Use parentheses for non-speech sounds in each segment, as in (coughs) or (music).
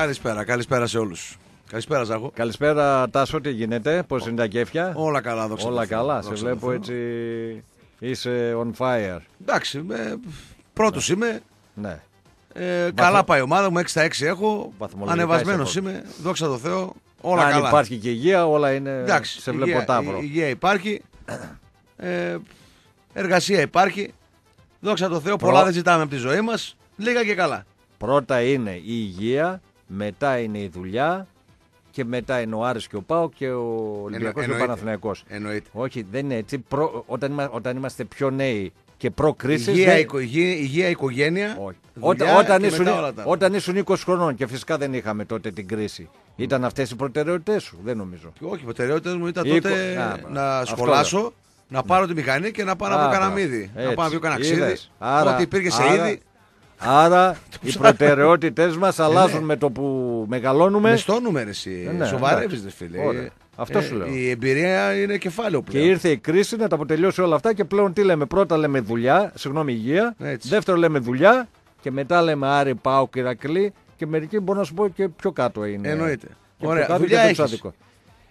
Καλησπέρα, καλησπέρα σε όλους. Καλησπέρα, Ζάχο. Καλησπέρα, Τάσο, τι γίνεται, πώς είναι τα κέφια; Όλα καλά, δόξα Όλα τω Θεώ. καλά, Δόξα σε τω βλέπω Θεώ. έτσι. Είσαι on fire. Εντάξει, πρώτος είμαι. Ναι. Ε, Καλά πάει η ομάδα μου, 6 στα 6 έχω. Βαθμολογικά Ανεβασμένος είσαι είμαι. Δόξα τω Θεώ. Όλα Αν καλά. υπάρχει και υγεία, όλα είναι. Εντάξει, σε βλέπω υγεία, τάβρο. η- υγεία υπάρχει. Ε, εργασία υπάρχει. Δόξα τω Θεώ, Προ- πολλά δεν ζητάμε από τη ζωή μας. Λίγα και καλά. Πρώτα είναι η υγεία, μετά είναι η δουλειά και μετά είναι ο Άρης και ο Πάο και ο Ολυμπιακός και ο εννοείται. Παναθηναϊκός. Εννοείται. Όχι, δεν είναι έτσι. Προ- όταν, είμα- όταν είμαστε πιο νέοι και προ-κρίσης. Υγεία, οικο- υγεία, υγεία, οικογένεια. Όχι. δουλειά Όταν, όταν, και ήσουν, μετά όλα τα άλλα. όταν ήσουν 20 χρονών και φυσικά δεν είχαμε τότε την κρίση. Ήταν αυτές οι προτεραιότητε σου, δεν νομίζω. Όχι, οι προτεραιότητες μου ήταν Η τότε οικο- Α, να αυτό σχολάσω, να πάρω τη μηχανή και να πάω να Α, βγω κανένα μπράβο. μύδι. Να Έτσι. πάω να βγω κανένα ξύδι. Είδες. Άρα- Ό,τι υπήρχε σε άρα- είδη. Άρα οι προτεραιότητε μας αλλάζουν ναι. με το που μεγαλώνουμε. Με στόνουμε ρε εσύ. Ε, ναι, Σοβαρεύεις εντάξει. ρε φίλε. Ωραία. Ε, Αυτό ε, σου λέω. Η εμπειρία είναι κεφάλαιο Και πλέον. ήρθε η κρίση να τα αποτελειώσει όλα αυτά και πλέον τι λέμε. Πρώτα λέμε δουλειά, συγγνώμη υγεία. Έτσι. Δεύτερο λέμε δουλειά και μετά λέμε Άρη, Πάο, Κυρακλή. Και μερικοί μπορώ να σου πω και πιο κάτω είναι. Εννοείται. Και Ωραία. πιο κάτω Δουλειά και το έχεις. εξάδικο.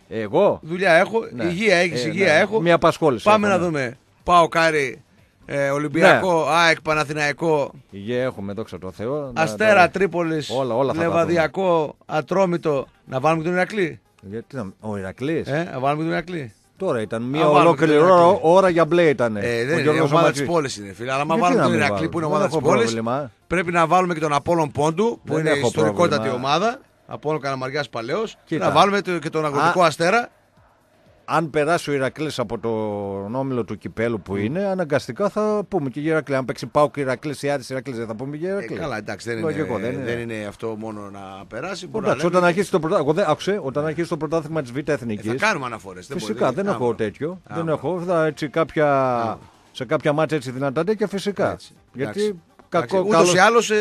Εγώ; Δουλειά έχω, Ναι. υγεία έχεις, Ε, υγεία ναι. έχω. Μια απασχόληση. Πάμε έχω, να ναι. δούμε. Πάω κάρι, ε, Ολυμπιακό, Ναι. ΑΕΚ, Παναθηναϊκό, Υγεία έχουμε, δόξα τω Θεώ. Να- Αστέρα, τα- Τρίπολης, Όλα, όλα θα τα Λεβαδιακό, Ατρόμητο. Να βάλουμε και τον Ηρακλή. Γιατί να... Ο Ηρακλής. Ε, να βάλουμε και τον Ηρακλή. Τώρα ήταν Α, μια βάλουμε ολόκληρη και τον ώρα, Ηρακλή. ώρα για μπλε ήταν. Ε, δεν είναι, η Γιώργος ομάδα Αματζής. τη πόλης είναι, φίλε. Αλλά άμα Γιατί βάλουμε να τον μην Ηρακλή βάλουμε. που είναι Δεν ομάδα της έχω πόλης, πρόβλημα. πρέπει να βάλουμε και τον Απόλλων Πόντου που Δεν είναι έχω ιστορικότατη πρόβλημα. ομάδα. Απόλλων Καναμαριά Παλαιός. Κοίτα. Να βάλουμε το- και τον Αγροτικό Α. Αστέρα. Αν περάσει ο Ηρακλής από τον όμιλο του κυπέλου που είναι, αναγκαστικά θα πούμε και για Ηρακλή. Αν παίξει πάω και Ηρακλής ή Άρης Ηρακλής, δεν θα πούμε για Ε, Ηρακλή. καλά, εντάξει, δεν Λογικό, είναι, δεν είναι. δεν είναι αυτό μόνο να περάσει. μπορεί να Εντάξει, λέμε- όταν αρχίσει το πρωτάθλημα. Εγώ δεν άκουσε, όταν αρχίσει το πρωτάθλημα της Β' Ε, Εθνική. θα κάνουμε αναφορές. Φυσικά δεν έχω τέτοιο. Α, Δεν μπράβο. έχω. Θα έτσι κάποια, σε κάποια μάτια έτσι δυνατά τέτοια φυσικά. Έτσι, Γιατί εντάξει. κακό, Ούτως καλός- ή άλλως, Θα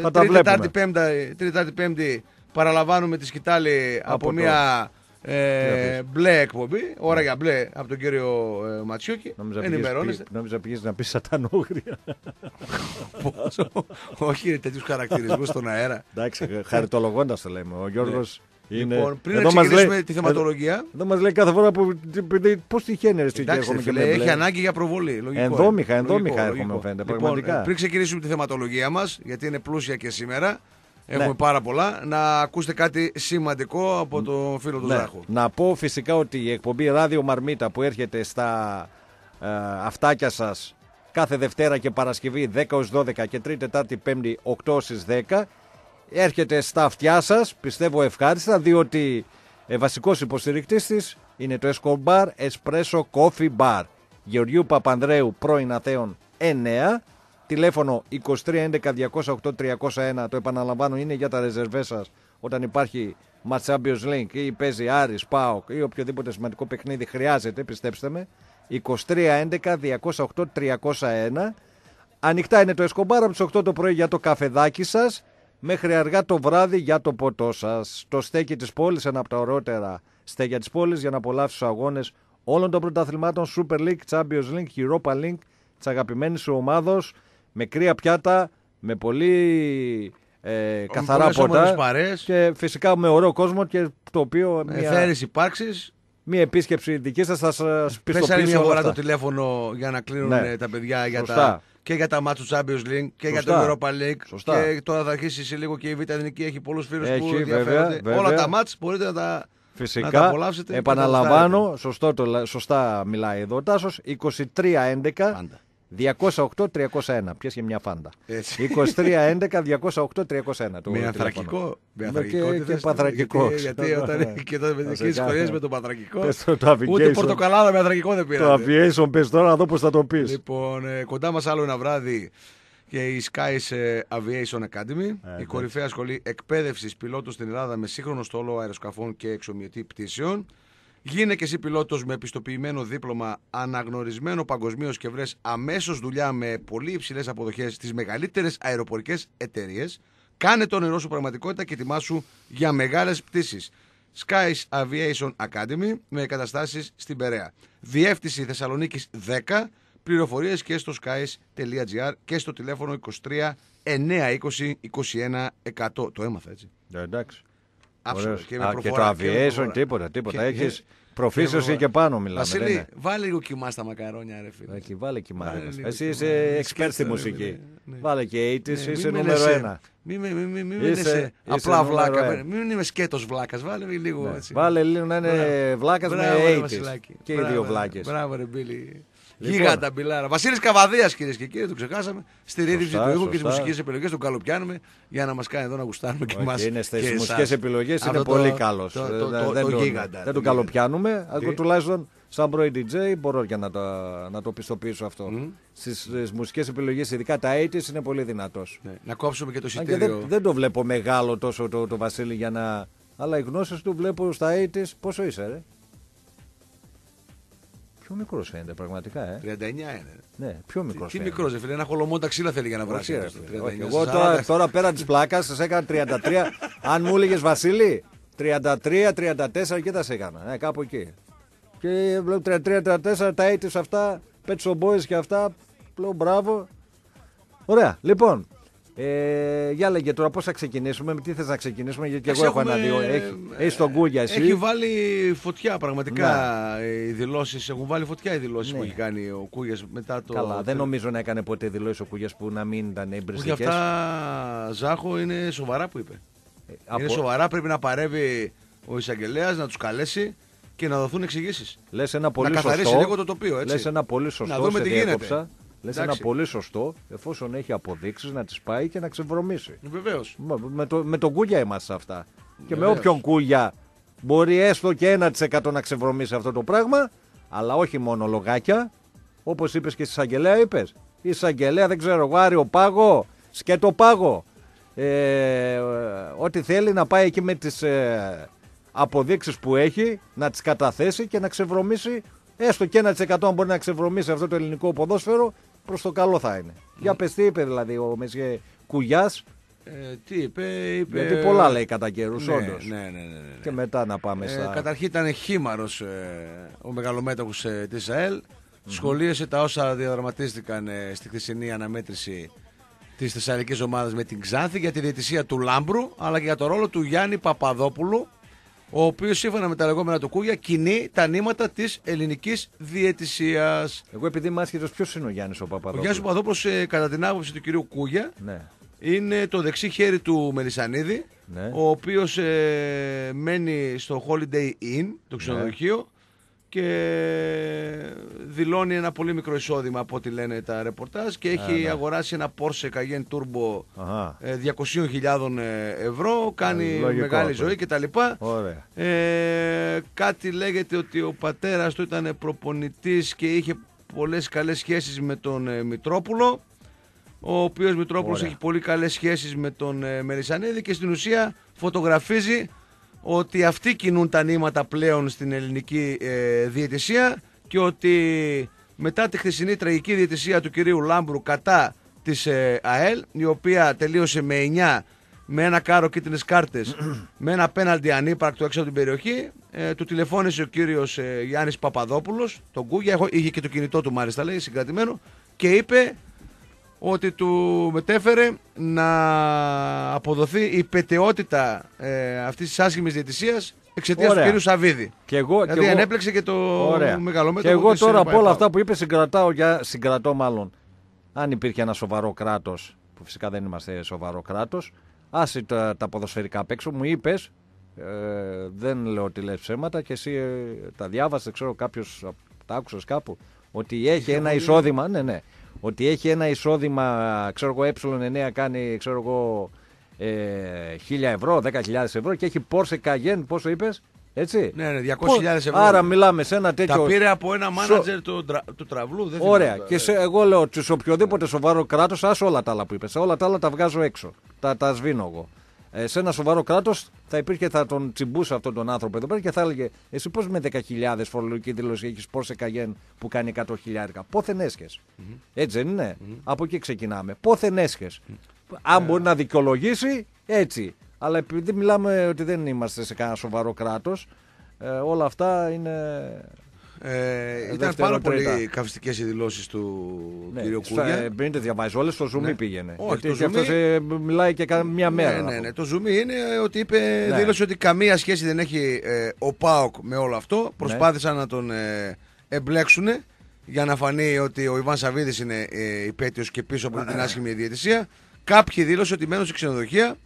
τα Τρίτη, βλέπουμε. Τετάρτη, Πέμπτα, Τρίτη, Τετάρτη, Πέμπτη παραλαμβάνουμε τη σκητάλη από, Από το- μια ε, πεις. μπλε εκπομπή. Ώρα για μπλε από τον κύριο ε, Ματσιούκη. Νόμιζα πήγες- Ενημερώνεστε. πήγες- Νόμιζα πήγες να πεις σατανόγρια. Πόσο- Όχι, τέτοιους χαρακτηρισμούς στον αέρα. Εντάξει, χαριτολογώντας το λέμε. Ο Γιώργος είναι. Λοιπόν, πριν Εδώ να μας ξεκινήσουμε λέει- τη θεματολογία. Εδώ μας λέει κάθε φορά που. Πώς τυχαίνει ρε, εσύ και Εντάξει, έρχομαι ρε και φίλε, με έχει μπλε. ανάγκη για προβολή. Λογικό, Ενδόμηχα, ε. ενδόμηχα Λογικό, έρχομαι, λογικό. φαίνεται, Λοιπόν, πραγματικά. ε, πριν ξεκινήσουμε τη θεματολογία μας, γιατί είναι πλούσια και σήμερα, έχουμε Ναι. πάρα πολλά, να ακούσετε κάτι σημαντικό από τον φίλο του Ναι. Ζάχου. Να πω φυσικά ότι η εκπομπή Ράδιο Μαρμίτα που έρχεται στα ε, αυτάκια σας κάθε Δευτέρα και Παρασκευή 10 ως 12 και Τρίτη, Τετάρτη, Πέμπτη 8 στις 10 έρχεται στα αυτιά σας, πιστεύω ευχάριστα, διότι ε, βασικός υποστηρικτής της είναι το Escobar Espresso Coffee Bar. Γεωργίου Παπανδρέου, πρώην Αθέων 9, τηλέφωνο 23 11 208 301, το επαναλαμβάνω είναι για τα ρεζερβές σας. Όταν υπάρχει Match Champions League ή παίζει Άρης, ΠΑΟΚ ή οποιοδήποτε σημαντικό παιχνίδι χρειάζεται, πιστέψτε με, 23 11 208 301 Ανοιχτά είναι το Εσκομπάρ από τις 8 το πρωί για το καφεδάκι σας. Μέχρι αργά το βράδυ για το ποτό σας. Το στέκι της πόλης, ένα από τα ωραιότερα στέκια της πόλης για να απολαύσεις τους αγώνες όλων των πρωταθλημάτων Super League, Champions League, Europa League, της αγαπημένης σου ομάδος, με κρύα πιάτα, με πολύ ε, καθαρά πολλές όμορφες ποτά παρέες. και φυσικά με ωραίο κόσμο και το οποίο Με μια, φέρει υπάρξει. μια επίσκεψη δική σας θα σας Πες άλλη πιστοποιήσει μια όλα φορά αυτά. το τηλέφωνο για να κλείνουν Ναι. ε, τα παιδιά για Σωστά. τα, και για τα μάτια του Champions League και για το Σωστά. Europa League. Σωστά. Και τώρα θα αρχίσει σε λίγο και η Β' Εθνική έχει πολλούς φίλους που Έχει, βέβαια, ενδιαφέρονται. βέβαια. Όλα τα μάτς μπορείτε να τα, να τα Φυσικά, απολαύσετε. και επαναλαμβάνω, σωστό το, λέ- σωστά μιλάει εδώ ο Τάσος, 23-11 Πάντα. 208-301. Πιες και μια φάντα. Έτσι. 23-11 208-301. Το Με τηλέφωνο. ανθρακικό. Με Με ανθρακικό. και- τι και θες, παθρακικό. Γιατί, γιατί όταν έχει και τότε με Θα τις σε δυσκολίες κάνω. με τον παθρακικό. Πες το, το Ούτε aviation. πορτοκαλάδα με ανθρακικό δεν Το πήρατε. aviation πες τώρα να δω πώς θα το πεις. Λοιπόν, ε, κοντά μας άλλο ένα βράδυ και η Skies ε, Aviation Academy, Ε, η κορυφαία σχολή εκπαίδευσης πιλότων στην Ελλάδα με σύγχρονο στόλο αεροσκαφών και εξομοιωτή πτήσεων. Γίνε και εσύ πιλότος με επιστοποιημένο δίπλωμα, αναγνωρισμένο παγκοσμίως και βρες αμέσως δουλειά με πολύ υψηλές αποδοχές στις μεγαλύτερες αεροπορικές εταιρείες. Κάνε το νερό σου πραγματικότητα και ετοιμάσου για μεγάλες πτήσεις. Skies Aviation Academy με εγκαταστάσεις στην Περαία. Διεύθυνση Θεσσαλονίκης 10, Πληροφορίες και στο skies.gr και στο τηλέφωνο 23 920 21 100. Το έμαθα έτσι. Ε, εντάξει. Άψογος Ωραίος. και με Α, και προφορά, το και με aviation, προφορά. τίποτα, τίποτα. Και- Έχεις και- προφήσωση και και πάνω μιλάμε. Βασίλη, δεν είναι. βάλε λίγο κοιμά στα μακαρόνια, ρε φίλε. Εκεί, βάλε και Βάλε μάρε. λίγο Εσύ κοιμά. είσαι Ναι, expert στη σκέτο, ρε, μουσική. ναι, ναι. Βάλε και 80s, Ναι, είσαι μη με νούμερο λες, ένα. Μη με, μη, μη, μη με Είσαι- λες, ε, είσαι απλά νούμερο βλάκα. ένα. Μην είμαι σκέτος βλάκας. Βάλε λίγο έτσι. Ναι. Βάλε λίγο να είναι Μπράβο. βλάκας με Μπράβο, ρε, 80s. Βασιλάκη. Και οι Μπράβο, δύο ρε. βλάκες. Μπράβο, ρε Μπίλη. Λοιπόν. Γίγαντα μπιλάρα. Βασίλης Καβαδίας, κυρίες και κύριοι, το ξεχάσαμε. Στη ρύθμιση Σωστά, του ήχου και τι σωστά. μουσικές επιλογές τον καλοπιάνουμε για να μας κάνει εδώ να γουστάρουμε και εμάς. είναι στις μουσικές επιλογές, είναι πολύ καλός. Το, το, το, δεν το τον- γίγαντα. δεν το τον καλοπιάνουμε. Εγώ Τι; τουλάχιστον σαν πρώην DJ μπορώ και να το, να το πιστοποιήσω αυτό. Μμ. Στις μουσικές επιλογές, ειδικά τα 80s, είναι πολύ δυνατός. Ναι, να κόψουμε και το Αν και εισιτήριο. δεν, δεν το βλέπω μεγάλο τόσο το, το Βασίλη για να. Αλλά οι γνώσεις του βλέπω στα 80s. Πόσο είσαι, ρε; Πιο μικρός φαίνεται πραγματικά, ε; 39 είναι. Ναι, πιο μικρός. Τι μικρός, ρε φίλε, ένα χολομόντα ξύλα θέλει για να βράσει. Όχι, ρε, αυτός, φίλε, 39, όχι. Εγώ 40. τώρα, τώρα πέρα της πλάκας σας έκανα 33. Αν μου έλεγες Βασίλη, 33, 34 και τα σε έκανα. Ε, κάπου εκεί. Και βλέπω 33-34 τα έτη αυτά, Pet Shop Boys και αυτά. Λέω μπράβο. Ωραία, λοιπόν. Ε, για λέγε τώρα πώς θα ξεκινήσουμε, με τι θες να ξεκινήσουμε, γιατί εγώ έχω ένα δύο. Έχει, έχεις τον Κούγια εσύ; Έχει βάλει φωτιά πραγματικά οι δηλώσεις. Έχουν βάλει φωτιά οι δηλώσεις Ναι. που έχει κάνει ο Κούγιας μετά το. Καλά, δεν νομίζω να έκανε ποτέ δηλώσεις ο Κούγιας που να μην ήταν Όχι εμπριστικές. αυτά, Ζάχο, είναι σοβαρά που είπε. Είναι Από... σοβαρά, πρέπει να παρεύει ο εισαγγελέας, να τους καλέσει και να δοθούν εξηγήσεις. Λες ένα πολύ να καθαρίσει σωστό, λίγο το τοπίο, έτσι. Λες ένα πολύ σωστό, Να δούμε σε τι γίνεται. Διέκοψα. Λες ένα Εντάξει. πολύ σωστό, εφόσον έχει αποδείξεις να τις πάει και να ξεβρωμίσει. Βεβαίως. Μα- Με, το, με τον κούγια είμαστε αυτά. Και με Βεβαίως. όποιον κούγια μπορεί έστω και 1% να ξεβρωμίσει αυτό το πράγμα, αλλά όχι μόνο λογάκια, όπως είπες και στη εισαγγελέα είπες. Η εισαγγελέα δεν ξέρω εγώ, άριο πάγο, σκέτο πάγο. Ε, ό,τι θέλει να πάει εκεί με τις ε, αποδείξεις που έχει, να τις καταθέσει και να ξεβρωμίσει έστω και 1% αν μπορεί να ξεβρωμίσει αυτό το ελληνικό ποδόσφαιρο, προς το καλό θα είναι. Για πες τι είπε δηλαδή ο Μεσγέ Κουγιάς, Ε, τι είπε, είπε. γιατί πολλά λέει κατά καιρούς, ναι, όντως. ναι, ναι, ναι, ναι. Και μετά να πάμε Ε, στα. καταρχήν ήταν χήμαρο ο μεγαλομέτωχος ε, της ΑΕΛ. Σχολίασε τα όσα διαδραματίστηκαν ε, στη χθεσινή αναμέτρηση της Θεσσαλικής ομάδας με την Ξάνθη για τη διαιτησία του Λάμπρου αλλά και για το ρόλο του Γιάννη Παπαδόπουλου ο οποίος σύμφωνα με τα λεγόμενα του Κούγια κινεί τα νήματα της ελληνικής διαιτησίας. Εγώ επειδή είμαι άσχετος, ποιος είναι ο Γιάννης ο Ο Παπαδόπουλος. Γιάννης Παπαδόπουλος ε, κατά την άποψη του κυρίου Κούγια Ναι. είναι το δεξί χέρι του Μελισανίδη, Ναι. ο οποίος ε, μένει στο Holiday Inn, το ξενοδοχείο, και δηλώνει ένα πολύ μικρό εισόδημα από ό,τι λένε τα ρεπορτάζ και έχει ναι. αγοράσει ένα Porsche Cayenne Turbo Αχα. ε, 200.000 ευρώ, κάνει λογικό μεγάλη αυτό. ζωή κτλ. Ωραία. Ε, κάτι λέγεται ότι ο πατέρας του ήταν προπονητής και είχε πολλές καλές σχέσεις με τον ε, Μητρόπουλο ο οποίος Μητρόπουλος Ωραία. έχει πολύ καλές σχέσεις με τον ε, Μελισανίδη και στην ουσία φωτογραφίζει ότι αυτοί κινούν τα νήματα πλέον στην ελληνική ε, διαιτησία και ότι μετά τη χθεσινή τραγική διαιτησία του κυρίου Λάμπρου κατά της ε, ΑΕΛ η οποία τελείωσε με 9 με ένα κάρο κίτρινες κάρτες (clears throat) με ένα πέναλτι ανύπαρκτο έξω από την περιοχή ε, του τηλεφώνησε ο κύριος ε, Γιάννης Παπαδόπουλος τον Κούγια, έχω- είχε και το κινητό του μάλιστα λέει συγκρατημένο και είπε ότι του μετέφερε να αποδοθεί η πεταιότητα ε, αυτής της άσχημης διαιτησίας εξαιτίας του Ωραία. κύριου Σαββίδη. Και εγώ, Δηλαδή και εγώ... ανέπλεξε και το Ωραία. μεγαλομέτωπο Και εγώ της, τώρα ε, από όλα ΠΑΕ αυτά που είπες συγκρατάω, για... συγκρατώ μάλλον. Αν υπήρχε ένα σοβαρό κράτος, που φυσικά δεν είμαστε σοβαρό κράτος, άσε τα, τα ποδοσφαιρικά απ' έξω, μου είπες. Ε, δεν λέω ότι λες ψέματα και εσύ ε, τα διάβασες, ξέρω κάποιος τα άκουσες κάπου. Ότι έχει ένα εισόδημα, ναι, ναι. Ότι έχει ένα εισόδημα, ξέρω εγώ, ε9 κάνει, ξέρω εγώ, ε, 1000 ευρώ, 10.000 ευρώ και έχει Porsche Cayenne, πόσο είπες, έτσι; Ναι, ναι, 200.000 Πώς- ευρώ. Άρα μιλάμε σε ένα τέτοιο. Τα πήρε από ένα μάνατζερ του, τρα- του τραυλού. Δεν Ωραία. θυμάμαι, Και ε. σε, εγώ λέω ότι σε οποιοδήποτε σοβαρό κράτος, άσε όλα τα άλλα που είπες. Όλα τα άλλα τα βγάζω έξω. Τα, τα σβήνω εγώ. Ε, σε ένα σοβαρό κράτος θα υπήρχε, θα τον τσιμπούσε αυτόν τον άνθρωπο εδώ πέρα και θα έλεγε Εσύ πώς με 10.000 φορολογική δήλωση έχεις Porsche Cayenne που κάνει 100.000. Πόθεν έσχες. Έτσι δεν είναι; Από εκεί ξεκινάμε. Πόθεν έσχες. Αν μπορεί να δικαιολογήσει, έτσι. Αλλά επειδή μιλάμε ότι δεν είμαστε σε κανένα σοβαρό κράτος, ε, όλα αυτά είναι. Ε, ήταν δεύτερο, πάρα πολύ τρίτα. καυστικές οι δηλώσεις του Ναι, κ. στα- Κούγια. ε, μην το διαβάζει όλες, στο Zoom Ναι. πήγαινε. Όχι, Γιατί το και αυτός, Zoom- ε, μιλάει και κα- μια μέρα. Ναι, να ναι, πούμε. ναι. Το zoom είναι ότι είπε, Ναι. δήλωσε ότι καμία σχέση δεν έχει ε, ο Πάοκ με όλο αυτό. Προσπάθησαν να τον ε, εμπλέξουν για να φανεί ότι ο Ιβάν Σαββίδης είναι ε, υπέτειος και πίσω από την άσχημη διαιτησία. Κάποιοι δήλωσε ότι μένουν σε ξενοδοχεία.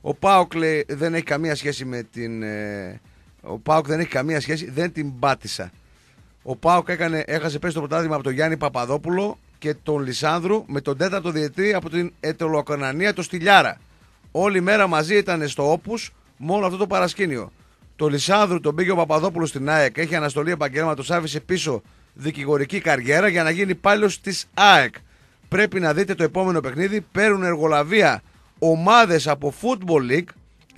Ο Πάοκ λέει, δεν έχει καμία σχέση με την. ε, ο Πάοκ δεν έχει καμία σχέση, δεν την πάτησα. Ο Πάοκ έκανε, έχασε πέσει το πρωτάθλημα από τον Γιάννη Παπαδόπουλο και τον Λισάνδρου με τον τέταρτο διετή από την Ετωλοκονανία το Στυλιάρα. Όλη μέρα μαζί ήταν στο Όπους με όλο αυτό το παρασκήνιο. Το Λισάνδρου τον πήγε ο Παπαδόπουλος στην ΑΕΚ, έχει αναστολή επαγγέλματος, άφησε πίσω δικηγορική καριέρα για να γίνει πάλι της ΑΕΚ. Πρέπει να δείτε το επόμενο παιχνίδι. Παίρνουν εργολαβία ομάδες από Football League,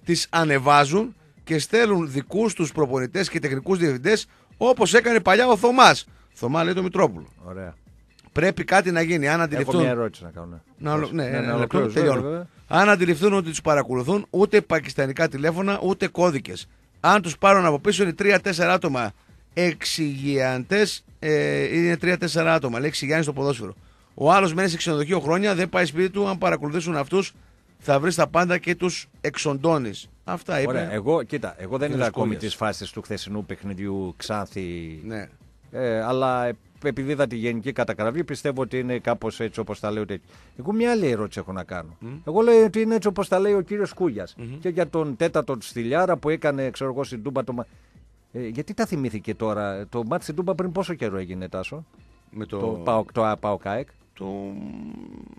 τις ανεβάζουν και στέλνουν δικούς τους προπονητές και τεχνικούς διευθυντές όπως έκανε παλιά ο Θωμάς. Θωμά λέει το Μητρόπουλο. Ωραία. Πρέπει κάτι να γίνει. Αν Έχω αντιληφθούν. μια ερώτηση να κάνω. ναι. Να, ολο- ναι, Ναι, ένα ναι, λεπτό, ολοκλήρωσε, τελειώνω. βέβαια. Αν αντιληφθούν ότι τους παρακολουθούν, ούτε πακιστανικά τηλέφωνα, ούτε κώδικες. Αν τους πάρουν από πίσω είναι 3-4 άτομα εξηγιαντές, ε, είναι 3-4 άτομα. Λέει εξηγιάνει στο ποδόσφαιρο. Ο άλλος μένει σε ξενοδοχείο χρόνια, δεν πάει σπίτι του. Αν παρακολουθήσουν αυτούς, θα βρεις τα πάντα και τους εξοντώνεις. Αυτά είπε. Ωραία. Εγώ, κοίτα, εγώ δεν Κύριος είδα ακόμη Κούγιας. τις φάσεις του χθεσινού παιχνιδιού Ξάνθη. Ναι. Ε, αλλά ε, επειδή είδα τη γενική καταγραφή, πιστεύω ότι είναι κάπως έτσι όπως τα λέω. τέτοιο. Εγώ μια άλλη ερώτηση έχω να κάνω. Εγώ λέω ότι είναι έτσι όπως τα λέει ο κύριος Και για τον τέταρτο του Στυλιάρα που έκανε, ξέρω εγώ, στην Τούμπα το. μα- Ε, γιατί τα θυμήθηκε τώρα. Το μάτι στην Τούμπα πριν πόσο καιρό έγινε, Τάσο; Με το, Το, ΠΑΟΚ, το ΠΑΟΚ ΑΕΚ. Το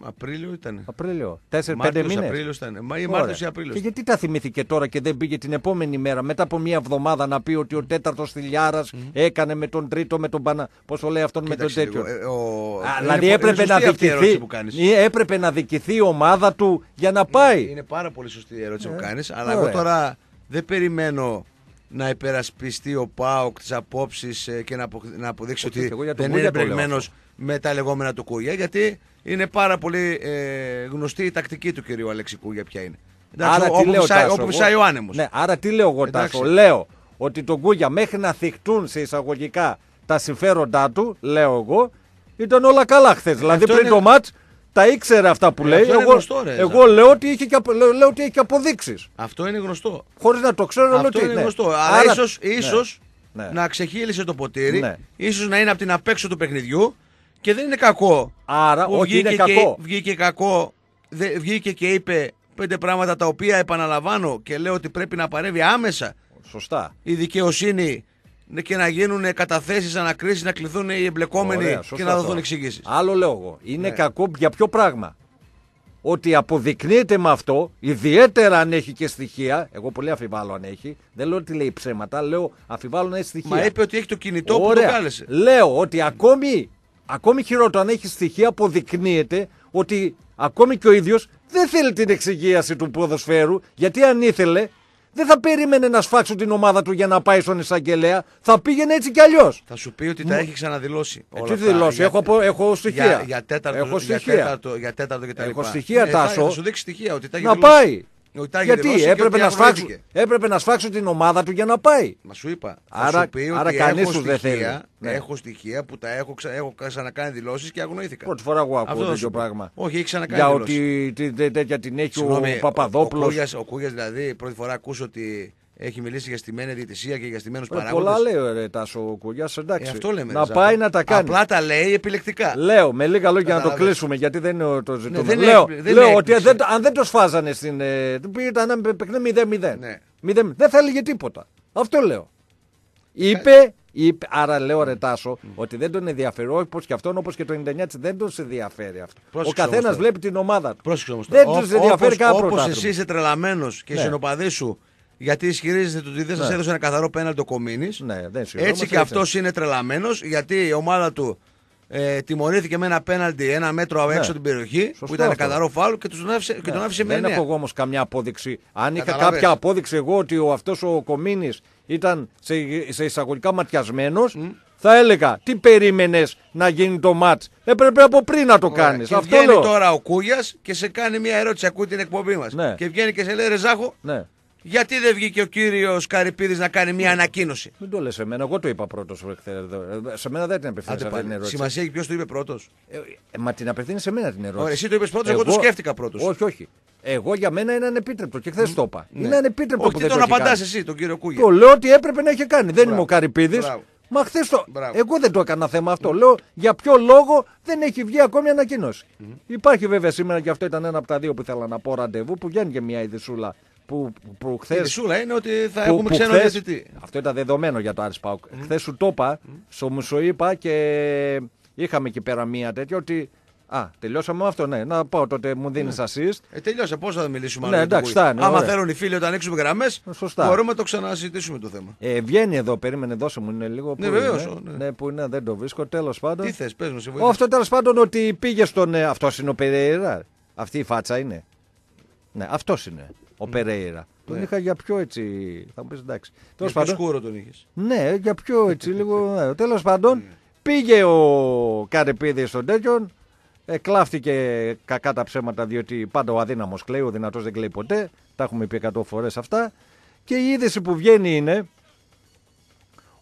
Απρίλιο ήταν. Απρίλιο. Τέσσερι, πέντε Μάρτιος, μήνες. Απρίλιος ήταν. Μα ή Μάρτιος ή Απρίλιος. Και γιατί τα θυμήθηκε τώρα και δεν πήγε την επόμενη μέρα, μετά από μία εβδομάδα, να πει ότι ο τέταρτος Θηλιάρα έκανε με τον τρίτο, με τον Πανα. Πώς το λέει αυτόν με τον Κοίταξε τέτοιο. λίγο, ε, ο- Α, είναι δηλαδή πο- έπρεπε είναι να, σωστή αυτή η ερώτηση δικηθεί, που κάνεις. ή έπρεπε να δικηθεί η ομάδα του για να πάει. Είναι πάρα πολύ σωστή η ερώτηση που Ε, κάνεις. Αλλά ωραία. εγώ τώρα δεν περιμένω να υπερασπιστεί ο Πάοκ τις απόψεις και να, απο- να αποδείξει Όχι, ότι εγώ για τον δεν Κούγια είναι το λέω περιμένος αυτό. Με τα λεγόμενα του Κούγια. Γιατί είναι πάρα πολύ ε, γνωστή η τακτική του κυρίου Αλέξη Κούγια ποια είναι. Εντάξει, άρα όπου τι λέω, φυσάει- Τάσο, όπου εγώ- φυσάει ο άνεμο. Ναι, άρα τι λέω εγώ, Εντάξει. Τάσο. Λέω ότι τον Κούγια μέχρι να θυχτούν σε εισαγωγικά τα συμφέροντά του, λέω εγώ, ήταν όλα καλά χθες. Δηλαδή αυτό πριν είναι- το μάτς τα ήξερε αυτά που Ε, λέει. αυτό είναι Εγώ, γνωστό, ρε, εγώ Ζα. λέω ότι είχε και, απο- λέω, λέω ότι έχει και αποδείξεις. Αυτό είναι γνωστό. Χωρίς να το ξέρω, λέω Αυτό ότι είναι ναι. γνωστό. Αλλά Άρα- ίσως, ναι. ίσως Ναι. να ξεχύλισε το ποτήρι, Ναι. ίσως να είναι από την απέξω του παιχνιδιού και δεν είναι κακό. Άρα, που όχι, είναι βγήκε κακό. Και, βγήκε κακό, δε, βγήκε και είπε πέντε πράγματα τα οποία επαναλαμβάνω και λέω ότι πρέπει να παρεύει άμεσα Σωστά. η δικαιοσύνη και να γίνουν καταθέσεις, ανακρίσεις, να κληθούν οι εμπλεκόμενοι Ωραία, και σωστά να δοθούν αυτό. εξηγήσεις. Άλλο λέω εγώ. Είναι Ναι. κακό για ποιο πράγμα; Ότι αποδεικνύεται με αυτό, ιδιαίτερα αν έχει και στοιχεία. Εγώ πολύ αφιβάλλω αν έχει. Δεν λέω ότι λέει ψέματα, λέω αφιβάλλω να έχει στοιχεία. Μα είπε ότι έχει το κινητό που Ωραία. το κάλεσε. Λέω ότι ακόμη, ακόμη χειρότερο αν έχεις στοιχεία αποδεικνύεται ότι ακόμη και ο ίδιος δεν θέλει την εξυγίαση του ποδοσφαίρου γιατί αν ήθελε δεν θα περίμενε να σφάξουν την ομάδα του για να πάει στον εισαγγελέα. Θα πήγαινε έτσι κι αλλιώς. Θα σου πει ότι τα έχει ξαναδηλώσει. Ε, όλα τι αυτά. δηλώσει, Για- έχω απο- έχω στοιχεία. Για, για τέταρτο, Έχω για στοιχεία. τέταρτο, για τέταρτο και τα Έχω λοιπά. στοιχεία, Ναι, θα- Τάσο. Θα σου δείξει στοιχεία ότι τα έχει Να δηλώσει. πάει. Ότι τα έχει Γιατί δηλώσει και έπρεπε ότι να, σφάξουν, αγνοήθηκε. έπρεπε να σφάξουν την ομάδα του για να πάει. Μα σου είπα. Άρα- θα σου πει άρα ότι κανείς έχω σου δεν στοιχεία, θέλει. Ναι. έχω στοιχεία που τα έχω, ξα... έχω ξανακάνει δηλώσεις και αγνοήθηκα. Πρώτη φορά εγώ Αυτό ακούω θα τέτοιο σου πω. πράγμα. Όχι, έχει ξανακάνει Για δηλώσεις. ότι τι- τέ- τέτοια την έχει Συγγνώμη, ο Παπαδόπουλος. Ο, Κούγιας, ο Κούγιας, δηλαδή πρώτη φορά ακούς ότι έχει μιλήσει για στημένη διαιτησία και για στημένους παράγοντες. Πολλά λέει ρε Τάσο ο Κούγια, εντάξει. Ε, αυτό λέμε. να ρε, Ζάκο. πάει να τα κάνει. Απλά τα λέει επιλεκτικά. Λέω με λίγα λόγια να το Καταλαβες. κλείσουμε γιατί δεν είναι το ζητούμενο. δεν είναι λέω έκπλη- δεν λέω είναι ότι έκπληξη. δεν, αν δεν το σφάζανε στην. Ε, ήταν ένα παιχνίδι 0-0. Ναι. 0-0. Δεν θα έλεγε τίποτα. Αυτό λέω. Είπε, είπε άρα λέω ρε Τάσο, ότι δεν τον ενδιαφέρει όπω και αυτόν όπως και το 99 δεν τον σε ενδιαφέρει αυτό. Πρόσεξε Ο όμως καθένα τώρα. βλέπει την ομάδα του. Πρόσεξε όμως Δεν τώρα. τους Ω- ενδιαφέρει όπως- κανένα Όπως πρωτάθλημα. εσύ είσαι τρελαμένος και οι Ναι. συνοπαδοί σου γιατί ισχυρίζεται ότι δεν σας Ναι. έδωσε ένα καθαρό πέναλ το Κομίνης. Ναι, δεν συμφωνώ, Έτσι όμως και έτσι. αυτός είναι τρελαμένος γιατί η ομάδα του ε, τιμωρήθηκε με ένα πέναλτι ένα μέτρο Ναι. έξω την περιοχή Σωστό που ήταν αυτό. καθαρό φάουλ και, τους τον άφησε, και τον άφησε με δεν εννέα. έχω εγώ όμως καμιά απόδειξη. Αν είχα Καταλαβες. κάποια απόδειξη εγώ ότι ο, αυτός ο Κομίνης ήταν σε, σε εισαγωγικά ματιασμένος, θα έλεγα τι περίμενες να γίνει το μάτς; Έπρεπε από πριν να το Ωραία. κάνεις. Και Αυτό βγαίνει λέω. τώρα ο Κούγιας και σε κάνει μια ερώτηση. Ακούει την εκπομπή μας. Ναι. Και βγαίνει και σε λέει Ρεζάχο, Ναι. Γιατί δεν βγήκε ο κύριος Καρυπίδης να κάνει μια ανακοίνωση; Μην το λες σε μένα, εγώ το είπα πρώτος. Σε μένα δεν την απευθύνεις Άντε αυτή την πάλι. ερώτηση. Σημασία έχει ποιος το είπε πρώτος. Ε, ε, μα την απευθύνεις σε μένα την ερώτηση. Ωραία, εσύ το είπες πρώτος, εγώ, το σκέφτηκα πρώτος. Όχι, όχι. Εγώ για μένα είναι ανεπίτρεπτο και χθες το είπα. Ναι. Είναι ανεπίτρεπτο Όχι, που τι δεν τον το έχει απαντάς κάνει. εσύ, τον κύριο Κούγια. Το λέω ότι έπρεπε να είχε κάνει. Δεν Μπράβο. είμαι ο Καρυπίδης. Μπράβο. Μα χθες το. Μπράβο. Εγώ δεν το έκανα θέμα αυτό. Λέω για ποιο λόγο δεν έχει βγει ακόμη ανακοίνωση. Υπάρχει βέβαια σήμερα και αυτό ήταν ένα από τα δύο που ήθελα να πω ραντεβού που βγαίνει και μια ειδισούλα που, που Η χθε. δυσούλα είναι ότι θα που- έχουμε που ξένο χθες- διαιτητή. Αυτό ήταν δεδομένο για το Άρης Πάουκ. Χθες σου το είπα, σου μου σου είπα και είχαμε εκεί πέρα μία τέτοια ότι. Α, τελειώσαμε με αυτό, ναι. Να πάω τότε, μου δίνεις assist. Ε, τελειώσε, πώς θα μιλήσουμε Ναι, άλλο για τον εντάξει, Κούγια. φτάνει, Άμα ωραία. θέλουν οι φίλοι όταν ανοίξουμε γραμμές, Σωστά. μπορούμε να το ξανασυζητήσουμε το θέμα. Ε, βγαίνει εδώ, περίμενε, δώσε μου είναι λίγο. Ναι, πού βεβαίως, είναι. ναι. Ναι, που είναι, δεν το βρίσκω. Τέλος πάντων. Τι θες, πες μου, σε Ω, βοηθήσω. αυτό τέλος πάντων ότι πήγε στον. Ε, αυτός είναι ο Περέιρα. Αυτή η φάτσα είναι. Ναι, αυτός είναι. Ο Περέιρα. Τον Ναι. είχα για πιο έτσι. Θα μου πεις εντάξει. Τέλος Για πιο πάντων. σκούρο τον είχες. Ναι, για πιο έτσι (laughs) λίγο. Ναι. Τέλος πάντων, πήγε ο Καρεπίδη στον τέτοιον. Ε, κλάφτηκε κακά τα ψέματα διότι πάντα ο αδύναμος κλαίει, ο δυνατός δεν κλαίει ποτέ. Τα έχουμε πει 100 φορές αυτά. Και η είδηση που βγαίνει είναι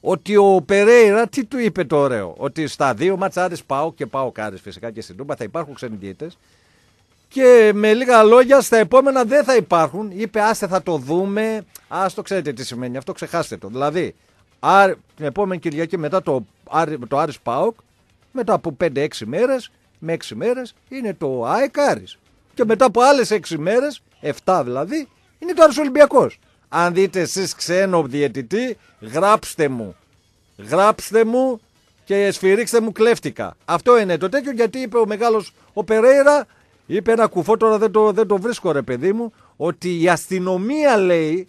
ότι ο Περέιρα τι του είπε το ωραίο. Ότι στα δύο ματσάρε πάω και πάω κάρι φυσικά και στην Τούμπα θα υπάρχουν ξένοι διαιτές. Και με λίγα λόγια, στα επόμενα δεν θα υπάρχουν. Είπε, άστε θα το δούμε. Α το ξέρετε τι σημαίνει αυτό, ξεχάστε το. Δηλαδή, Άρη- την επόμενη Κυριακή μετά το, Άρη- το Άρης Πάοκ, μετά από 5-6 μέρες, με 6 μέρες, είναι το ΑΕΚ Άρης. Και μετά από άλλες 6 μέρες, 7 δηλαδή, είναι το Άρης Ολυμπιακός. Αν δείτε εσείς ξένο διαιτητή, γράψτε μου. Γράψτε μου και σφυρίξτε μου κλέφτηκα. Αυτό είναι το τέτοιο γιατί είπε ο μεγάλος ο Περέιρα, είπε ένα κουφό τώρα δεν το, δεν το βρίσκω ρε παιδί μου, ότι η αστυνομία λέει,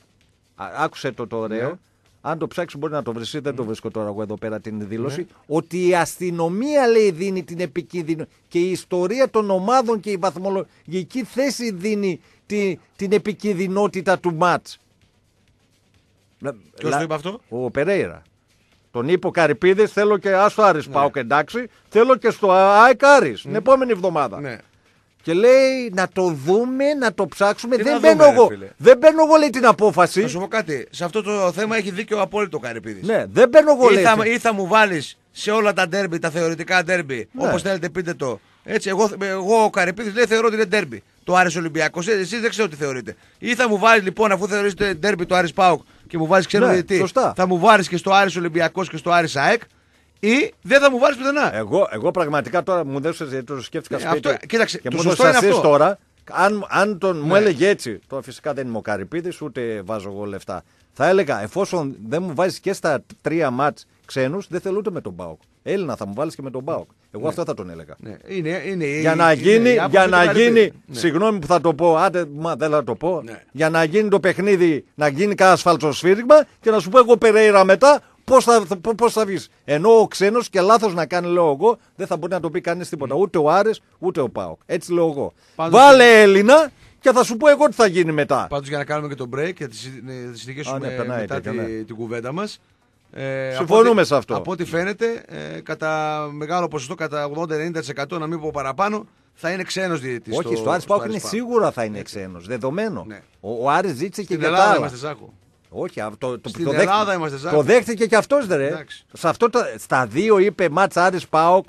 α, άκουσε το το ωραίο, Ναι. αν το ψάξει μπορεί να το βρεις, δεν το βρίσκω τώρα εγώ εδώ πέρα την δήλωση, ότι η αστυνομία λέει δίνει την επικίνδυνο και η ιστορία των ομάδων και η βαθμολογική θέση δίνει τη, την επικίνδυνοτητα του μάτς. Ποιος το είπε αυτό; Ο Περέιρα. Τον είπε ο Καρυπίδης, θέλω και άστο Άρης πάω και εντάξει. Θέλω και στο ΑΕΚ Άρης την επόμενη εβδομάδα. Ναι. Και λέει να το δούμε, να το ψάξουμε. Τι δεν, να μπαίνω δούμε, ρε εγώ, φίλε. δεν μπαίνω εγώ λέει την απόφαση. Θα σου πω κάτι. Σε αυτό το θέμα έχει δίκιο απόλυτο ο Καρυπίδης. Ναι, δεν μπαίνω εγώ Ή λέει. θα, ή θα μου βάλεις σε όλα τα ντέρμπι, τα θεωρητικά ντέρμπι, Ναι. όπως θέλετε πείτε το. Έτσι, εγώ, εγώ ο Καρυπίδης λέει θεωρώ ότι είναι ντέρμπι. Το Άρης Ολυμπιακός. Εσείς δεν ξέρω τι θεωρείτε. Ή θα μου βάλεις λοιπόν, αφού θεωρείτε ντέρμπι το Άρης Πάουκ και μου βάζει ξένο Ναι, διαιτητή, σωστά. θα μου βάλεις και στο Άρης Ολυμπιακός και στο Άρης ΑΕΚ. Ή δεν θα μου βάλεις πουθενά. Εγώ, εγώ πραγματικά τώρα μου δώσε γιατί το σκέφτηκα Ναι, σπίτι. αυτό- κοίταξε, και το μου σωστό δώσε είναι assist αυτό. τώρα. Αν, αν τον μου Ναι. έλεγε έτσι, τώρα φυσικά δεν είμαι ο Καρυπίδης, ούτε βάζω εγώ λεφτά. Θα έλεγα, εφόσον δεν μου βάζεις και στα τρία μάτς ξένους, δεν θέλω ούτε με τον Μπάουκ. Έλληνα θα μου βάλεις και με τον Μπάουκ. Εγώ αυτό θα τον έλεγα. Ναι, είναι, είναι, Για η- να είναι γίνει, η άποψη για του να Καρυπίδη. γίνει Ναι. συγγνώμη που θα το πω, άντε, μα δεν θα το πω. Ναι. Για να γίνει το παιχνίδι, να γίνει κανένα σφάλτσο και να σου πω εγώ Περέιρα μετά πώς θα, θα- πώς θα βγεις. Ενώ ο ξένος και λάθος να κάνει, λέω εγώ, δεν θα μπορεί να το πει κανείς τίποτα. Ούτε ο Άρης, ούτε ο Πάοκ. Έτσι λέω εγώ. Πάντως- Βάλε Έλληνα και θα σου πω εγώ τι θα γίνει μετά. Πάντως για να κάνουμε και το break και να τη συ- να τη συνεχίσουμε Α, ναι, περνάει μετά τέτοιο, τη- ναι. την κουβέντα μας. Ε, Συμφωνούμε από ό,τι- σε αυτό. Από ό,τι φαίνεται, ε, κατά μεγάλο ποσοστό, κατά 80-90% να μην πω παραπάνω, θα είναι ξένος διαιτητής. Όχι, στο Άρης Πάοκ είναι σίγουρα θα είναι ξένος. Δεδομένο. Ναι. Ο, ο Άρης ζήτησε και Στην για τα Ελλάδα άλλα. είμαστε, Ζάκο. Όχι, αυτό το, το, Στην το Ελλάδα δέχτηκε, είμαστε, Ζάκο. το δέχτηκε και αυτός ρε. Εντάξει. Σε αυτό το, στα δύο είπε Μάτς Άρης Πάοκ,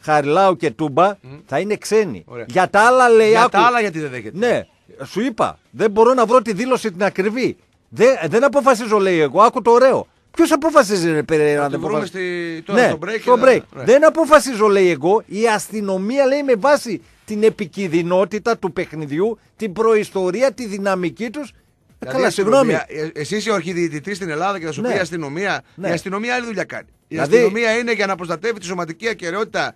Χαριλάου και Τούμπα θα είναι ξένοι. Ωραία. Για τα άλλα λέει Για άκου, τα άλλα γιατί δεν δέχεται. Ναι, σου είπα, δεν μπορώ να βρω τη δήλωση την ακριβή. Δεν, δεν αποφασίζω λέει εγώ, άκου το ωραίο. Ποιος αποφασίζει ρε Περέιρα Θα αν το δεν βρούμε αποφασίζει. στη... τώρα Ναι, στο break. στο και break. θα- ναι. Δεν αποφασίζω λέει εγώ, η αστυνομία λέει με βάση την επικινδυνότητα του παιχνιδιού, την προϊστορία, τη δυναμική τους. Ε, Δηλαδή, Καλά, η συγγνώμη. αστυνομία- ε, Εσύ είσαι ο αρχιδιαιτητή στην Ελλάδα και θα σου Ναι. πει η αστυνομία. Ναι. Η αστυνομία άλλη δουλειά κάνει. Η Δηλαδή- αστυνομία είναι για να προστατεύει τη σωματική ακαιρεότητα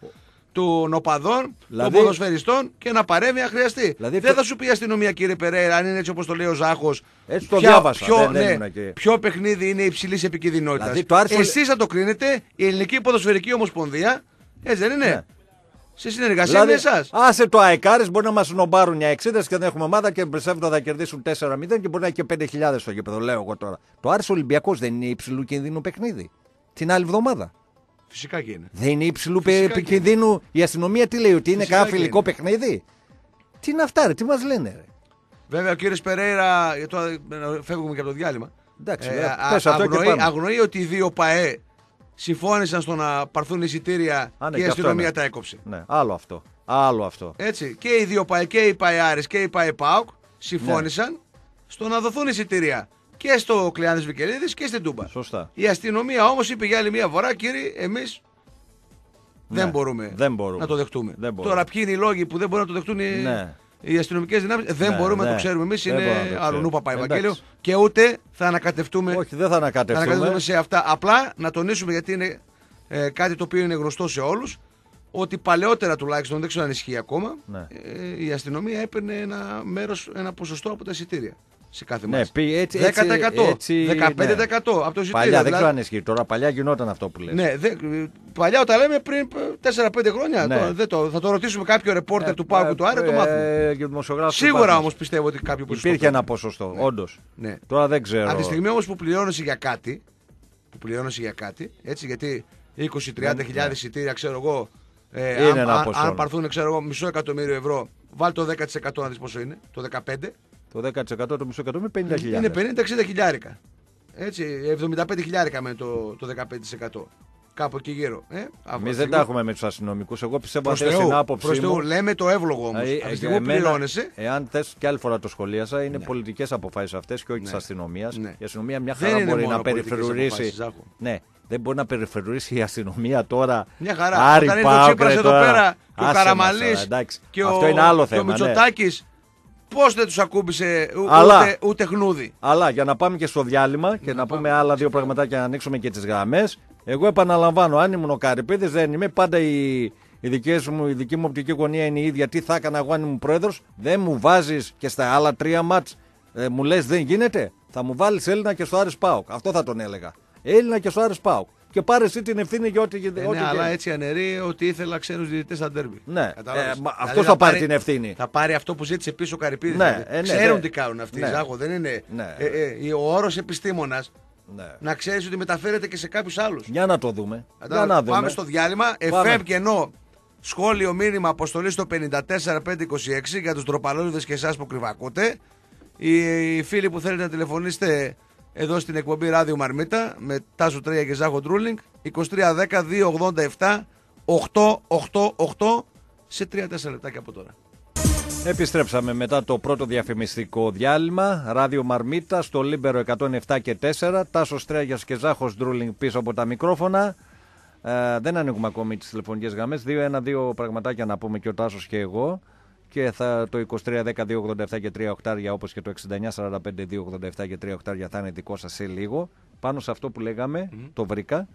των οπαδών, Δηλαδή- των ποδοσφαιριστών και να παρέμβει αν χρειαστεί. Δηλαδή δεν το- θα σου πει η αστυνομία, κύριε Περέρα, αν είναι έτσι όπως το λέει ο Ζάχος. Έτσι το διάβασα, Ποιο, δεν- δεν ναι, ήμουν εκεί. ποιο παιχνίδι είναι υψηλής επικίνδυνοτητα. Δηλαδή, το άρθρο- Εσείς θα το κρίνετε, η Ελληνική Ποδοσφαιρική Ομοσπονδία. Έτσι δεν είναι; Ναι. Σε συνεργασία με εσάς. άσε το αεκάρε μπορεί να μας νομπάρουν οι 60 και δεν έχουμε ομάδα και πιστεύω θα κερδίσουν 4-0 και μπορεί να έχει και 5.000 στο γήπεδο. Λέω εγώ τώρα. Το Άρης Ολυμπιακός δεν είναι υψηλού κινδύνου παιχνίδι. Την άλλη εβδομάδα. Φυσικά και είναι. Δεν είναι υψηλού Φυσικά πε- και κινδύνου. Η αστυνομία τι λέει, ότι είναι Φυσικά κανένα και φιλικό είναι. παιχνίδι; Τι είναι αυτά, ρε, τι μας λένε, ρε; Βέβαια ο κύριος Περέιρα. ε, Τώρα ε, φεύγουμε και από το διάλειμμα. Εντάξει, Ε, ε, α- πες αυτό και αγνοεί, πάμε. αγνοεί ότι οι δύο ΠαΕ συμφώνησαν στο να πάρθουν εισιτήρια Α, ναι, και η και αυτό, αστυνομία ναι. τα έκοψε. Ναι, άλλο αυτό. Άλλο αυτό. Έτσι. Και οι δύο ΠαΕ και οι ΠαΕ και οι ΠαΕ ΠΑΟΚ συμφώνησαν στο να δοθούν εισιτήρια και στο Κλειάνδης Βικελίδης και στην Τούμπα. Σωστά. Η αστυνομία όμως είπε για άλλη μια φορά, κύριε, εμείς δεν, Ναι, μπορούμε δεν μπορούμε. να το δεχτούμε. Δεν μπορούμε. Τώρα, ποιοι είναι οι λόγοι που δεν μπορούν να το δεχτούν οι, Ναι. Οι αστυνομικές δυνάμεις, δεν Ναι, μπορούμε να ναι. το ξέρουμε εμείς. Δεν μπορούμε να το Είναι ξέρουμε. αλλονού Παπαϊβαγγέλιο Εντάξει. και ούτε θα ανακατευτούμε, Όχι, δεν θα θα ανακατευτούμε. ανακατευτούμε σε αυτά. Απλά να τονίσουμε γιατί είναι ε, κάτι το οποίο είναι γνωστό σε όλους. Ότι παλαιότερα τουλάχιστον, δεν ξέρω αν ισχύει ακόμα, Ναι. ε, η αστυνομία έπαιρνε ένα μέρος, ένα ποσοστό από τα εισιτήρια σε κάθε Ναι, μάτς. πει έτσι- 10%, έτσι- 15% από το εισιτήριο. Παλιά δεν δηλαδή. ξέρω αν ισχύει. Τώρα παλιά γινόταν αυτό που λες. Ναι, δε, παλιά όταν λέμε πριν 4-5 χρόνια. Ναι. Τώρα, δεν το, θα το ρωτήσουμε κάποιο ρεπόρτερ του Πάουκου του Άρη, το μάθουμε. Ε, και δημοσιογράφος του Σίγουρα Πάκου. όμως πιστεύω ότι κάποιο ποσοστό. Υπήρχε ένα ποσοστό, όντως. Ναι. Τώρα δεν ξέρω. Από τη στιγμή όμως που πληρώνεσαι για κάτι, που πληρώνεσαι για κάτι, έτσι, γιατί 20-30 χιλιάδες εισιτήρια, ξέρω εγώ, ε, Ναι, Είναι αν, ένα αν, ποσό, αν ναι. πάρθουν, ξέρω εγώ, μισό εκατομμύριο ευρώ, βάλει το 10% να δεις πόσο είναι, το 15, Το 10% το μισό εκατομμύριο είναι 50 είναι 50-60 χιλιάρικα. Έτσι, 75 χιλιάρικα με το, το 15%. Κάπου εκεί γύρω. Ε, από Εμείς τη δεν στιγμή- τα έχουμε με τους αστυνομικούς. Εγώ πιστεύω Προς ότι Θεού, στην άποψή προς Θεού, μου. λέμε το εύλογο όμως. ε, Από τη ε, στιγμή που εμένα, πληρώνεσαι, Εάν θες και άλλη φορά το σχολίασα, είναι πολιτικές αποφάσεις αυτές και όχι Ναι. τη αστυνομίας. Ναι. Η αστυνομία μια Δεν χαρά είναι μπορεί μόνο να πολιτικές περιφρουρήσει. αποφάσεις, Ζάχο. Ναι, δεν μπορεί να περιφρουρήσει η αστυνομία τώρα. Μια χαρά. Άρη, Όταν ήρθε ο Πάοκ, Τσίπρας ρε, εδώ τώρα. πέρα και ο Άσε μας Καραμαλής τώρα, εντάξει. και Αυτό ο, είναι άλλο και ο θέμα. Ναι. Μητσοτάκης πώς δεν τους ακούμπησε ου- Αλλά- ούτε, ούτε χνούδι. Αλλά για να πάμε και στο διάλειμμα και να, πούμε άλλα δύο πραγματάκια να ανοίξουμε και τις γραμμές. Εγώ επαναλαμβάνω, αν ήμουν ο Καρυπίδης, δεν είμαι. Πάντα η, η, δικές μου, η δική μου οπτική γωνία είναι η ίδια. Τι θα έκανα εγώ αν ήμουν πρόεδρος; Δεν μου βάζεις και στα άλλα τρία μάτς. Ε, μου λες δεν γίνεται; Θα μου βάλεις Έλληνα και στο Άρης Πάοκ. Αυτό θα τον έλεγα. Έλληνα και στο Άρης Πάοκ. Και πάρε εσύ την ευθύνη για ό,τι, Ε, ό,τι ναι, αλλά γίνει. έτσι αναιρεί ότι ήθελα ξένους διαιτητές στα ντέρμπι. Ναι, Κατάλαβες; ε, μα Δηλαδή αυτός θα θα πάρει την ευθύνη. Θα πάρει αυτό που ζήτησε πίσω ο Καρυπίδης. Ναι, δηλαδή. ε, ναι, Ξέρουν ναι. τι κάνουν αυτοί. Ναι. Ζάχο, δεν είναι. Ναι. Ε, ε, ο όρος επιστήμονας Ναι. να ξέρεις ότι μεταφέρεται και σε κάποιους άλλους. Για να το δούμε. Για Κατάλαβες. να δούμε. Πάμε στο διάλειμμα. Πάμε. Εφεύ και ενώ σχόλιο μήνυμα αποστολή στο 54526 για τους ντροπαλόδιδες και εσάς που κρυβακούτε. Οι φίλοι που θέλετε να τηλεφωνήσετε εδώ στην εκπομπή Ράδιο Μαρμίτα με Τάσο Τρία και Ζάχο Ντρούλινγκ 2310-287 888 σε 3-4 λεπτάκια από τώρα. Επιστρέψαμε μετά το πρώτο διαφημιστικό διάλειμμα. Ράδιο Μαρμίτα στο Λίμπερο 107 και 4. Τάσος Τρέγιας και Ζάχος Ντρούλινγκ πίσω από τα μικρόφωνα. Ε, δεν ανοίγουμε ακόμη τις τηλεφωνικές γραμμές. Δύο-ένα-δύο πραγματάκια να πούμε και ο Τάσος και εγώ. Και θα, το 2310-287 και 3 οκτάρια όπως και το 6945-287 και 3 οκτάρια θα είναι δικό σας σε λίγο. Πάνω σε αυτό που λέγαμε, το βρηκα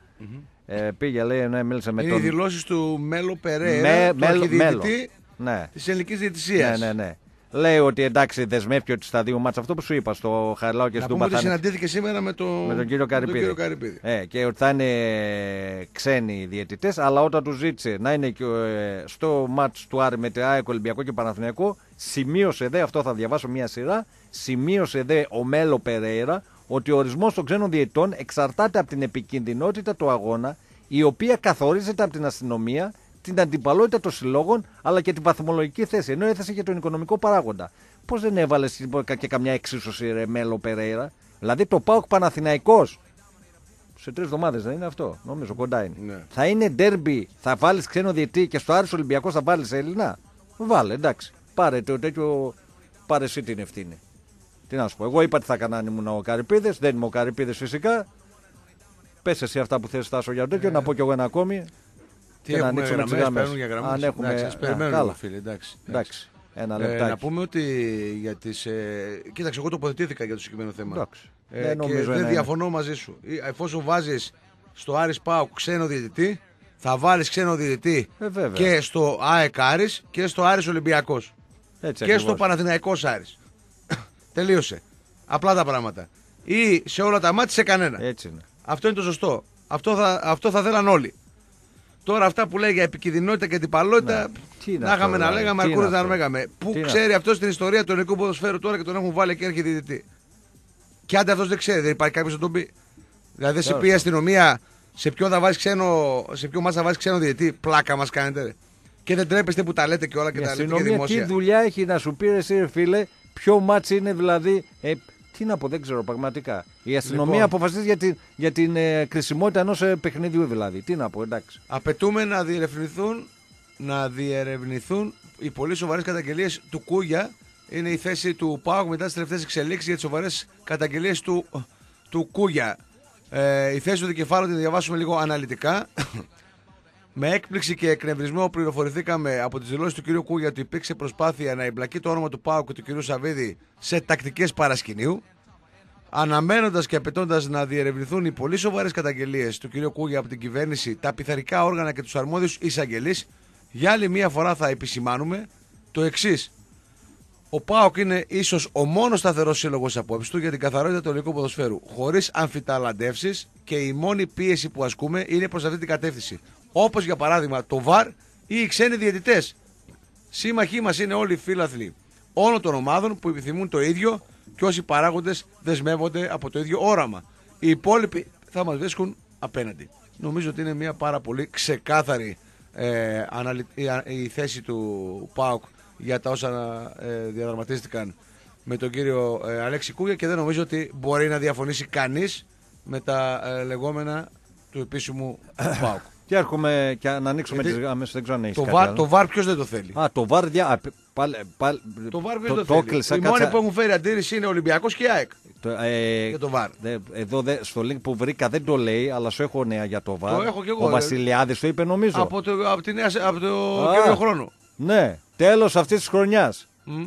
Ε, πήγε, λέει, ναι, μίλησε με Είναι τον. οι δηλώσεις του Μέλο Περέρα, Με- του Μέλο- αρχιδιαιτητή Ναι. της ελληνικής διαιτησίας. Ναι, ναι, ναι. Λέει ότι εντάξει δεσμεύει ότι στα δύο μάτσα αυτό που σου είπα στο Χαριλάου και Να στο πούμε ότι Μπαθάνη συναντήθηκε σήμερα με, το... με τον κύριο Καρυπίδη. κύριο Καρυπίδη. Ε, και ότι θα είναι ξένοι διαιτητές, αλλά όταν του ζήτησε να είναι και, ε, στο μάτς του Άρη με το ΑΕΚ Ολυμπιακό και Παναθηναϊκό, σημείωσε δε, αυτό θα διαβάσω μια σειρά, σημείωσε δε ο Μέλο Περέιρα ότι ο ορισμός των ξένων διαιτητών εξαρτάται από την επικινδυνότητα του αγώνα, η οποία καθορίζεται από την αστυνομία, την αντιπαλότητα των συλλόγων αλλά και την βαθμολογική θέση. Ενώ έθεσε και τον οικονομικό παράγοντα. Πώς δεν έβαλες και καμιά εξίσωση, ρε Μέλο Περέιρα; Δηλαδή το Πάοκ Παναθηναϊκός σε τρεις εβδομάδες δεν είναι αυτό; Νομίζω κοντά είναι. Ναι. Θα είναι ντέρμπι, θα βάλεις ξένο διετή και στο Άρης Ολυμπιακός θα βάλεις Έλληνα; Βάλε, εντάξει. Πάρε το τέτοιο. Πάρε εσύ την ευθύνη. Τι να σου πω. Εγώ είπα τι θα έκανα αν ήμουν ο Καρυπίδε. Δεν είμαι ο Καρυπίδε φυσικά. Πες εσύ αυτά που θες, Τάσο για το τέτοιο. Να πω κι εγώ ένα ακόμη. Τι και να έχουμε ανοίξουμε τις γραμμές, γραμμές. παίρνουν για γραμμές. Αν έχουμε- Εντάξει, σας Α, περιμένουμε, καλά. φίλε, εντάξει. Εντάξει. Ένα Ε, λεπτάκι. να πούμε ότι για τις... Ε... Κοίταξε, εγώ τοποθετήθηκα για το συγκεκριμένο θέμα. Εντάξει. Ε, Δεν και νομίζω δεν να διαφωνώ μαζί σου. Ε, Εφόσον βάζεις στο Άρης Πάουκ ξένο διαιτητή, θα βάλεις ξένο διαιτητή Ε, βέβαια. και στο ΑΕΚ Άρης και στο Άρης Ολυμπιακός. Έτσι και ακριβώς. στο Παναθηναϊκός Άρης. (coughs) Τελείωσε. Απλά τα πράγματα. Ή σε όλα τα μάτια σε κανένα. Έτσι είναι. Αυτό είναι το σωστό. Αυτό θα, αυτό θα θέλαν όλοι. Τώρα αυτά που λέει για επικινδυνότητα και αντιπαλότητα, Ναι. Τι είναι να αυτό, είχαμε να δηλαδή, λέγαμε, τι είναι αρκούδε να αυτό; λέγαμε. Πού Τι είναι ξέρει αυτό; την ιστορία του ελληνικού ποδοσφαίρου τώρα και τον έχουν βάλει και έρχεται διαιτητή. Και αν αυτός δεν ξέρει, δεν υπάρχει κάποιος να τον πει. Δηλαδή δεν σε Τέλος πει η αστυνομία σε ποιο θα βάζει ξένο, σε ποιο μάτσα θα βάζει ξένο διαιτητή. Πλάκα μας κάνετε. ρε. Και δεν τρέπεστε που τα λέτε και όλα και Η τα λέτε και αστυνομία τι δημόσια. δουλειά έχει να σου πει εσύ, ρε φίλε, ποιο μάτς είναι δηλαδή. Ε, τι να πω, δεν ξέρω πραγματικά. Η αστυνομία Λοιπόν. αποφασίζει για την, για την ε, κρισιμότητα ενός ε, παιχνιδιού δηλαδή. Τι να πω, εντάξει. Απαιτούμε να διερευνηθούν, να διερευνηθούν οι πολύ σοβαρές καταγγελίες του Κούγια. Είναι η θέση του ΠΑΟΚ μετά τις τελευταίες εξελίξεις για τις σοβαρές καταγγελίες του, του Κούγια. Ε, η θέση του δικεφάλου την διαβάσουμε λίγο αναλυτικά. Με έκπληξη και εκνευρισμό πληροφορηθήκαμε από τις δηλώσεις του κ. Κούγια ότι υπήρξε προσπάθεια να εμπλακεί το όνομα του ΠΑΟΚ και του κ. Σαββίδη σε τακτικές παρασκηνίου. Αναμένοντας και απαιτώντας να διερευνηθούν οι πολύ σοβαρές καταγγελίες του κ. Κούγια από την κυβέρνηση, τα πειθαρχικά όργανα και τους αρμόδιους εισαγγελείς, για άλλη μία φορά θα επισημάνουμε το εξής. Ο ΠΑΟΚ είναι ίσως ο μόνος σταθερός σύλλογος απόψης του για την καθαρότητα του ελληνικού ποδοσφαίρου. Χωρίς αμφιταλαντεύσεις και η μόνη πίεση που ασκούμε είναι προς αυτή την κατεύθυνση. Όπως για παράδειγμα το ΒΑΡ ή οι ξένοι διαιτητές. Σύμμαχοί μας είναι όλοι φίλαθλοι όλων των ομάδων που επιθυμούν το ίδιο και όσοι παράγοντες δεσμεύονται από το ίδιο όραμα. Οι υπόλοιποι θα μας βρίσκουν απέναντι. Νομίζω ότι είναι μια πάρα πολύ ξεκάθαρη ε, αναλυ- η, α- η θέση του ΠΑΟΚ για τα όσα ε, διαδραματίστηκαν με τον κύριο ε, Αλέξη Κούγια και δεν νομίζω ότι μπορεί να διαφωνήσει κανείς με τα ε, λεγόμενα του επίσημου ΠΑΟΚ. Και έρχομαι και να ανοίξουμε Γιατί τις γραμμέ. Δεν ξέρω αν έχεις το, κάτι βαρ, άλλο. το ΒΑΡ ποιος δεν το θέλει; Α, το βάρ δια... α, πάλι, πάλι, το ΒΑΡ ποιος το, δεν το το έκλεισα, θέλει. Οι κάτσα- μόνοι που έχουν φέρει αντίρρηση είναι ο Ολυμπιακός και η ΑΕΚ. το, ε, Για το VAR. δε- εδώ δε, στο link που βρήκα δεν το λέει, αλλά σου έχω νέα για το βάρ. Το έχω κι εγώ, Ο ρε. Βασιλιάδης το είπε νομίζω. Από το, από, τη νέα, από το Α. καινούριο χρόνο. Ναι, τέλος αυτής της χρονιάς. Μμ.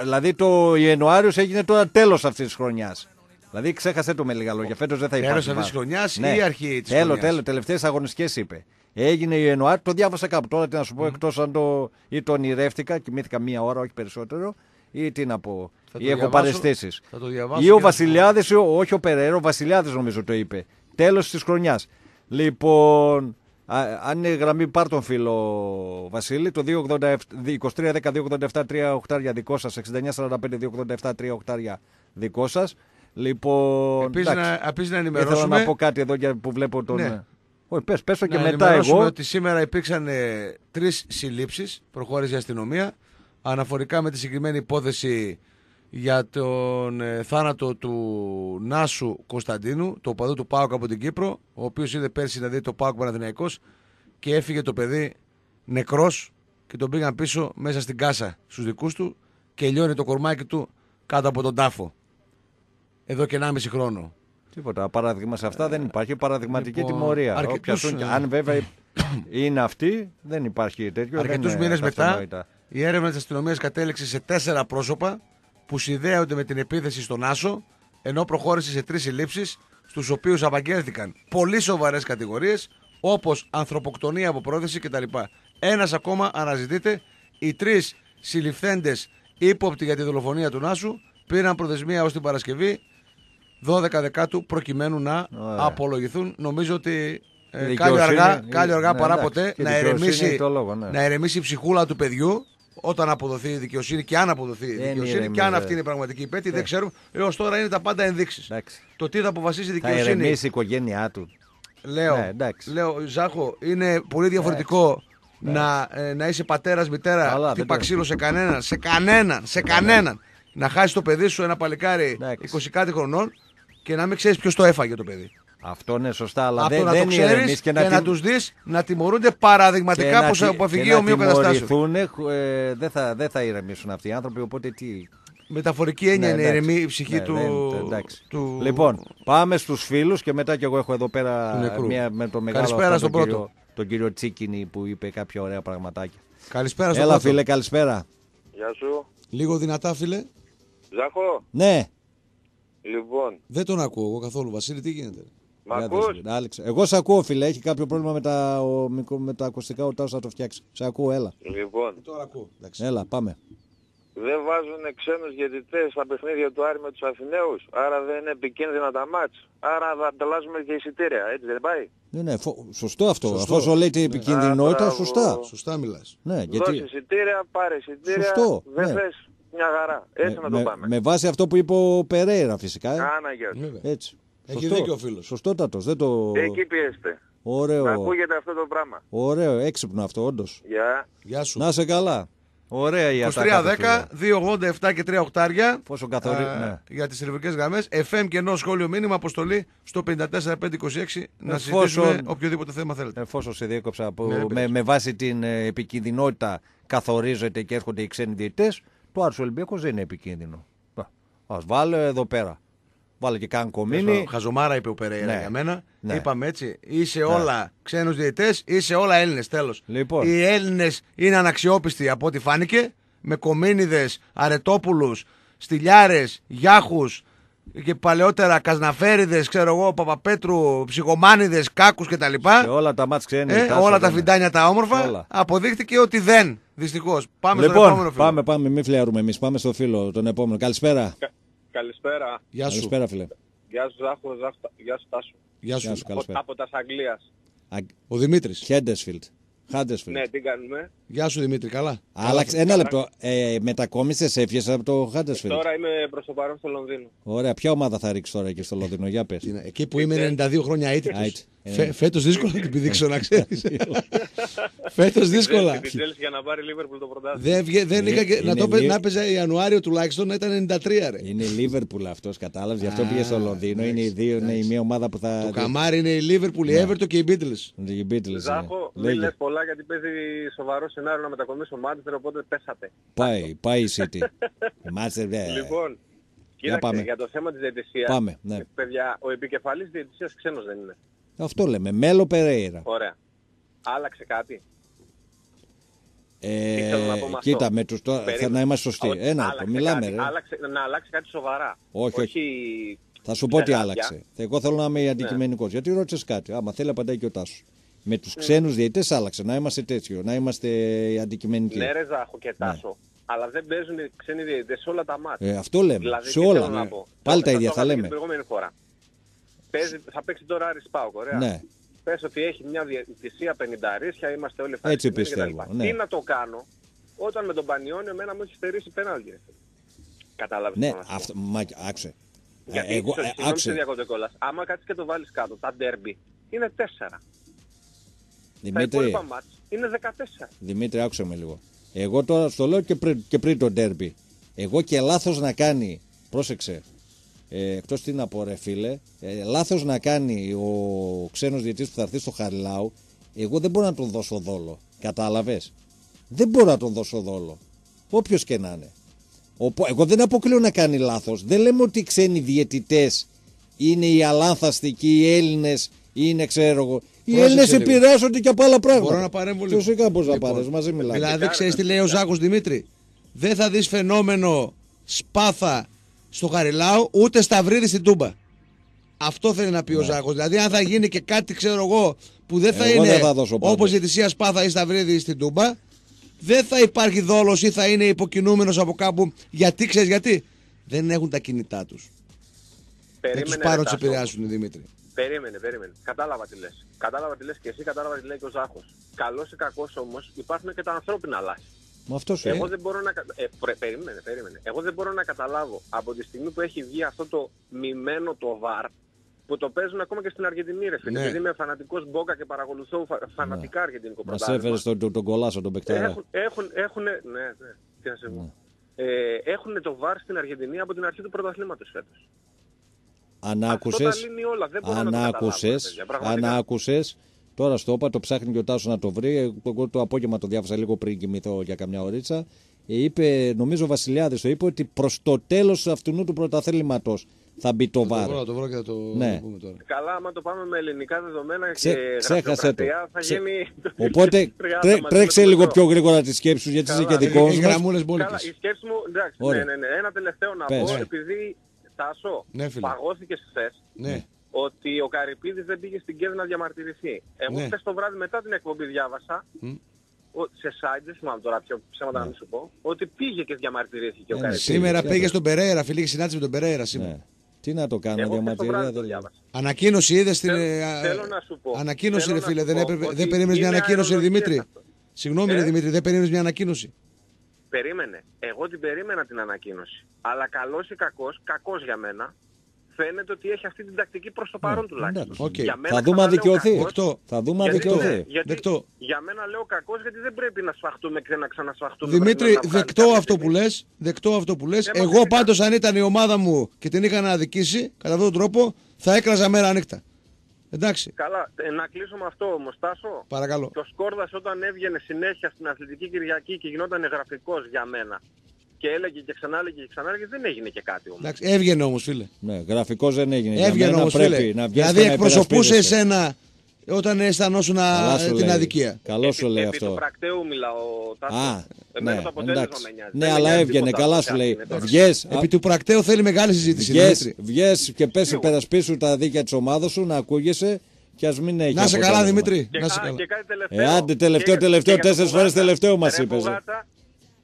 Δηλαδή το Ιανουάριος έγινε τώρα τέλος αυτής της χρονιάς. Δηλαδή ξέχασε το με λίγα λόγια. Φέτος δεν θα υπάρχει. Τέλος αυτής VAR. της χρονιάς Ναι. ή αρχή της τέλος, χρονιάς; Τέλος, τελευταίες αγωνιστικές είπε. Έγινε Ιανουάριο, το διάβασα κάπου. Τώρα τι να σου πω, εκτός αν το ή το ονειρεύτηκα, κοιμήθηκα μία ώρα, όχι περισσότερο, ή τι να πω. Θα το Ή έχω διαβάσω- παρεστήσεις. θα το διαβάσω Ή και ο θα σου πω. Βασιλιάδης, ή ο- όχι ο Περαίρο, ο Βασιλιάδης νομίζω το είπε. Τέλος της χρονιάς. Λοιπόν, α, αν είναι γραμμή πάρ τον φίλο Βασίλη, το 23-10-287-3 οχτάρια δικό σας, 69-45-287-3 οχτάρια δικό σας. Λοιπόν, Επίσης εντάξει. να, επίσης να Ήθελα ενημερώσουμε, να πω κάτι εδώ για που βλέπω τον... Ναι. Όχι, πες, πες το και να μετά ενημερώσουμε εγώ. ότι σήμερα υπήρξαν ε, τρεις συλλήψεις, προχώρησε η αστυνομία, αναφορικά με τη συγκεκριμένη υπόθεση για τον ε, θάνατο του Νάσου Κωνσταντίνου, του οπαδού του Πάουκ από την Κύπρο, ο οποίος είδε πέρσι να δει το Πάουκ Παναθηναϊκός και έφυγε το παιδί νεκρός και τον πήγαν πίσω μέσα στην κάσα στους δικούς του και λιώνει το κορμάκι του κάτω από τον τάφο. Εδώ και 1,5 χρόνο. Τίποτα. Παράδειγμα σε αυτά δεν υπάρχει. Παραδειγματική λοιπόν, τιμωρία. αρκετούς, Όποιας και- ε, αν βέβαια είναι αυτή, δεν υπάρχει τέτοιο. Αρκετούς δεν είναι μήνες μετά, αυτονόητα. η έρευνα της αστυνομίας κατέληξε σε τέσσερα πρόσωπα που συνδέονται με την επίθεση στον Άσο, ενώ προχώρησε σε τρεις συλλήψεις, στους οποίους απαγγέλθηκαν πολύ σοβαρές κατηγορίες, όπως ανθρωποκτονία από πρόθεση κτλ. Ένας ακόμα αναζητείται. Οι τρεις συλληφθέντες ύποπτοι για τη δολοφονία του Νάσου πήραν προθεσμία ως την Παρασκευή 12 Δεκάτου προκειμένου να Ωραία. απολογηθούν. Νομίζω ότι ε, Η κάλλιο δικαιοσύνη- αργά, κάλλιο αργά ναι, παρά εντάξει. ποτέ Και η να δικαιοσύνη ηρεμήσει, έχει το λόγο, ναι. να ηρεμήσει η ψυχούλα του παιδιού όταν αποδοθεί η δικαιοσύνη και αν αποδοθεί η Δεν δικαιοσύνη ηρεμεί, και αν δε. αυτή είναι η πραγματική υπέτη, Ναι. δεν ξέρουμε. Έως τώρα είναι τα πάντα ενδείξεις. Εντάξει. Το τι θα αποφασίσει η Θα δικαιοσύνη. ηρεμήσει η οικογένειά του. Λέω, Ναι, εντάξει. λέω, Ζάχο, είναι πολύ διαφορετικό να, ε, να είσαι πατέρας, μητέρα, Καλά, δεν χτύπα το- ξύλο σε κανέναν, σε κανέναν, σε κανέναν. Να χάσεις το παιδί σου ένα παλικάρι Εντάξει. 20 κάτι χρονών και να μην ξέρεις ποιος το έφαγε το παιδί. Αυτό είναι σωστά, αλλά Αυτό δεν, να δεν το ξέρεις ηρεμείς και, να, να, την- τους δεις να τιμωρούνται και παραδειγματικά να από, τη- από και αφηγείο να ομοίου καταστάσεων. τιμωρηθούν, ε, δεν, θα, δεν θα ηρεμήσουν αυτοί οι άνθρωποι, οπότε τι. Μεταφορική έννοια Ναι, είναι εντάξει. ηρεμή η ψυχή Ναι, του, δεν- εντάξει. του. Λοιπόν, πάμε στους φίλους και μετά και εγώ έχω εδώ πέρα Του νεκρού. μια, με το μεγάλο Καλησπέρα αυτό, στον τον, πρώτο. κύριο, τον κύριο Τσίκινη που είπε κάποια ωραία πραγματάκια. Καλησπέρα στον Έλα, πρώτο. φίλε, καλησπέρα. Γεια σου. Λίγο δυνατά, φίλε. Ζάχο, Ναι, λοιπόν, Δεν τον ακούω εγώ καθόλου. Βασίλη, τι γίνεται. μ' Για ακούς; δες, Άλεξ. Εγώ σε ακούω, φίλε. Έχει κάποιο πρόβλημα με τα, ο, μικρό- με τα ακουστικά. Ο Τάσος θα το φτιάξει. Σε ακούω, έλα. Λοιπόν, Τώρα ακούω. Εντάξει. Έλα, πάμε. δεν βάζουν ξένους διαιτητές στα παιχνίδια του Άρη με τους Αθηναίους, άρα δεν είναι επικίνδυνα τα μάτς. Άρα θα ανταλλάσσουμε και εισιτήρια, έτσι δεν πάει; Ναι, ναι, φο- σωστό αυτό. Σωστό. Αφού λέει την επικίνδυνοτητα, Α, μπράβο. σωστά. Σωστά μιλάς. Ναι, Δώσε γιατί εισιτήρια, πάρε εισιτήρια, Σωστό, δεν ναι. θες μια χαρά. Έτσι να το με, πάμε. με βάση αυτό που είπε ο Περέιρα φυσικά. Ε. Άναγες. Έτσι. Έχει Σωστό. δίκιο ο φίλος. Σωστότατος. Δεν το... Εκεί πιέστε. Ωραίο. Να ακούγεται αυτό το πράγμα. Ωραίο, έξυπνο αυτό, όντως. Γεια. Γεια σου. Να σε καλά. Ωραία η ατάκα. του 2310, φίλε. 287 και 3 οχτάρια. Πόσο καθορι... ε, ναι. Για τις τηλεφωνικέ γραμμές. FM και ενώ σχόλιο μήνυμα αποστολή στο 54526 να Εφόσον- συζητήσουμε οποιοδήποτε θέμα θέλετε. Εφόσον σε διέκοψα από, Ναι, ρε, με, παιδες. με βάση την ε, επικινδυνότητα καθορίζεται και έρχονται οι ξένοι διαιτητές, το Άρης Ολυμπιακός δεν είναι επικίνδυνο. Α βάλε εδώ πέρα. Βάλε και καν κομίνι. Χαζομάρα είπε ο Περέιρα Ναι. για μένα. Ναι. Είπαμε έτσι. Είσαι όλα ξένους διαιτητές, είσαι όλα Έλληνες. Τέλος. Λοιπόν. Οι Έλληνες είναι αναξιόπιστοι από ό,τι φάνηκε. Με κομίνιδες, αρετόπουλους, στυλιάρες, γιάχους και παλαιότερα κασναφέριδες, ξέρω εγώ, Παπαπέτρου, ψυχομάνιδες, κάκους κτλ. Σε όλα τα μάτς ξένοι. Ε, τάσα όλα τα δεν είναι. φιντάνια τα όμορφα. Όλα. Αποδείχτηκε ότι δεν. Δυστυχώς. Πάμε στον επόμενο Λοιπόν, φίλο. πάμε, πάμε, μην φλιαρούμε εμείς. Πάμε στο φίλο, τον επόμενο. Καλησπέρα. Κα- Καλησπέρα. Γεια σου. Καλησπέρα, φίλε. Γεια σου Ζάχο, Ζάχο- γεια σου Τάσο. Γεια Γεια σου, σου. καλησπέρα. Από τα Αγγλίας. Ο Δημήτρης. Χέντεσφιλτ. Χάντεσφιλτ. Ναι, τι κάνουμε; Γεια σου Δημήτρη, καλά. Άλλαξε, ένα λεπτό. Ε, Μετακόμισες, έφυγες από το Χάντεσφιλτ. Τώρα είμαι προς το παρόν στο Λονδίνο. Ωραία, ποια ομάδα θα ρίξεις τώρα εκεί στο Λονδίνο, για πες. Είναι Εκεί που είμαι 92 χρόνια αίτητος. Άιτ. Φε, φέτος δύσκολα να την πηδήξω να ξέρεις. φέτος δύσκολα. Την Chelsea για να πάρει Liverpool το πρωτάθλημα. Δεν, βγε- δεν είχα και, να είναι το πες- λίγο- να έπαιζε Ιανουάριο τουλάχιστον να ήταν 93 ρε. Είναι Λίβερπουλ αυτός, κατάλαβες. Γι' αυτό Α, πήγε στο Λονδίνο. Είναι οι δύο, είναι η μία ομάδα που θα. Το καμάρι είναι η Liverpool, η Everton και οι Beatles. Οι Beatles. Ζάχο, είναι. μην Λέγε. λες πολλά γιατί παίζει σοβαρό σενάριο να μετακομίσει ο Μάντσεστερ, οπότε πέσατε. Πάει, πάει η City. Η Manchester, ε, Λοιπόν, κοίταξε, πάμε. για το θέμα της διαιτησίας, Πάμε, ναι. παιδιά, ο επικεφαλής διαιτησίας ξένος δεν είναι. Αυτό λέμε. Μέλο Περέιρα. Ωραία. Άλλαξε κάτι; Ε, Τι θέλω να πω με κοίτα, αυτό. με τους τώρα, θα Περίμενε. να είμαστε σωστοί. Όχι, Ένα άλλαξε λεπτό, μιλάμε. κάτι, Ρε. Άλλαξε, να αλλάξει κάτι σοβαρά. Όχι, όχι. όχι Θα σου πω τι ψεγάδια. άλλαξε. Εγώ θέλω να είμαι αντικειμενικός. Γιατί ρώτησες κάτι; Άμα θέλει, απαντάει και ο Τάσος. Με Ναι. του ξένους διαιτητές άλλαξε. Να είμαστε τέτοιο. Να είμαστε αντικειμενικοί. Ναι, ρε Ζάχο και Τάσο. Αλλά δεν παίζουν οι ξένοι διαιτητές σε όλα τα μάτια. Ε, αυτό λέμε. Δηλαδή, σε τι όλα. θέλω να ναι. πω; Πάλι Το- τα το ίδια θα είχατε και λέμε. Την προηγούμενη φορά. Παίζει, θα παίξει τώρα Άρης Πάοκ, ωραία. Ναι. Πες ότι έχει μια διαιτησία 50 αρίσια, είμαστε όλοι Έτσι ευχαριστημένοι πιστεύω, κτλ. ναι. Τι να το κάνω όταν με τον Πανιόνιο εμένα μου έχει στερήσει πέναλτι. ρε. Κατάλαβες Ναι, τι θέλω να σου πω. αυτό. Μα, άκουσε. Γιατί Ε, εγώ, στο- ε, συγγνώμη άκουσε. σε διακόπτω κιόλας. Άμα κάτσεις και το βάλεις κάτω, τα ντέρμπι είναι 4. Τα Δημήτρη, υπόλοιπα μάτς είναι 14. Δημήτρη, άκουσε με λίγο. Εγώ τώρα στο λέω και πριν, και πριν το ντέρμπι. Εγώ και λάθος να κάνει. Πρόσεξε. Ε, Εκτός τι να πω, ρε φίλε. Ε, λάθος να κάνει ο ξένος διαιτητής που θα έρθει στο Χαριλάου. Εγώ δεν μπορώ να τον δώσω δόλο. Κατάλαβες; Δεν μπορώ να τον δώσω δόλο. Όποιος και να είναι. Οπό- Εγώ δεν αποκλείω να κάνει λάθος. Δεν λέμε ότι οι ξένοι διαιτητές είναι οι αλάνθαστοι και οι Έλληνες είναι, ξέρω εγώ. Οι Πρόσεξε Έλληνες λίγο. επηρεάζονται και από άλλα πράγματα. Μπορώ να παρέμβω λίγο. Φυσικά πώ να Λοιπόν, πάρεις, μαζί μιλάμε. Δηλαδή, ξέρεις τι λέει ο Ζάκος Δημήτρη; Δεν θα δεις φαινόμενο σπάθα στο Χαριλάου ούτε σταυρίδι στην Τούμπα. Αυτό θέλει να πει Ναι. ο Ζάκος. Δηλαδή, αν θα γίνει και κάτι, ξέρω εγώ, που δεν θα Εγώ είναι δεν θα δώσω πάντως. όπως η Ετησία Σπάθα ή σταυρίδι στην Τούμπα, δεν θα υπάρχει δόλος ή θα είναι υποκινούμενος από κάπου. Γιατί ξέρεις γιατί; Δεν έχουν τα κινητά τους. Δεν τους Περίμενε, πάρουν ρε, τους Τάσο. επηρεάσουν, Δημήτρη. Περίμενε, περίμενε. Κατάλαβα τι λες. Κατάλαβα τι λες και εσύ κατάλαβα τι λέει και ο Ζάχος. Καλός ή κακός όμως υπάρχουν και τα ανθρώπινα λάθη. Με αυτός σου Εγώ λέω. δεν μπορώ να. κα- Ε, πρε- περίμενε, περίμενε. Εγώ δεν μπορώ να καταλάβω από τη στιγμή που έχει βγει αυτό το μειμένο το βαρ που το παίζουν ακόμα και στην Αργεντινή, ρε φίλε. Ναι. Επειδή είμαι φανατικός Μπόκα και παρακολουθώ φα- φανατικά αργεντινικό Μας πρωτάθλημα. έφερες τον, τον, τον κολάσο τον παικταρά. Έχουν, έχουν, έχουν, ναι, ναι, τι να σε πω. Ε, έχουν το βαρ στην Αργεντινή από την αρχή του πρωταθλήματος φέτος. Αν Αυτό άκουσε. τα λύνει όλα. Δεν μπορώ να Αν το καταλάβω, άκουσε. ρε παιδιά, πραγματικά. Αν άκουσε. Τώρα στο όπα το ψάχνει και ο Τάσος να το βρει. Εγώ το απόγευμα το διάβασα λίγο πριν κοιμηθώ για καμιά ωρίτσα. Ε, είπε, νομίζω ο Βασιλιάδης το είπε ότι προς το τέλος αυτού του πρωταθλήματος θα μπει το Το βάρ. βρω, θα το βρω και θα το Ναι. πούμε τώρα. Καλά, άμα το πάμε με ελληνικά δεδομένα Ξέ- και ξέχασε το. γραφειοκρατία θα Ξέ- γίνει... Οπότε (laughs) Τριάντα τρέ- μαζί με τρέξε το λίγο Πετρό. πιο γρήγορα τη σκέψη σου γιατί είσαι Καλά, και οι- δικός Οι μας. γραμμούλες Καλά, η μπόλικε. σκέψη μου, εντάξει, Ωραία. ναι, ναι, ναι. Ένα τελευταίο να Πες. πω, Ναι. επειδή Τάσο, Ναι, φίλε. παγώθηκες χθες Ναι. Ότι ο Καρυπίδης δεν πήγε στην ΚΕΔ να διαμαρτυρηθεί. Εγώ Ναι. χθες το βράδυ μετά την εκπομπή διάβασα, Μμ. ο- σε site, δεν θυμάμαι τώρα ποιο ψέματα να μην σου πω, ότι πήγε και διαμαρτυρήθηκε ο Ναι, Καρυπίδης. Σήμερα Πήγε, πήγε πήγε. στον Περέιρα, φίλε, και συνάντησε με τον Περέιρα σήμερα. Ναι. Τι να το κάνω, Εγώ χθες το διαμαρτυρία βράδυ το δεν διάβασα. Ανακοίνωση είδες στην. Θέλω- ε, α, θέλω να σου πω. Ανακοίνωση, Θέλω ρε να φίλε. σου Δεν, πω έπρεπε, ότι δεν περίμενες μια είναι ανακοίνωση, ρε αερολογίες Δημήτρη; αυτό. Συγγνώμη, Ε; ρε Δημήτρη, δεν περίμενες μια ανακοίνωση; Περίμενε. Εγώ την περίμενα την ανακοίνωση. Αλλά καλός ή κακός, κακός για μένα, φαίνεται ότι έχει αυτή την τακτική προς το παρόν τουλάχιστον. εντάξει. Οκ. Για μένα Θα δούμε αν ξαναλέω δικαιωθεί. κακός, Δεκτό. Θα δούμε αν γιατί- δικαιωθεί. γιατί Δεκτό. Για μένα λέω κακός γιατί δεν πρέπει να σφαχτούμε και να ξανασφαχτούμε. Δημήτρη, Πρέπει να βγάλει δεκτό κάποια αυτό που στιγμή. λες, δεκτό αυτό που λες. Ε, μα Εγώ φυσικά. πάντως αν ήταν η ομάδα μου και την είχαν αδικήσει, κατά αυτόν τον τρόπο, θα έκραζα μέρα νύχτα. Εντάξει, Καλά, ε, να κλείσω με αυτό όμως, Τάσο. παρακαλώ. Και ο Σκόρδας όταν έβγαινε συνέχεια στην Αθλητική Κυριακή και γινόταν γραφικός για μένα και έλεγε και ξανά έλεγε και ξανά έλεγε, δεν έγινε και κάτι όμως. Εντάξει, έβγαινε όμως φίλε. Ναι, γραφικός δεν έγινε. Για Έβγαινε μένα όμως πρέπει φίλε. να βγεις Δηλαδή και να εκπροσωπούσες υπερασπίζεσαι. εσένα όταν αισθανόσουν Καλά σου την λέει. αδικία. Καλό σου Επί- λέει επί του αυτό. πρακτέου μιλάω, Τάσος. Α, Εμένα ναι, το αποτέλεσμα εντάξει. με νοιάζει. Ναι, Δεν με αλλά νοιάζει έβγαινε. τίποτα Καλά άλλο. σου λέει. Είναι τώρα. Βγες, Επί του πρακτέου θέλει μεγάλη συζήτηση. βγες, Δημήτρη. βγες και πες υπερασπίσου τα δίκαια της ομάδας σου να ακούγεσαι και ας μην έχει Να σε καλά αποτέλεσμα. Δημήτρη. Και, Να σε α, καλά. και κάτι τελευταίο. Ε, άντε, τελευταίο, Και- τελευταίο, και για τέσσερις τον φορές Μπουγάτα. τελευταίο μας Ρε είπες, ε. Μπουγάτα,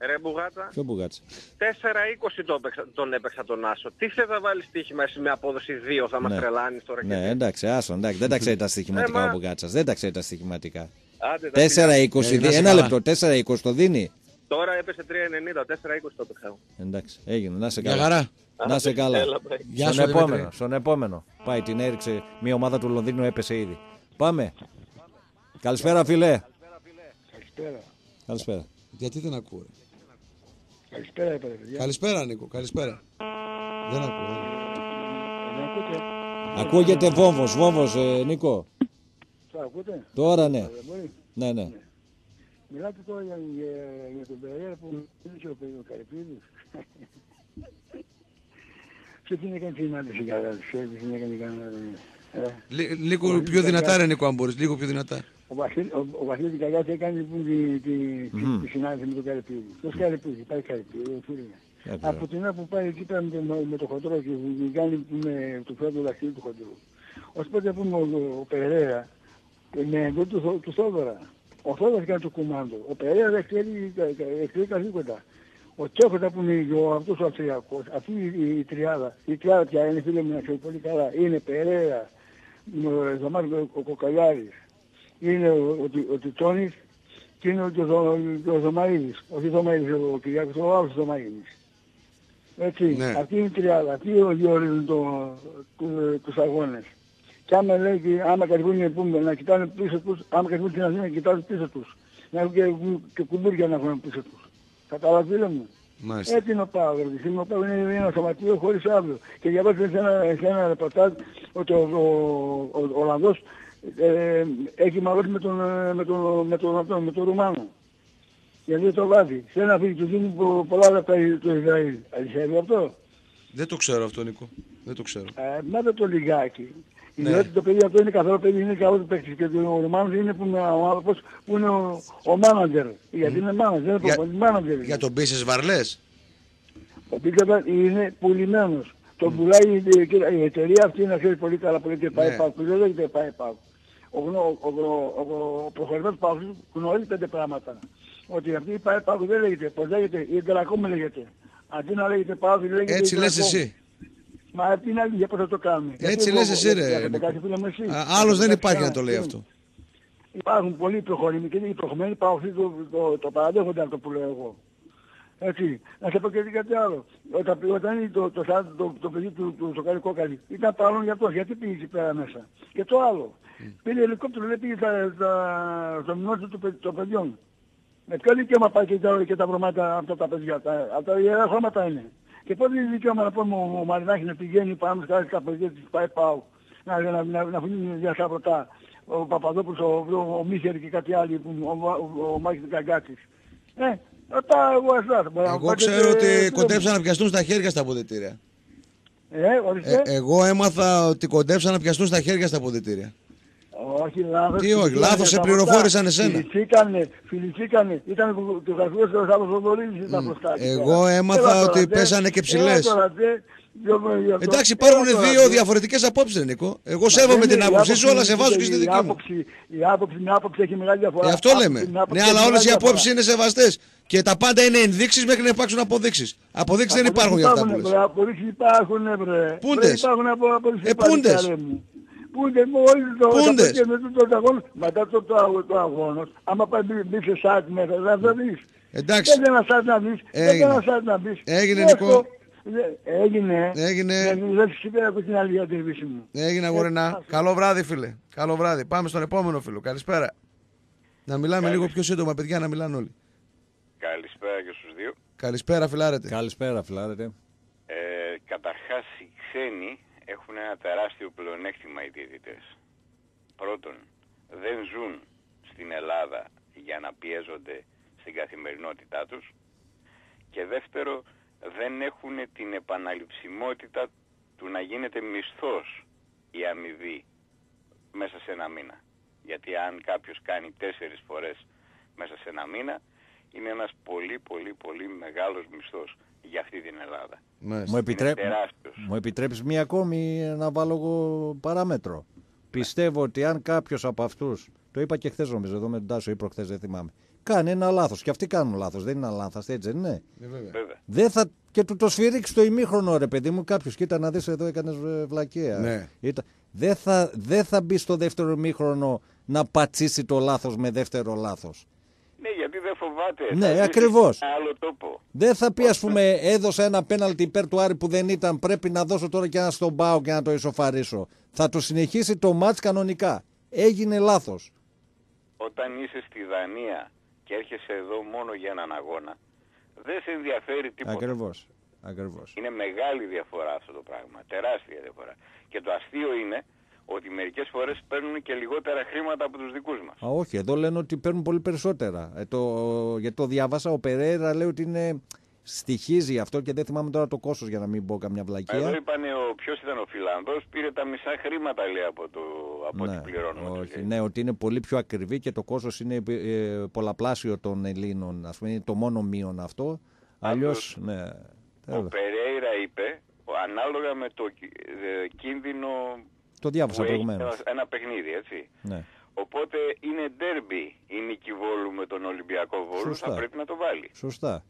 Ρε Μπουγάτα, Ποιο μπουγάτσα; 4-20 το έπαιξα- τον έπαιξα τον Άσο. Τι θες να βάλεις στοίχημα εσύ με απόδοση 2, θα μας Ναι. τρελάνεις τώρα. και Ναι, τι. εντάξει, άσο, εντάξει, δεν τα ξέρει τα στοιχηματικά Ε, μα- ο Μπουγάτσας. Δεν τα ξέρει τα στοιχηματικά. Άντε, τα φιλιά. 4-20, Ε, να σε ένα καλά. λεπτό, 4-20 το δίνει. Τώρα έπεσε 3-90, 4-20 το έπαιξα. εγώ. Εντάξει, έγινε, να σε Για καλά. χαρά. Να σε καλά. Έλα, μπρε. Γεια σου στον Δημήτρη. επόμενο, στον επόμενο. Πάει, την έριξε. Μια ομάδα του Λονδίνου έπεσε ήδη. Πάμε. Καλησπέρα, φιλέ. Καλησπέρα. Καλησπέρα. Γιατί δεν ακούω. Ρε. Καλησπέρα, είπατε, παιδιά. Καλησπέρα Νίκο, καλησπέρα. Δεν ακούω. δεν ακούω. Με ακούτε; Ακούγεται βόμβος, βόμβος, ε, Νίκο. Το ακούτε; Τώρα ναι. Δεν μπορεί. Ναι, ναι. Μιλάτε τώρα για, για, για τον Περέρα που μίλησε ο, ο Καρυπίδης. (laughs) Και τι έκανε την ανάλυση καλά, ξέρετε τι έκανε κανένα. Ε, Λί- Λίγο πιο δυνατά ρε Νίκο αν μπορείς, λίγο πιο δυνατά. Ο Βασίλη- ο- ο Βασίλης Καγιάς έκανε λοιπόν τη, τη, τη, τη συνάντηση με τον Καρυπίδη. Ποιος Καρυπίδη, πάει Καρυπίδη, ο φίλος. Ε, βέβαια. Από την ώρα που πάει εκεί πέρα με το, με το χοντρό και κάνει με το πρώτο δαχτυλί του χοντρού. Ως πότε πούμε ο, ο Περέρα με εντό του, Θο- του Θόδωρα. Ο Θόδωρας κάνει το κουμάντο. Ο Περέρα δεν ξέρει, δεν ξέρει καθήκοντα. Ο Τσέχος που είναι ο, αυτός ο Αυστριακός, αυτή η, η, τριάδα, η τριάδα πια είναι φίλε μου να ξέρει πολύ καλά, είναι Περέρα, ο Ζωμάρης ο, ο Κοκαλιάρης, είναι ο, ο, ο, ο Τιτσόνης και είναι ο, ο, ο, ο Ζωμαρίδης, όχι ο Ζωμαρίδης, ο Κυριάκος, ο άλλος Ζωμαρίδης. Έτσι, Ναι. αυτή είναι η τριάδα, αυτοί διορίζουν το, του, τους αγώνες. Και άμα λέει, και άμα κατηγορούν πούμε, να κοιτάνε πίσω τους, άμα κατηγορούν την Αθήνα να κοιτάνε πίσω τους. Να έχουν και, και κουμπούρια να έχουν πίσω τους. Κατάλαβες φίλε μου; Μάλιστα. Έτσι είναι ο Παύλος. Ο Παύλος είναι ένα σωματείο χωρίς αύριο. Και διαβάζω σε ένα, σε ένα ρεπορτάζ ότι ο, ο, ο, ο Ολλανδός ε, έχει μαλώσει με τον, ε, με τον, με τον, αυτόν, με τον Ρουμάνο. Γιατί το βάζει. Σε ένα φίλο του δίνει πο- πολλά λεπτά το Ισραήλ. Αληθεύει αυτό. Δεν το ξέρω αυτό Νίκο. Δεν το ξέρω. Ε, μάθε το λιγάκι. Ναι. Διότι το παιδί αυτό είναι καθόλου παιδί, είναι καλό παίκτης και ο Ρουμάνος είναι που είναι ο άνθρωπος που είναι ο, ο μάνατζερ. Γιατί είναι μάνατζερ, δεν είναι Για- προπονητής, μάνατζερ. Για τον πείσες βαρλές; Ο Πίτερ είναι πουλημένος. Τον πουλάει η, η- η εταιρεία αυτή να ξέρει πολύ καλά που λέγεται πάει Ναι. πάω. Δεν λέγεται πάει πάω. Ο, γνω- ο, ο, ο, ο προχωρημένος πάω γνωρίζει πέντε πράγματα. Ότι αυτή η πάει πάω δεν λέγεται. Πώς λέγεται, η Ιντερακόμ λέγεται. Αντί να λέγεται πάω λέγεται Έτσι λες Ιντερακόμ. εσύ. Μα τι να για πώς θα το κάνουμε; Έτσι Γιατί λες εγώ- εσύ, ρε, έχετε Νίκο. κάτι, φίλε μου, εσύ. Α, Άλλος δεν Έχετε υπάρχει να κάτι το λέει φίλε αυτό. μου. Υπάρχουν πολλοί προχωρημένοι και οι προχωρημένοι παοξοί το, το, το παραδέχονται αυτό που λέω εγώ. Έτσι. Να σε πω και κάτι άλλο. Όταν, όταν είναι το, το, το, το, το παιδί του, του Σοκάρη Κόκαλη, ήταν παρόν για αυτό. Γιατί πήγε εκεί πέρα μέσα; Και το άλλο. Πήρε ελικόπτερο, δεν πήγε στα, στα, στο μνημόνιο του, παι- των παιδιών. Με ποιο δικαίωμα πάει και τα, και τα βρωμάτα αυτά τα παιδιά. Τα, αυτά τα ιερά χρώματα είναι; Και πότε είναι δικαίωμα να πούμε ο, ο Μαρινάκης να πηγαίνει πάνω στα τα παιδιά της πάει πάω. Να, να, να, να αφήνει μια σαβρωτά. Ο Παπαδόπουλος, ο, ο, ο Μίσερ και κάτι άλλοι, που, ο, ο, ο Μάκης Καγκάτης. Ε, αυτά εγώ εσάς. Εγώ ξέρω ότι κοντέψαν να πιαστούν στα χέρια στα αποδητήρια. Ε, ορίστε. Ε, εγώ έμαθα ότι κοντέψαν να πιαστούν στα χέρια στα αποδητήρια. Όχι, λάθος. Τι όχι, Φιληθήκανε λάθος, σε τα πληροφόρησαν μπροστά. εσένα. Φιληθήκανε, φιληθήκανε. Ήταν το- το γραφείο στο Σάββατο Θοδωρίδης ήταν μπροστά. εκεί Εγώ πέρα. έμαθα Έλα ότι τώρα, πέσανε τε. και ψηλές. Έλα τώρα, τε. Δυο- δυο- αυτό. Εντάξει, υπάρχουν Έλα τώρα, δύο τε. διαφορετικές απόψεις, ρε Νίκο. Εγώ Μα σέβομαι δεν την είναι, η άποψή σου, αλλά άποψη σε βάζω και είναι στη η δική μου. άποψη- Η άποψη, μια άποψη έχει μεγάλη διαφορά. Ε, αυτό Άποψη, λέμε. μια άποψη Ναι, έχει αλλά όλες οι μεγάλη απόψεις διαφορά. είναι σεβαστές. Και τα πάντα είναι ενδείξεις μέχρι να υπάρξουν αποδείξεις. Αποδείξεις δεν υπάρχουν για αυτά που λες. βρε, Αποδείξεις υπάρχουν, βρε. Πούντες. Βρε, Υπάρχουν απο- αποδείξεις, Ε, υπάρχουν, πούντες. καλέ μου. Πούντες, μόλις το Πούντες. το με το- το αγώνα, μετά το, το, αγώ- το αγώνος, άμα πάει μπει μπεις σε site μέσα, δεν θα δεις. Εντάξει. Δεν ένα site να δεις, δεν Έγινε. ένα site να μπεις. Έγινε, Έστω, Νικό. Δε- Έγινε. Έγινε. Δεν δεν σήμερα από την άλλη διατήρηση μου. Έγινε αγορίνα. Καλό βράδυ, φίλε. Καλό βράδυ. Πάμε στον επόμενο φίλο. Καλησπέρα. Να μιλάμε λίγο πιο σύντομα, παιδιά, να μιλάνε όλοι. Καλησπέρα και στους δύο. Καλησπέρα, φιλάρετε. Καλησπέρα, φιλάρετε. Ε, καταρχάς οι ξένοι έχουν ένα τεράστιο πλεονέκτημα οι διαιτητές. Πρώτον, δεν ζουν στην Ελλάδα για να πιέζονται στην καθημερινότητά τους. Και δεύτερο, δεν έχουν την επαναληψιμότητα του να γίνεται μισθός η αμοιβή μέσα σε ένα μήνα. Γιατί αν κάποιος κάνει τέσσερις φορές μέσα σε ένα μήνα, είναι ένας πολύ πολύ πολύ μεγάλος μισθός για αυτή την Ελλάδα. Μάλιστα. Μου, επιτρέ... Είναι τεράστιος. μου επιτρέπεις μία ακόμη να βάλω εγώ παράμετρο. Πιστεύω ότι αν κάποιος από αυτούς, το είπα και χθες νομίζω εδώ με τον Τάσο ή προχθές δεν θυμάμαι, κάνει ένα λάθος και αυτοί κάνουν λάθος, δεν είναι αλάνθαστοι έτσι δεν είναι; Ε, βέβαια. Βέβαια. Δεν θα... Και του το σφυρίξει το ημίχρονο ρε παιδί μου κάποιος. Κοίτα να δεις εδώ έκανες ε, βλακεία. Ναι. Ήταν... Δεν, θα... δεν θα μπει στο δεύτερο ημίχρονο να πατσίσει το λάθος με δεύτερο λάθος. Ναι, γιατί δεν φοβάται. Ναι, Θα ζήσει ακριβώς. σε άλλο τόπο. Δεν θα πει, ας πούμε, έδωσα ένα πέναλτι υπέρ του Άρη που δεν ήταν. Πρέπει να δώσω τώρα και ένα στον Πάο και να το ισοφαρίσω. Θα το συνεχίσει το μάτς κανονικά. Έγινε λάθος. Όταν είσαι στη Δανία και έρχεσαι εδώ μόνο για έναν αγώνα, δεν σε ενδιαφέρει τίποτα. Ακριβώς. Ακριβώς. Είναι μεγάλη διαφορά αυτό το πράγμα. Τεράστια διαφορά. Και το αστείο είναι ότι μερικές φορές παίρνουν και λιγότερα χρήματα από τους δικούς μας. Α, όχι, εδώ λένε ότι παίρνουν πολύ περισσότερα. Ε, το, γιατί το διάβασα, ο Περέρα λέει ότι είναι. Στοιχίζει αυτό και δεν θυμάμαι τώρα το κόστος για να μην πω καμιά Εδώ βλακεία. είπανε ο ποιος ήταν ο Φιλανδός, πήρε τα μισά χρήματα λέει από, το, από ό,τι πληρώνουμε. τους, όχι, λέει. ναι, ότι είναι πολύ πιο ακριβή και το κόστος είναι ε, πολλαπλάσιο των Ελλήνων. Ας πούμε, είναι το μόνο μείον αυτό. Αλλιώς, ναι. Ο τέλος. Περέιρα είπε, ο- ανάλογα με το κι- ε, κίνδυνο Το διάβασα που έχει προηγουμένως. ένα- ένα παιχνίδι, έτσι. Ναι. Οπότε είναι ντέρμπι η νίκη Βόλου με τον Ολυμπιακό Βόλου, Σωστά. θα πρέπει να το βάλει. Σωστά.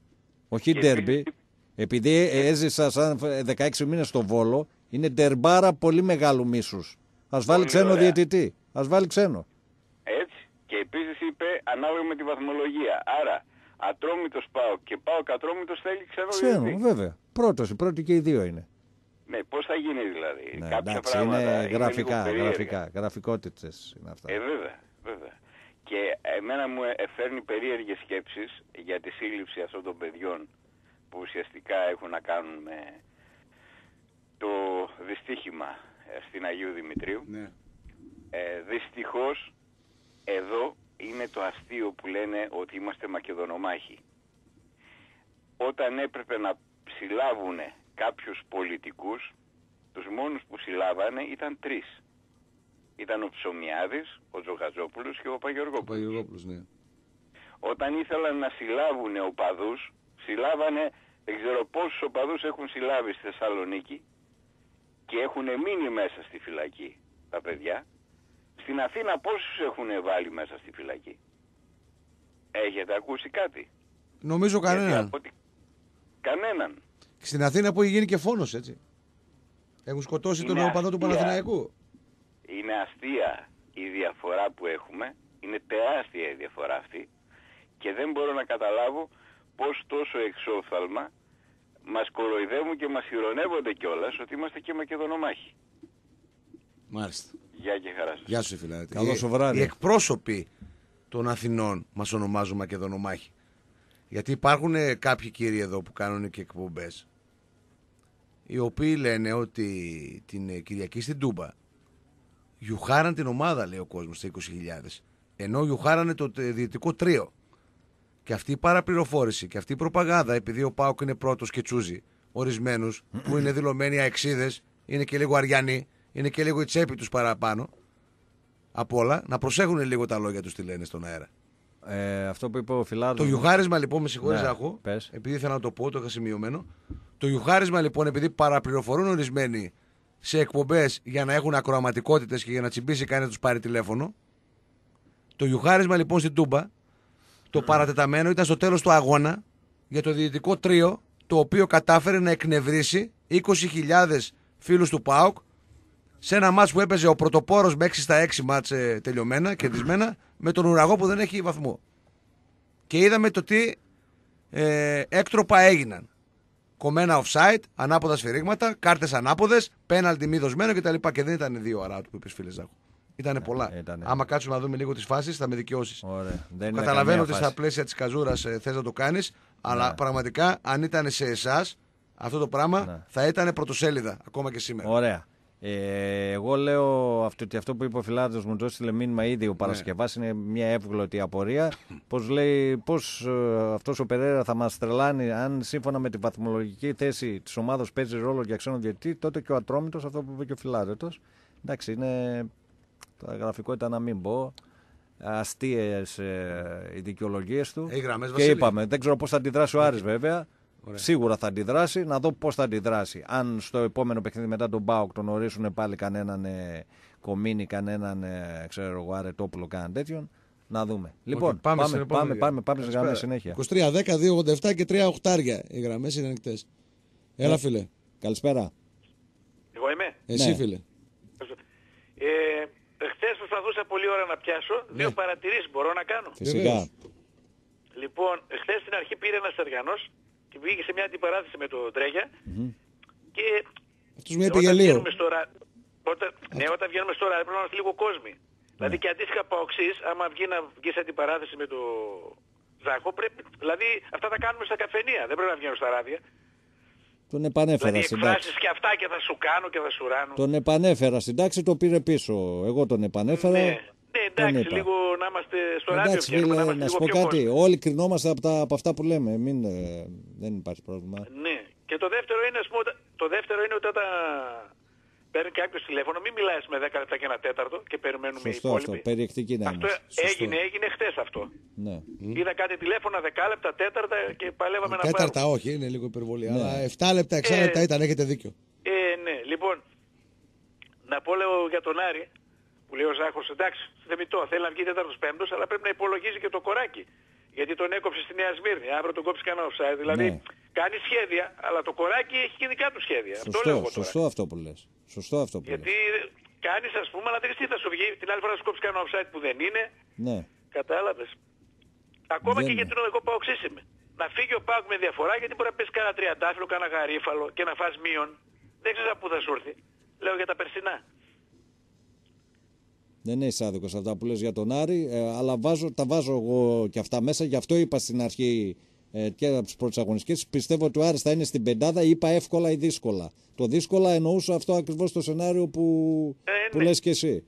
Όχι Και ντέρμπι. επίσης- Επειδή έζησα σαν 16 μήνες στο Βόλο, είναι ντερμπάρα πολύ μεγάλου μίσους. Ας βάλει Πολύ ξένο ωραία. διαιτητή. Ας βάλει ξένο. Έτσι. Και επίσης είπε ανάλογα με τη βαθμολογία. Άρα, ατρόμητος πάω και πάω κατρόμητος θέλει ξένο Ξένο, διαιτητή. βέβαια. Πρώτος, η πρώτη και οι δύο είναι. Ναι, πώς θα γίνει δηλαδή; Ναι, Κάποια εντάξει, πράγματα είναι λίγο γραφικά, περίεργα. γραφικά, γραφικότητες είναι αυτά. Ε, βέβαια, βέβαια. Και εμένα μου εφέρνει περίεργες σκέψεις για τη σύλληψη αυτών των παιδιών που ουσιαστικά έχουν να κάνουν με το δυστύχημα ε, στην Αγίου Δημητρίου. Ναι. Ε, δυστυχώς εδώ είναι το αστείο που λένε ότι είμαστε Μακεδονομάχοι. Όταν έπρεπε να συλλάβουν κάποιους πολιτικούς, τους μόνους που συλλάβανε ήταν τρεις. Ήταν ο Ψωμιάδης, ο Τζογατζόπουλος και ο Ο Παγιοργόπουλος. Παγιογόπουλος, ναι. Όταν ήθελαν να συλλάβουν οπαδούς, συλλάβανε, δεν ξέρω πόσους οπαδούς έχουν συλλάβει στη Θεσσαλονίκη και έχουν μείνει μέσα στη φυλακή τα παιδιά. Στην Αθήνα πόσους έχουν βάλει μέσα στη φυλακή; Έχετε ακούσει κάτι; Νομίζω Γιατί κανέναν. από ό,τι- Κανέναν. Στην Αθήνα που έχει γίνει και φόνος, έτσι. Έχουν σκοτώσει τον Είναι οπαδό του αστεία. Παναθηναϊκού. Είναι αστεία η διαφορά που έχουμε. Είναι τεράστια η διαφορά αυτή. Και δεν μπορώ να καταλάβω πώς τόσο εξόφθαλμα μας κοροϊδεύουν και μας ηρωνεύονται κιόλας ότι είμαστε και Μακεδονομάχοι. Μάλιστα. Γεια και χαρά σας. Γεια σου, φιλάτη. Καλό σου βράδυ. Οι εκπρόσωποι των Αθηνών μας ονομάζουν Μακεδονομάχοι. Γιατί υπάρχουν ε, κάποιοι κύριοι εδώ που κάνουν και εκπομπές. Οι οποίοι λένε ότι την ε, Κυριακή στην Τούμπα γιουχάραν την ομάδα, λέει ο κόσμος, στα 20.000. Ενώ γιουχάρανε το τε- διαιτητικό τρίο. Και αυτή η παραπληροφόρηση και αυτή η προπαγάνδα, επειδή ο Πάοκ είναι πρώτος και τσούζει ορισμένους που είναι δηλωμένοι αεξίδες, είναι και λίγο αριανοί, είναι και λίγο η τσέπη τους παραπάνω. Απ' όλα, να προσέχουν λίγο τα λόγια τους τι λένε στον αέρα. Ε, αυτό που είπε ο Φιλάδος... Το γιουχάρισμα λοιπόν, με συγχωρείς Ναι, Ζάχο, πες. επειδή ήθελα να το πω, το είχα σημειωμένο. Το γιουχάρισμα λοιπόν, επειδή παραπληροφορούν ορισμένοι σε εκπομπές για να έχουν ακροαματικότητες και για να τσιμπήσει κανεί να τους πάρει τηλέφωνο. Το γιουχάρισμα λοιπόν στην Τούμπα, το παρατεταμένο ήταν στο τέλος του αγώνα για το διαιτητικό τρίο, το οποίο κατάφερε να εκνευρίσει 20.000 φίλους του ΠΑΟΚ σε ένα μάτς που έπαιζε ο πρωτοπόρος με 6 στα 6 μάτς ε, τελειωμένα, κερδισμένα, με τον ουραγό που δεν έχει βαθμό. Και είδαμε το τι ε, έκτροπα έγιναν. Κομμένα offside, ανάποδα σφυρίγματα, κάρτες ανάποδες, πέναλτι μη δοσμένο κτλ. Και δεν ήταν δύο αρά του που είπες φίλε Ζάχο. Ήταν πολλά. ήτανε. Άμα κάτσουμε να δούμε λίγο τις φάσεις, θα με δικαιώσεις. Ωραία. Δεν είναι Καταλαβαίνω καμία ότι στα φάση. πλαίσια της καζούρας ε, θες να το κάνεις, αλλά πραγματικά αν ήταν σε εσάς αυτό το πράγμα Ναι. θα ήταν πρωτοσέλιδα ακόμα και σήμερα. Ωραία. Ε, εγώ λέω αυτό, ότι αυτό που είπε ο Φιλάδος μου το έστειλε μήνυμα ήδη Ναι. ο Παρασκευάς είναι μια εύγλωτη απορία. (coughs) Πως λέει πως ε, αυτός ο Περέρα θα μας τρελάνει αν σύμφωνα με τη βαθμολογική θέση της ομάδας παίζει ρόλο για ξένο διαιτητή τότε και ο Ατρόμητος αυτό που είπε και ο Φιλάδετος. Εντάξει είναι το γραφικό ήταν να μην πω. Αστείες ε, οι δικαιολογίες του. Έχει γραμμές, και Βασίλη. είπαμε δεν ξέρω πώς θα αντιδράσει ο Άρης βέβαια Σίγουρα θα αντιδράσει, να δω πώς θα αντιδράσει. Αν στο επόμενο παιχνίδι μετά τον Μπάουκ τον ορίσουν πάλι κανέναν ε, κομίνη, κανέναν ε, ξέρω εγώ, αρετόπουλο, κανέναν τέτοιον, να δούμε. Λοιπόν, πάμε πάμε, στην πάμε, επόμενη. πάμε, πάμε, στις γραμμές Καλησπέρα. συνέχεια. 23, 10, 287 και 3 οχτάρια. Οι γραμμές είναι ανοιχτές. Έλα, Ναι. φίλε. Καλησπέρα. Εγώ είμαι; Εσύ, Ναι. φίλε. Ε, Χθε προσπαθούσα πολλή ώρα να πιάσω. Δύο παρατηρήσεις μπορώ να κάνω. Φυσικά. Βεβαίως. Λοιπόν, χθε στην αρχή πήρε ένας Αργανό και πήγε σε μια αντιπαράθεση με τον τρεγια Και Αυτό μου είπε όταν γελίο. βγαίνουμε στο ρα... όταν... Ναι, όταν βγαίνουμε στο ράδιο πρέπει να είμαστε λίγο κόσμοι. Δηλαδή και αντίστοιχα παοξής, άμα βγει να βγει σε αντιπαράθεση με το Ζάχο, πρέπει... δηλαδή αυτά τα κάνουμε στα καφενεία, δεν πρέπει να βγαίνουν στα ράδια. Τον επανέφερα Δηλαδή στην τάξη. εκφράσεις και αυτά και θα σου κάνω και θα σου ράνω. Τον επανέφερα στην τάξη, το πήρε πίσω. Εγώ τον επανέφερα. Ναι, ναι εντάξει, είπα. λίγο να είμαστε στο ράδιο Εντάξει, βγαίνουμε, να φίλε, είμαστε να σου λίγο πω πιο κάτι. κόσμοι. Όλοι κρινόμαστε από, τα, από αυτά που λέμε. Μην, ε, δεν υπάρχει πρόβλημα. Ναι. Και το δεύτερο είναι, ας πούμε, οτα- το δεύτερο είναι ότι όταν παίρνει κάποιος τηλέφωνο, μην μιλάει με 10 λεπτά και ένα τέταρτο και περιμένουμε οι Σωστό αυτό. υπόλοιποι. Περιεκτική να Αυτό είμαστε. Σωστό. έγινε, έγινε χτες αυτό. Ναι. Είδα κάτι τηλέφωνα 10 λεπτά, τέταρτα και παλεύαμε να Τέταρτα πάρουμε. όχι, είναι λίγο υπερβολή. Ναι. Αλλά 7 λεπτά, 6 Ε, λεπτά ήταν, έχετε δίκιο. Ε, ναι, λοιπόν, να πω λέω για τον Άρη, που λέει ο Ζάχος, εντάξει, θεμητό, θέλει να βγει τέταρτος πέμπτος, αλλά πρέπει να υπολογίζει και το κοράκι. Γιατί τον έκοψε στη Νέα Σμύρνη, αύριο τον κόψει κανένα offside. Δηλαδή, Ναι. κάνει σχέδια, αλλά το κοράκι έχει και δικά του σχέδια. αυτό λέω Σωστό, εγώ τώρα. σωστό αυτό που λες. Σωστό αυτό που Γιατί λες. κάνεις ας πούμε, αλλά δεν ξέρεις τι θα σου βγει. Την άλλη φορά θα σου κόψει κανένα offside που δεν είναι. Ναι. Κατάλαβες. Ακόμα Δεν και είναι. γιατί εγώ πάω είμαι. Να φύγει ο Πάουκ με διαφορά γιατί μπορεί να πέσει κανένα τριαντάφυλλο, κανένα γαρίφαλο και να φας μείον. Δεν ξέρεις από πού θα σου έρθει. Λέω για τα περσινά. Δεν είσαι άδικος αυτά που λες για τον Άρη, ε, αλλά βάζω, τα βάζω εγώ και αυτά μέσα. Γι' αυτό είπα στην αρχή ε, και από τις πρώτες αγωνιστικές. Πιστεύω ότι ο Άρης θα είναι στην πεντάδα. Είπα εύκολα ή δύσκολα. Το δύσκολα εννοούσα αυτό ακριβώς το σενάριο που, Ε, που ναι. λες και εσύ.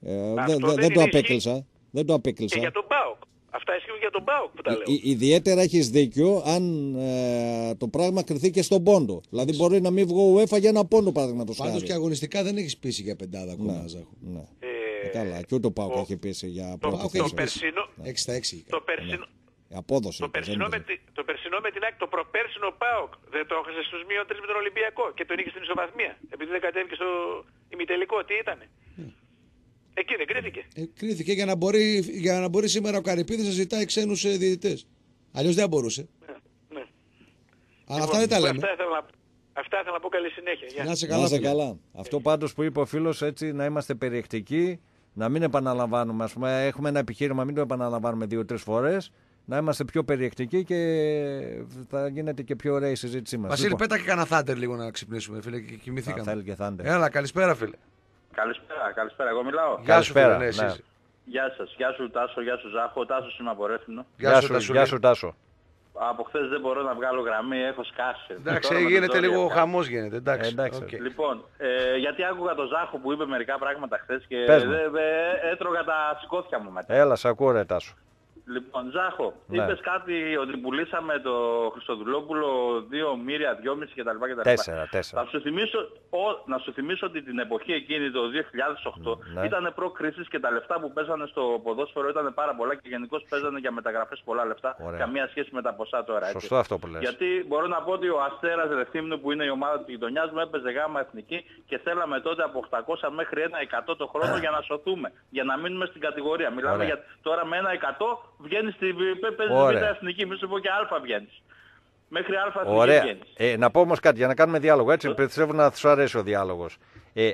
Ε, Αυτό δε- δε- δεν δεν το είναι απέκλεισα. Δεν το Και απέκλεισα. για τον Πάουκ. Αυτά ισχύουν για τον Πάουκ που τα λέω. Ε, ε, ιδιαίτερα έχεις δίκιο αν ε, το πράγμα κρυθεί και στον πόντο. Δηλαδή μπορεί να μην βγω UEFA για ένα πόντο παραδείγματος Πάντως χάρη. και αγωνιστικά δεν έχεις πείσει για πεντάδα ακόμα, Ναι, Ζάχο. ναι. Ε, Ε, Καλά, και ούτε ο Πάουκ ο- έχει πείσει για το, πρώτη Πάουκ το, έχει θέση. πέσει. περσινό, 6 στα 6. το, περσινό, Η απόδοση. το, είπα, δεν περσινό με, είναι. τη- το περσινό με την ΑΕΚ, το προπέρσινο ΠΑΟΚ δεν το έχασε στους μείον τρεις με τον Ολυμπιακό και τον είχε στην ισοβαθμία. Επειδή δεν κατέβηκε στο ημιτελικό, τι ήτανε; Εκεί δεν κρίθηκε. Ε, κρίθηκε για να, μπορεί, για να μπορεί σήμερα ο Καρυπίδης να ζητάει ξένους διαιτητές. Αλλιώς δεν θα μπορούσε. Ναι. Αλλά αυτά δεν τα Λοιπόν, λέμε. Αυτά ήθελα να, αυτά ήθελα να πω καλή συνέχεια. Γεια. Να είσαι Να καλά. είσαι φίλε. καλά. Αυτό πάντως που είπε ο φίλος, έτσι να είμαστε περιεκτικοί, να μην επαναλαμβάνουμε. Ας πούμε, έχουμε ένα επιχείρημα, μην το επαναλαμβάνουμε δύο-τρεις φορές. Να είμαστε πιο περιεκτικοί και θα γίνεται και πιο ωραία η συζήτησή μας. Βασίλη, πέτα και κανένα thunder λίγο να ξυπνήσουμε, φίλε, και κοιμηθήκαμε. θέλει και thunder. Έλα, καλησπέρα, φίλε. Καλησπέρα, καλησπέρα. Εγώ μιλάω. Γεια σου, φίλε, Καλησπέρα, ναι, εσύ ναι. είσαι. Γεια σας. Γεια σου Τάσο, γεια σου Ζάχο. Ο Τάσος είμαι από Ρέθυμνο. Γεια σου, Τασούλη. γεια σου Τάσο. Από χθες δεν μπορώ να βγάλω γραμμή, έχω σκάσει. Εντάξει, Τώρα με γίνεται το ζόρι λίγο έκανα. χαμός γίνεται. Εντάξει. Ε, εντάξει. οκ. Λοιπόν, ε, γιατί άκουγα τον Ζάχο που είπε μερικά πράγματα χθες και Πες μου. δε- δε- έτρωγα τα συκώτια μου μετά. Έλα, σ' ακούω ρε Τάσο. Λοιπόν, Ζάχο, Ναι. είπες κάτι ότι πουλήσαμε το Χριστοδουλόπουλο 2 μοίρια, 2,5 κτλ. κτλ. Τέσσερα, τέσσερα. Θα σου θυμίσω, ο, να σου θυμίσω ότι την εποχή εκείνη το 2008 Ναι. ήταν προ-κρίσης και τα λεφτά που παίζανε στο ποδόσφαιρο ήταν πάρα πολλά και γενικώς παίζανε για μεταγραφές πολλά λεφτά. Ωραία. Καμία σχέση με τα ποσά τώρα. έτσι. Σωστό αυτό που λες. Γιατί μπορώ να πω ότι ο Αστέρας Ρεθύμνου που είναι η ομάδα της γειτονιάς μου έπαιζε γάμα εθνική και θέλαμε τότε από 800 μέχρι ένα 100 το χρόνο για να σωθούμε, για να μείνουμε στην κατηγορία. Μιλάμε Ωραία. για τώρα με ένα 100 βγαίνεις στην παίζεις Ωραία. β' εθνική, μη σου πω και α βγαίνεις. Μέχρι α εθνική Ωραία. βγαίνεις. Ε, να πω όμως κάτι για να κάνουμε διάλογο. Έτσι, πιστεύω να σου αρέσει ο διάλογος. Ε, ε,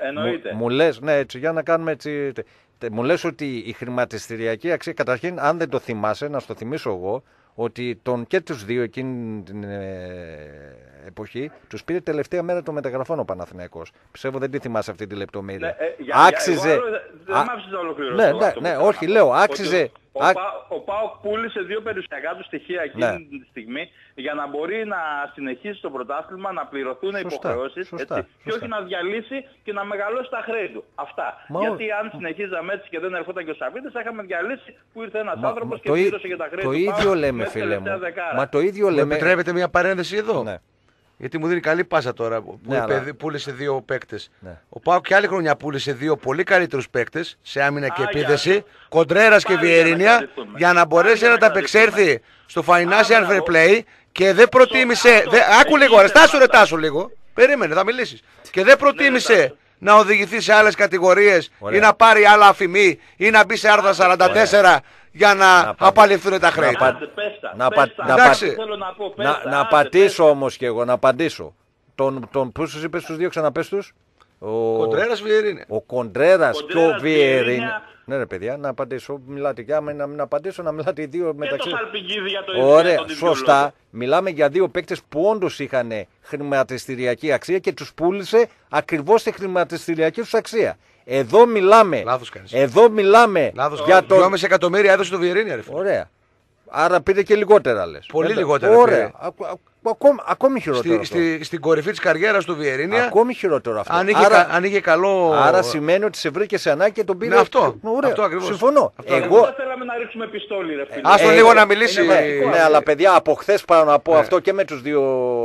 εννοείται. Μου, μου λες, ναι, έτσι, για να κάνουμε έτσι. τε- Μου λες ότι η χρηματιστηριακή αξία, καταρχήν, αν δεν το θυμάσαι, να στο θυμίσω εγώ, ότι τον και τους δύο εκείνη την ε, εποχή τους πήρε τελευταία μέρα των μεταγραφών ο Παναθηναϊκός. Πιστεύω δεν τη θυμάσαι αυτή τη λεπτομέρεια. Ναι, ε, για- για- άξιζε. εγώ άλλο δεν- δεν Α- μ' άφησες να ολοκληρώσω Ναι, ναι, αυτό που ναι, θέλω όχι, να λέω, πω. άξιζε. Ότι Ο, Α- ο, Πα- ο Πάοκ πούλησε δύο περιουσιακά του στοιχεία εκείνη Ναι. τη στιγμή για να μπορεί να συνεχίσει το πρωτάθλημα, να πληρωθούν οι Σωστά, υποχρεώσεις σωστά, έτσι, και σωστά. όχι να διαλύσει και να μεγαλώσει τα χρέη του. Αυτά. Μα ο- Γιατί αν συνεχίζαμε έτσι και δεν ερχόταν και ο Σαββίδης θα είχαμε διαλύσει που ήρθε ένας Μα- άνθρωπος μα και το, ί- πλήρωσε για τα χρέη το του ίδιο ΠΑΟΚ λέμε, μέχρι φίλε μου. τελευταία δεκάρα. Μα το ίδιο Μου λέμε. επιτρέπετε μια παρένθεση εδώ; Ναι. Γιατί μου δίνει καλή πάσα τώρα που Ναι, είπε, αλλά- πούλησε δύο παίκτες. Ναι. Ο Πάο και άλλη χρονιά πούλησε δύο πολύ καλύτερους παίκτες σε άμυνα και Α, επίθεση. για- Κοντρέρας και Πάλι για να Βιερίνια κρατηθούμε. για να μπορέσει Πάλι για να να ταπεξέλθει στο financial Α, fair μπράβο. play και δεν προτίμησε. αυτό, δε- άκου εκεί λίγο, ρε, ήθελα στάσου ρε, να τάσου λίγο. Περίμενε, θα μιλήσεις. Και δεν προτίμησε τάσου. να οδηγηθεί σε άλλες κατηγορίες ή Ωραία. να πάρει άλλα αφημί ή να μπει σε άρθρα 44 για να Να απαλληφθούν τα χρέη. πα- του. Άντε, πες τα, να πες πα- τα. να Εντάξει. Δεν θέλω να πω, πες Να, τα, να άντε, απαντήσω πες τα. όμως κι εγώ, να απαντήσω. Τον, τον πού σου είπες τους δύο, ξαναπες τους; Ο, Κοντρέρας Βιερίνια. ο Κοντρέρας και ο Κοντρέρας, Βιερίνια. Βιερίνια. Ναι, ρε παιδιά, να απαντήσω. Μιλάτε και άμα είναι να μην απαντήσω, να μιλάτε οι δύο Και το μεταξύ. Σαλπικίδη για το ίδιο, για Ωραία, τον ίδιο σωστά. λόγο. Μιλάμε για δύο παίκτες που όντως είχαν χρηματιστηριακή αξία και τους πούλησε ακριβώς τη χρηματιστηριακή τους αξία. Εδώ μιλάμε. Λάθος κάνεις. Εδώ μιλάμε Λάθος. για τον. 2,5 εκατομμύρια έδωσε το Βιερίνια, ρε φίλε. Ωραία. Άρα πήρε και λιγότερα λες. Πολύ λιγότερα Ωραία. πήρε. Ακ- ακ- ακόμη, ακόμη χειρότερο. Στη, αυτό. στη, στην κορυφή της καριέρας του Βιερίνια. Ακόμη χειρότερο αυτό. Αν είχε, άρα, κα- αν είχε καλό. άρα σημαίνει ότι σε βρήκε σε ανάγκη και τον πήρε. Ναι, αυτό. Ωραία. Αυτό ακριβώς. Συμφωνώ. Αυτό Εγώ Εγώ, δεν θέλαμε να ρίξουμε πιστόλι, ρε φίλε. Άστο Ε, λίγο ε, να μιλήσει. είναι ναι, βασικό. ναι, αλλά παιδιά, από χθες πάω να πω Ναι. αυτό και με τους δύο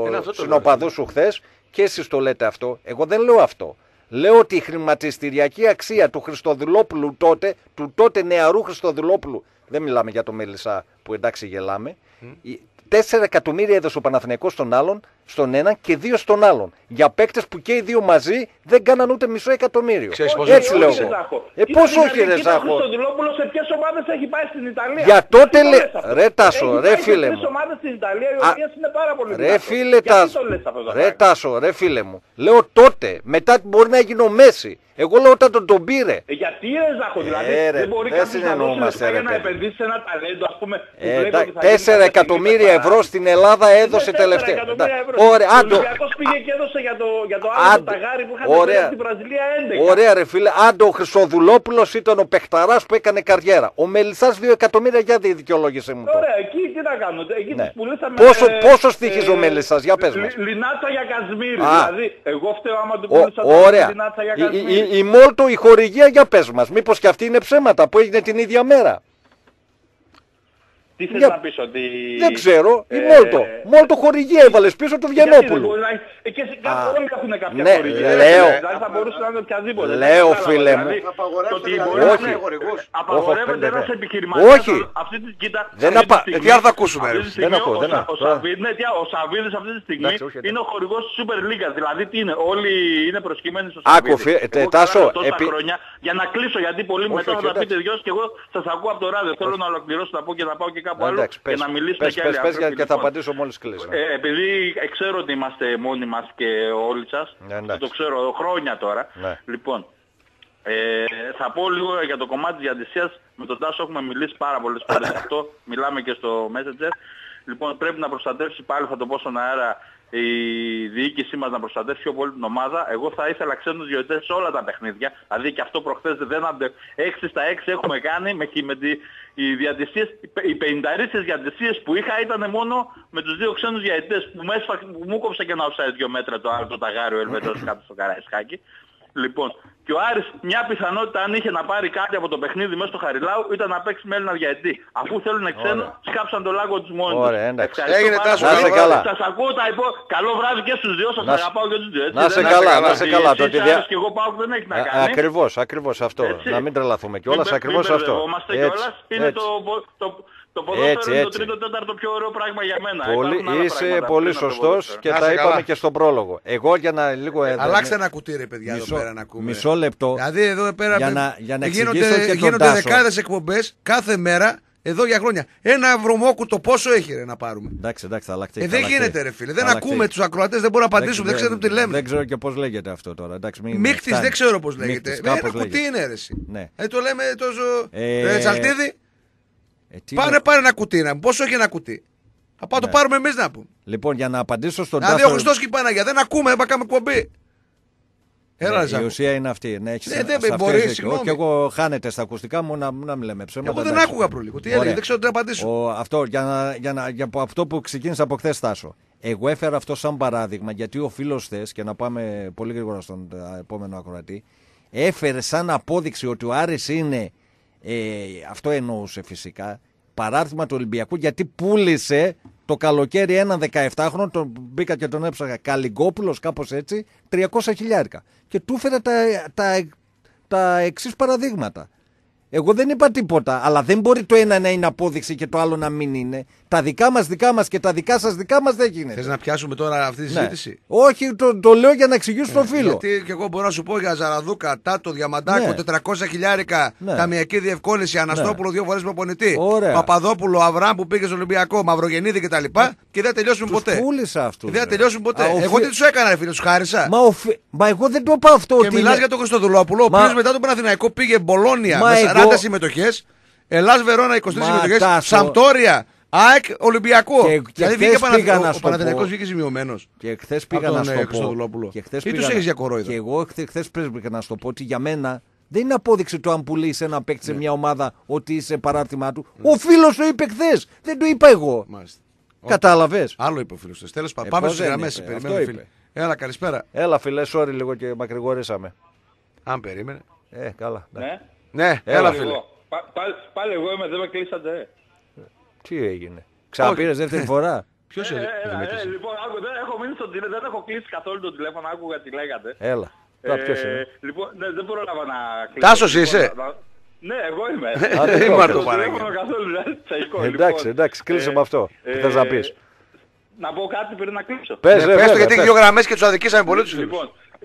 Είναι αυτό το συνοπαδούς σου χθες και εσείς το λέτε αυτό. Εγώ δεν λέω αυτό. Λέω ότι η χρηματιστηριακή αξία του Χριστοδουλόπουλου τότε, του τότε νεαρού Χριστοδουλόπουλου, δεν μιλάμε για το Μέλισσα που εντάξει γελάμε, η- 4 εκατομμύρια έδωσε ο Παναθηναϊκός στον άλλον, στον έναν και δύο στον άλλον. Για παίκτες που και οι δύο μαζί δεν κάναν ούτε μισό εκατομμύριο. Ξέρεις πώς Έτσι δεν- λέω όχι, εγώ. ρε Ζάχο. Ε, Κοίτα πώς την όχι, ρε Αττική, Ζάχο; Ο Χριστοδουλόπουλος σε ποιες ομάδες έχει πάει στην Ιταλία; Για τότε Γιατί το λέ- λες αυτό; ρε Τάσο, Έχει ρε πάει σε φίλε τρεις μου. ομάδες στην Ιταλία οι Α, οποίες είναι πάρα πολύ Ρε δυνατές. φίλε Γιατί Τάσο, το λες αυτό το ρε πράγμα; Τάσο, ρε φίλε μου. Λέω τότε, μετά μπορεί να γίνει ο Μέση. Εγώ λέω όταν τον, τον πήρε. Ε, Γιατί ρε Ζάχο, δηλαδή Ε, ρε, δεν μπορεί δεν κάποιος να δώσει συνεννοούμαστε, λεφτά ρε, για να παιδί. επενδύσει σε ένα ταλέντο, ας πούμε, που Ε, βλέπει εντάξει, ότι θα γίνει 4 κάποια εκατομμύρια στιγμή ευρώ στην Ελλάδα έδωσε Είναι 4 τελευταία. εκατομμύρια Εντάξει, ευρώ. Ωραία, Ο άντο. Ολυμπιακός πήγε και έδωσε για το, για το άλλο το Άντε. ταγάρι που είχαν Ωραία. φέρει στη Βραζιλία 11. Ωραία, ρε φίλε. Άντο ο Χρυσοδουλόπουλος ήταν ο παιχταράς που έκανε καριέρα. Ο Μελισσάς 2 εκατομμύρια για τη δικαιολόγησε μου το. Ωραία, εκεί τι να κάνουν. Εκεί Ναι. τους πουλήσαμε... Πόσο- ε, πόσο στοίχιζε ο Μέλισσας, για πες λι- μας. Λινάτσα για Κασμίρι. Α. Δηλαδή, εγώ φταίω άμα του Ο- πούλησα το ωραία. Λινάτσα για Η, η, Κασμίρι. Η, η Μόλτο, η χορηγία για πες μας. Μήπως και αυτή είναι ψέματα που έγινε την ίδια μέρα. Τι θες για- να πεις ότι... Δεν ξέρω. Η ε, Μόλτο. Μόλτο χορηγία έβαλες πίσω του γιατί δεν Βιενόπουλου. μπορεί να έχει- ε, και σε Α. κάπου όλοι έχουν κάποια Ναι, χορηγία. λέω. Δηλαδή θα μπορούσε να είναι οποιαδήποτε. Λέω, Δεν κατάλαβα, φίλε μου. δηλαδή, Απαγορεύεται το ότι δηλαδή μπορείς να να Όχι. είναι χορηγός. Απαγορεύεται πέντε, ένας ναι. επιχειρηματίας. Όχι. Αυτή τη κοίτα. Δεν αυτή τη απα- στιγμή- Ε, τι άλλο θα ακούσουμε, ρε. αυτή τη στιγμή Δεν ακούω, ο δεν Σα- ακούω. ο Σαββίδης- ναι, τι άλλο, Ο Σαββίδης αυτή τη στιγμή Εντάξει, όχι, είναι ο χορηγός της Super League. Δηλαδή τι είναι, όλοι είναι προσκύμενοι στο Άκου, Σαββίδη. φι- Εγώ τε- καλά Τάσο, τόσα επί- χρόνια για να κλείσω γιατί πολλοί Όχι, μετά όχι, θα τα εντάξει. πείτε δυο και εγώ σας ακούω από το ράδιο. Θέλω να ολοκληρώσω να πω και να πάω και κάπου άλλο Εντάξει, και πες, να μιλήσουν πες, και πες, άλλοι πες, άνθρωποι. και θα Λοιπόν, απαντήσω μόλις κλείσει. ναι. ε, επειδή ξέρω ότι είμαστε μόνοι μας και όλοι σας, Ναι, εντάξει. το ξέρω χρόνια τώρα, Ναι. λοιπόν, ε, θα πω λίγο για το κομμάτι της διατησίας. Με τον Τάσο έχουμε μιλήσει πάρα πολλές φορές γι' αυτό. (laughs) Μιλάμε και στο Messenger. Λοιπόν, πρέπει να προστατεύσει πάλι, θα το πω στον αέρα, η διοίκησή μας να προστατεύσει πιο πολύ την ομάδα. Εγώ θα ήθελα ξένους διαιτητές σε όλα τα παιχνίδια. Δηλαδή και αυτό προχθές δεν αντε... 6 στα 6 έχουμε κάνει με, χι- με τη... οι διατησίες, οι 50 διατησίες που είχα ήταν μόνο με τους δύο ξένους διαιτητές που, με έσφα- που μου κόψε και ένα offside δύο μέτρα το άλλο το ταγάρι ο Ελβετός κάτω στο Καραϊσκάκι. Λοιπόν, και ο Άρης μια πιθανότητα αν είχε να πάρει κάτι από το παιχνίδι μέσα στο Χαριλάου ήταν να παίξει με Έλληνα διαετή. Αφού θέλουν ξένο, σκάψαν το λάγο τους μόνοι τους. Ωραία, εντάξει. Ευχαριστώ Έγινε, πάρα Τάσο, πολύ. να είσαι καλά. Σας ακούω τα υπό... Καλό βράδυ και στους δύο, σας Να σε- αγαπάω και τους δύο. έτσι, να σε δεν- καλά, να να σε καλά, το Εσείς ότι δια- Άρης και εγώ πάω που δεν έχεις να Α- κάνει. Ακριβώς, ακριβώς αυτό. Έτσι. Να μην τρελαθούμε Μην κιόλας, μπε- ακριβώς μην αυτό. μπερδευόμαστε Έτσι, κιόλας. Είναι έτσι. το, πο- το, το ποδόσφαιρο Έτσι, είναι το έτσι. τρίτο τέταρτο πιο ωραίο πράγμα για μένα. Πολύ, Υπάρχουν άλλα είσαι πράγματα πολύ πριν από το σωστός ποδόσφαιρο. και Να τα είσαι είπαμε καλά. και στον πρόλογο. Εγώ για να λίγο εδώ. Αλλάξτε ένα κουτί, ρε παιδιά, Μισό- εδώ πέρα να ακούμε. μισό λεπτό. Δηλαδή, εδώ πέρα Για με- να- για να γίνονται, εξηγήσω και τον γίνονται Τάσο. δεκάδες εκπομπές κάθε μέρα εδώ για χρόνια. Ένα βρωμόκουτο πόσο έχει ρε, να πάρουμε; Εντάξει, εντάξει, θα αλλάξει. Ε, θα δεν αλλάξει. γίνεται, ρε φίλε. Δεν Θα αλλάξει. ακούμε τους ακροατές, δεν μπορούν να απαντήσουν, δεν ξέρουν τι λέμε. Δεν ξέρω και πώς λέγεται αυτό τώρα. Εντάξει, μην Μίχτη φτάνει. δεν ξέρω πώς λέγεται. Μίχτης, Ε, Ένα κάπως κουτί λέγεται. είναι ρε. εσύ. Ναι. Ε, το λέμε τόσο. Ε, Ε, Τσαλτίδη; Ε, τι Πάρε, να- πάρε ένα κουτί να Πόσο έχει ένα κουτί; Θα πάω να το πάρουμε εμείς να πούμε. Λοιπόν, για να απαντήσω στον Δηλαδή ο Τάσο. Χριστός και η Παναγία δεν ακούμε, δεν πάμε εκπομπή. Έλα, Ναι, Ζάκο. η ουσία είναι αυτή. Ναι, έχεις Ναι, σε- δεν σε αυτές μπορείς, δίκιο. συγγνώμη. Και εγώ χάνετε στα ακουστικά μου να, να μην λέμε ψέματα. Εγώ δεν εντάξει. άκουγα προλίγο. Τι Ωραία. έλεγε, δεν ξέρω τι να απαντήσω. Ο, αυτό, για, να, για, να, για αυτό που ξεκίνησα από χθες, Τάσο. Εγώ έφερα αυτό σαν παράδειγμα γιατί ο φίλος θε, και να πάμε πολύ γρήγορα στον ε, επόμενο ακροατή, έφερε σαν απόδειξη ότι ο Άρης είναι, ε, αυτό εννοούσε φυσικά, παράδειγμα του Ολυμπιακού γιατί πούλησε το καλοκαίρι έναν 17χρονο, τον μπήκα και τον έψαχα Καλυγκόπουλος κάπως έτσι, 300 χιλιάρικα. Και του έφερε τα, τα, τα εξής παραδείγματα. Εγώ δεν είπα τίποτα, αλλά δεν μπορεί το ένα να είναι απόδειξη και το άλλο να μην είναι. Τα δικά μας δικά μας και τα δικά σας δικά μας δεν γίνεται. Θες να πιάσουμε τώρα αυτή τη Ναι. συζήτηση; Όχι, το, το λέω για να εξηγήσω στον φίλο. Γιατί και εγώ μπορώ να σου πω για Ζαραδούκα, Τάτο, Διαμαντάκο, Ναι. 400 χιλιάρικα, Ναι. ταμιακή διευκόλυνση, Αναστόπουλο δύο φορές προπονητή. Ωραία. Παπαδόπουλο, Αβραάμ που πήγε στο Ολυμπιακό, Μαυρογεννίδη κτλ. Και δεν θα τελειώσουμε Τους ποτέ. πούλησα αυτούς. Δεν θα ρε. τελειώσουμε ποτέ. Α, ο Εγώ φι- τι τους έκανα, ρε φίλε, τους χάρισα. Μα, ο φι- Μα εγώ δεν το είπα αυτό. Και ότι μιλάς είναι- για τον Χριστοδουλόπουλο, ο Μα- οποίος μετά τον Παναθηναϊκό πήγε Μπολόνια Μα με εγώ- 40 συμμετοχές. Ελλάς Βερόνα 23 Μα, συμμετοχές. Τάσο- Σαμπτόρια, ΑΕΚ, Ολυμπιακό. Και- και δηλαδή χθες βγήκε Παναθ- πήγα να ο- σου ο το Παναθηναϊκός πω. βγήκε ζημιωμένος. Και χθες πήγα Από να τον, σου ε, το πω. Χριστοδουλόπουλο. Και χθες Ή πήγα τους να- έχεις για κορόιδο. Και εγώ χθε πήγα να σου το πω ότι για μένα δεν είναι απόδειξη το αν πουλήσει ένα παίκτη σε Ναι. μια ομάδα ότι είσαι παράρτημά του. Ο φίλος το είπε χθες. Δεν το είπα εγώ. Μάλιστα. Κατάλαβες. Άλλο είπε ο φίλος του. Τέλος πάντων, Ε, πάμε πώς στις δεν γραμμές. είπε, Περιμένουμε, αυτό φίλε. είπε. Έλα, καλησπέρα. Έλα, φιλέ, sorry λίγο και μακρηγορήσαμε. Αν περίμενε. Ε, καλά. Ναι. Ναι, Έλα, έλα, Πάλι φίλε. εγώ. Πα- πάλι, πάλι εγώ είμαι, δεν με κλείσατε. Τι έγινε. Ξαναπήρες δεύτερη φορά; (laughs) Ποιος Ε, είναι. ε, ε, λοιπόν, άκου, δεν έχω μείνει στο τηλέφωνο, δεν έχω κλείσει καθόλου το τηλέφωνο, άκουγα τι λέγατε. Έλα. Τώρα ποιος είναι; λοιπόν, ναι, δεν πρόλαβα να κλείσω. Τάσος Λοιπόν, είσαι; να- να- Ναι, εγώ είμαι. (laughs) Α, δεν Είμαι το Μάρτο Το Παναγία. τηλέφωνο καθόλου δεν είναι τσαϊκό. Εντάξει, Λοιπόν, εντάξει, κλείσε ε, με αυτό. Τι ε, θες να πεις; Να πω κάτι πριν να κλείσω. Πες, Ναι, ρε, πες το βέβαια, γιατί έχει πες. δύο γραμμές και τους αδικήσαμε πολύ τους φίλους.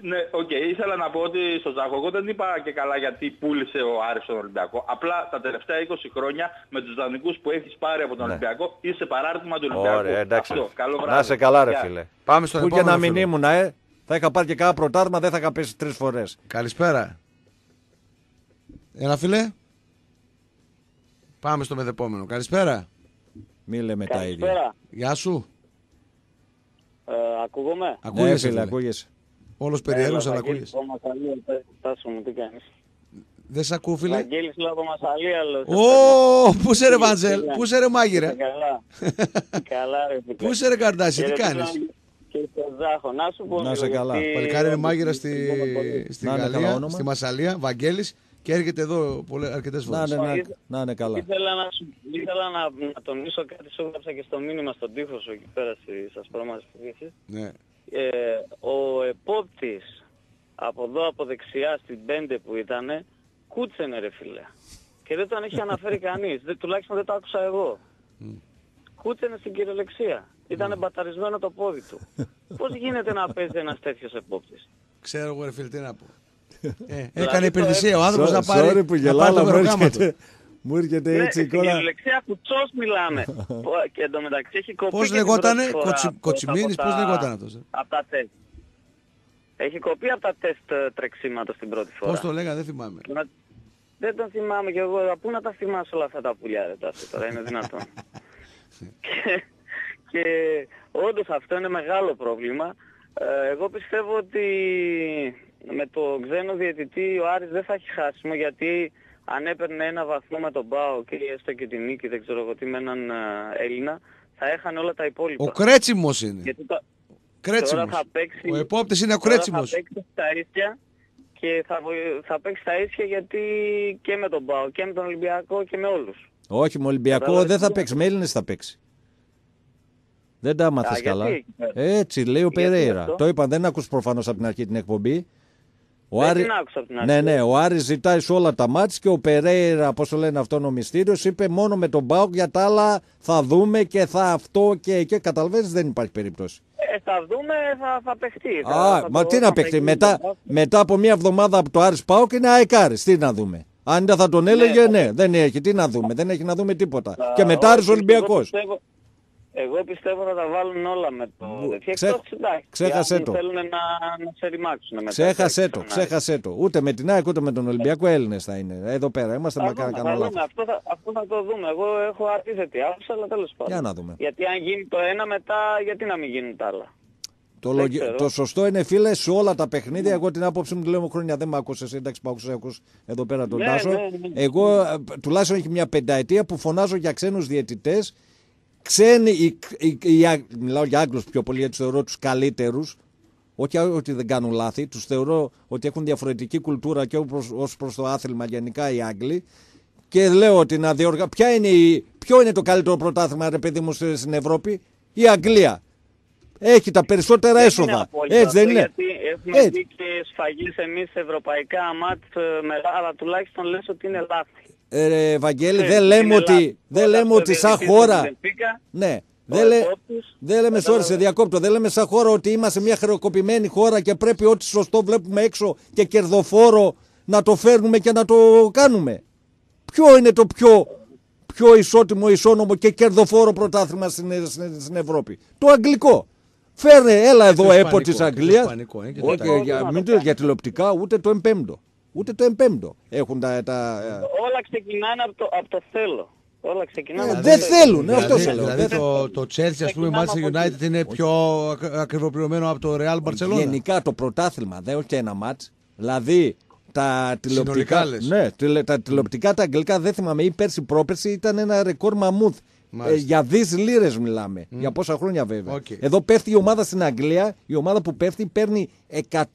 Λοιπόν, ναι, οκ, ήθελα να πω ότι στο Ζάχο εγώ δεν είπα και καλά γιατί πούλησε ο Άρης τον Ολυμπιακό. Απλά τα τελευταία 20 χρόνια με τους δανεικούς που έχεις πάρει από τον Ναι. Ολυμπιακό είσαι παράρτημα του Ολυμπιακού. Ωραία, εντάξει. Αυτό, καλό βράδυ. Να σε καλά, ρε Γεια. φίλε. Πάμε στον Πού και να επόμενο μην φίλο. ήμουν, ε. Θα είχα πάρει και κάνα πρωτάρμα, δεν θα είχα πέσει τρεις φορές. Καλησπέρα. Έλα, φίλε. Πάμε στο μεδεπόμενο. Καλησπέρα. Μη λέμε τα ίδια. Καλησπέρα. Γεια σου. Ε, ακούγομαι; Ναι, Ακούγεσαι, φίλε, φίλε. ακούγεσαι. Όλος περίεργος, Έλα, αλλά Βαγγέλης, ακούγεσαι. από Μασαλία, Τάσο μου, τι κάνεις. Δεν σε ακούω, φίλε. Βαγγέλης λέω από Μασαλία, λέω. σε Ω, πού είσαι ρε Φίλε, Βαντζέλ, φίλε. πού είσαι ρε μάγειρε; Καλά. Καλά ρε φίλε. Πού είσαι ρε Καρδάση, τι Χαιρετίζω κάνεις; Και στο Ζάχο. Να σου πω Να σε λίγο, καλά. γιατί- Παλικάρι είναι μάγειρα στη, στη Να είναι καλά Γαλλία, όνομα. στη Μασαλία, Βαγγέλης και έρχεται εδώ πολλές, αρκετές Να φορές. είναι, να, Ήθελα- να είναι καλά. Ήθελα να, σου, ήθελα να, να τονίσω κάτι, σου έγραψα και στο μήνυμα στον τοίχο σου εκεί πέρα στη Σασπρόμα της Ναι. Ε, ο επόπτης από εδώ από δεξιά στην πέντε που ήτανε κούτσενε ρε φίλε. Και δεν τον έχει (laughs) αναφέρει κανείς. Δεν, τουλάχιστον δεν το άκουσα εγώ. Κούτσενε στην κυριολεξία. Ήταν μπαταρισμένο το πόδι του. (laughs) Πώς γίνεται να παίζει ένας τέτοιος επόπτης; Ξέρω εγώ ρε φίλε τι να πω. Ε, Δηλαδή, έκανε το υπηρεσία ο άνθρωπος Sorry να πάρει, sorry που να γελάω, πάρει το αλλά μου μεροκάμα έρχεται, του. Μου έρχεται Ναι, έτσι η στην εικόνα. κυριολεξία κουτσός μιλάμε. (laughs) Πω, και εντωμεταξύ έχει κοπεί Πώς και την λεγότανε, πρώτη φορά Κοτσι- από- Κοτσιμίνης, από πώς τα- λεγόταν αυτός, ε; Από τα τεστ. Έχει κοπεί από τα τεστ ε, τρεξίματος την πρώτη φορά. Πώς το λέγα, δεν θυμάμαι. Να- Δεν τον θυμάμαι κι εγώ. Πού να τα θυμάσαι όλα αυτά τα πουλιά, ρε Τάσο, τώρα είναι δυνατόν. (laughs) και, και όντως αυτό είναι μεγάλο πρόβλημα. Ε, εγώ πιστεύω ότι με το ξένο διαιτητή ο Άρης δεν θα έχει χάσιμο γιατί αν έπαιρνε ένα βαθμό με τον Πάο και έστω και την νίκη, δεν ξέρω εγώ τι, με έναν ε, Έλληνα, θα έχανε όλα τα υπόλοιπα. Ο Κρέτσιμος είναι. Γιατί το- Κρέτσιμος. Τώρα θα παίξει, Ο επόπτης είναι ο τώρα Κρέτσιμος. Θα παίξει στα ίσια και θα, βοη- θα παίξει στα ίσια γιατί και με τον Πάο και με τον Ολυμπιακό και με όλους. Όχι, με Ολυμπιακό Κατάλαβες δεν θα τι παίξει, με Έλληνες θα παίξει. Δεν τα έμαθες γιατί καλά. εκεί πέρα; Έτσι, λέει ο Γιατί Περέιρα. αυτό; Το είπαν, δεν ακούς προφανώς από την αρχή την εκπομπή. Ο Δεν Άρη- την άκουσα από την αρχή. Ναι, ναι, ο Άρης ζητάει σε όλα τα μάτς και ο Περέιρα, πώς το λένε αυτόν ο μυστήριος, είπε μόνο με τον Μπάουκ για τα άλλα θα δούμε και θα αυτό και, και καταλαβαίνεις δεν υπάρχει περίπτωση. Ε, θα δούμε, θα, θα παιχτεί. Θα- Α, θα μα το- τι θα να παίξει. παιχτεί Μετά, το μπάσκετ. μετά από μια εβδομάδα από το Άρης Πάουκ είναι αεκάρης. Τι να δούμε. Αν δεν θα τον έλεγε, ναι, δεν έχει. Τι να δούμε. Δεν έχει να δούμε τίποτα. Α, Και μετά όχι, Άρης εγώ Ολυμπιακός. πιστεύω- Εγώ πιστεύω θα τα βάλουν όλα με το Μπου- τέτοιο. ξέ- Εκτός, εντάξει, ξέχασέ αν το. θέλουν να, να σε ρημάξουν μετά. Ξέχασέ εντάξει, το, τον Άρη. ξέχασέ το. Ούτε με την ΑΕΚ ούτε με τον Ολυμπιακό Έλληνες θα είναι. Εδώ πέρα είμαστε, Θα μακάρι δούμε, να κάνω θα δούμε. λάθο. Αυτό, θα, αυτό θα το δούμε. Εγώ έχω αντίθετη άποψη, αλλά τέλος πάντων. Για να δούμε. Γιατί αν γίνει το ένα μετά, γιατί να μην γίνουν τα άλλα; Το, Δεν λογι- ξέρω. το σωστό είναι, φίλε, σε όλα τα παιχνίδια. Εγώ την άποψη μου τη λέω χρόνια δεν με άκουσες. εσύ, Εντάξει, που άκουσε ακούς εδώ πέρα τον Ναι, Τάσο. ναι, ναι. Εγώ ε, τουλάχιστον έχει μια πενταετία που φωνάζω για ξένους διαιτητές. Ξένοι, οι, οι, οι, Α- μιλάω για Άγγλους πιο πολύ γιατί του θεωρώ τους καλύτερους. Όχι ότι δεν κάνουν λάθη, τους θεωρώ ότι έχουν διαφορετική κουλτούρα και ως προς το άθλημα γενικά οι Άγγλοι. Και λέω ότι να διοργα... Ποια είναι η... Ποιο είναι το καλύτερο πρωτάθλημα, ρε παιδί μου, στη- στην Ευρώπη, η Αγγλία. Έχει τα περισσότερα Δεν είναι έσοδα. απόλυτο Έτσι δεν αυτό, είναι. Γιατί έχουμε Έτσι. δει και σφαγής εμείς σε ευρωπαϊκά μάτς ε, μεγάλα, αλλά τουλάχιστον λες ότι είναι λάθη. Ε, ρε, Βαγγέλη, Ξέρεις, δεν λέμε είναι ότι, λάθη. δεν Όταν λέμε το ότι σαν διαιτητής χώρα. του Μπενφίκα, Ναι. ο Δεν, λέ, επόπτης, δεν λέμε, sorry, κατάλαβα. σε διακόπτω. Δεν λέμε σαν χώρα ότι είμαστε μια χρεοκοπημένη χώρα και πρέπει ό,τι σωστό βλέπουμε έξω και κερδοφόρο να το φέρνουμε και να το κάνουμε. Ποιο είναι το πιο, πιο ισότιμο, ισόνομο και κερδοφόρο πρωτάθλημα στην, στην, στην Ευρώπη; Το αγγλικό. Φέρνε, έλα εδώ το έπο ισπανικό, της και το Αγγλίας. ισπανικό, ε, και το Όχι, ιταλικό. για, μην το για τηλεοπτικά, ούτε το εμπέμπτο. Ούτε το εμπέμπτο έχουν τα... τα ε, Όλα ξεκινάνε από το, από το θέλω. Όλα ξεκινάνε Ε, από το δεν θέλω. θέλουν, ε, αυτό Δηλαδή, σε λέω. δηλαδή Δεν- το, το Chelsea, ας πούμε, Ξεκινάμε Manchester από United είναι πιο ακ- ακριβοπληρωμένο από το Real Barcelona. Γενικά το πρωτάθλημα δεν όχι ένα μάτς. Δηλαδή τα τηλεοπτικά, λες. ναι, τηλε- τα τηλεοπτικά τα αγγλικά δεν θυμάμαι ή πέρσι πρόπερσι ήταν ένα ρεκόρ μαμούθ. Ε, Μάλιστα. για δις λίρες μιλάμε. Για πόσα χρόνια βέβαια. Οκ. Εδώ πέφτει η ομάδα στην Αγγλία, η ομάδα που πέφτει παίρνει 130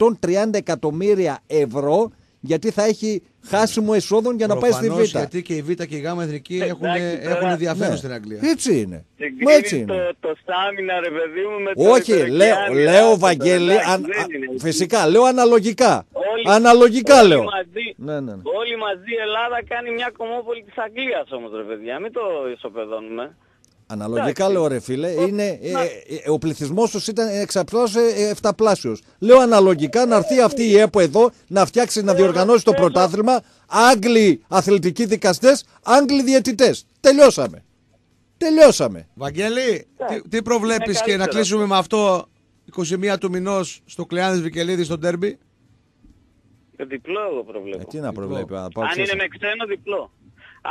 εκατομμύρια ευρώ γιατί θα έχει χάσιμο εσόδων για να πάει στη Προφανώς, Β. γιατί και η Β και η Γ εθνική έχουν, Εντάξει, τώρα- έχουν ενδιαφέρον Ναι. στην Αγγλία. Έτσι είναι. Μα Συγκρίνεις έτσι είναι. το, το στάμινα ρε παιδί μου με το Όχι, λέω, υπερωκεάνιο λέω άστο, Βαγγέλη, εντάξει, αν- δεν α- είναι έτσι. φυσικά, λέω αναλογικά. Όλοι- αναλογικά όλοι λέω. Μαζί, Ναι, ναι, ναι. Όλοι μαζί η Ελλάδα κάνει μια κομμόπολη της Αγγλίας όμως ρε παιδιά, μην το ισοπεδώνουμε. Αναλογικά Εντάξει. λέω ρε φίλε, είναι, ε, να- ε, ε, ο πληθυσμός τους ήταν εξαπλάσιο, ε, εφταπλάσιος. Λέω αναλογικά να έρθει αυτή η ΕΠΟ εδώ να φτιάξει, να διοργανώσει το θέλω- πρωτάθλημα. Άγγλοι αθλητικοί δικαστές, Άγγλοι διαιτητές. Τελειώσαμε. Τελειώσαμε. Βαγγέλη, Εντάξει, τι, τι προβλέπεις είναι και να καλύτερο. κλείσουμε με αυτό 21 του μηνός στο Κλεάνης Βικελίδη στο Ντέρμπι; Ε, Διπλό εγώ προβλέπω. Ε, τι να προβλέπει, να πάω Αν ξέρεις. είναι με ξένο διπλό.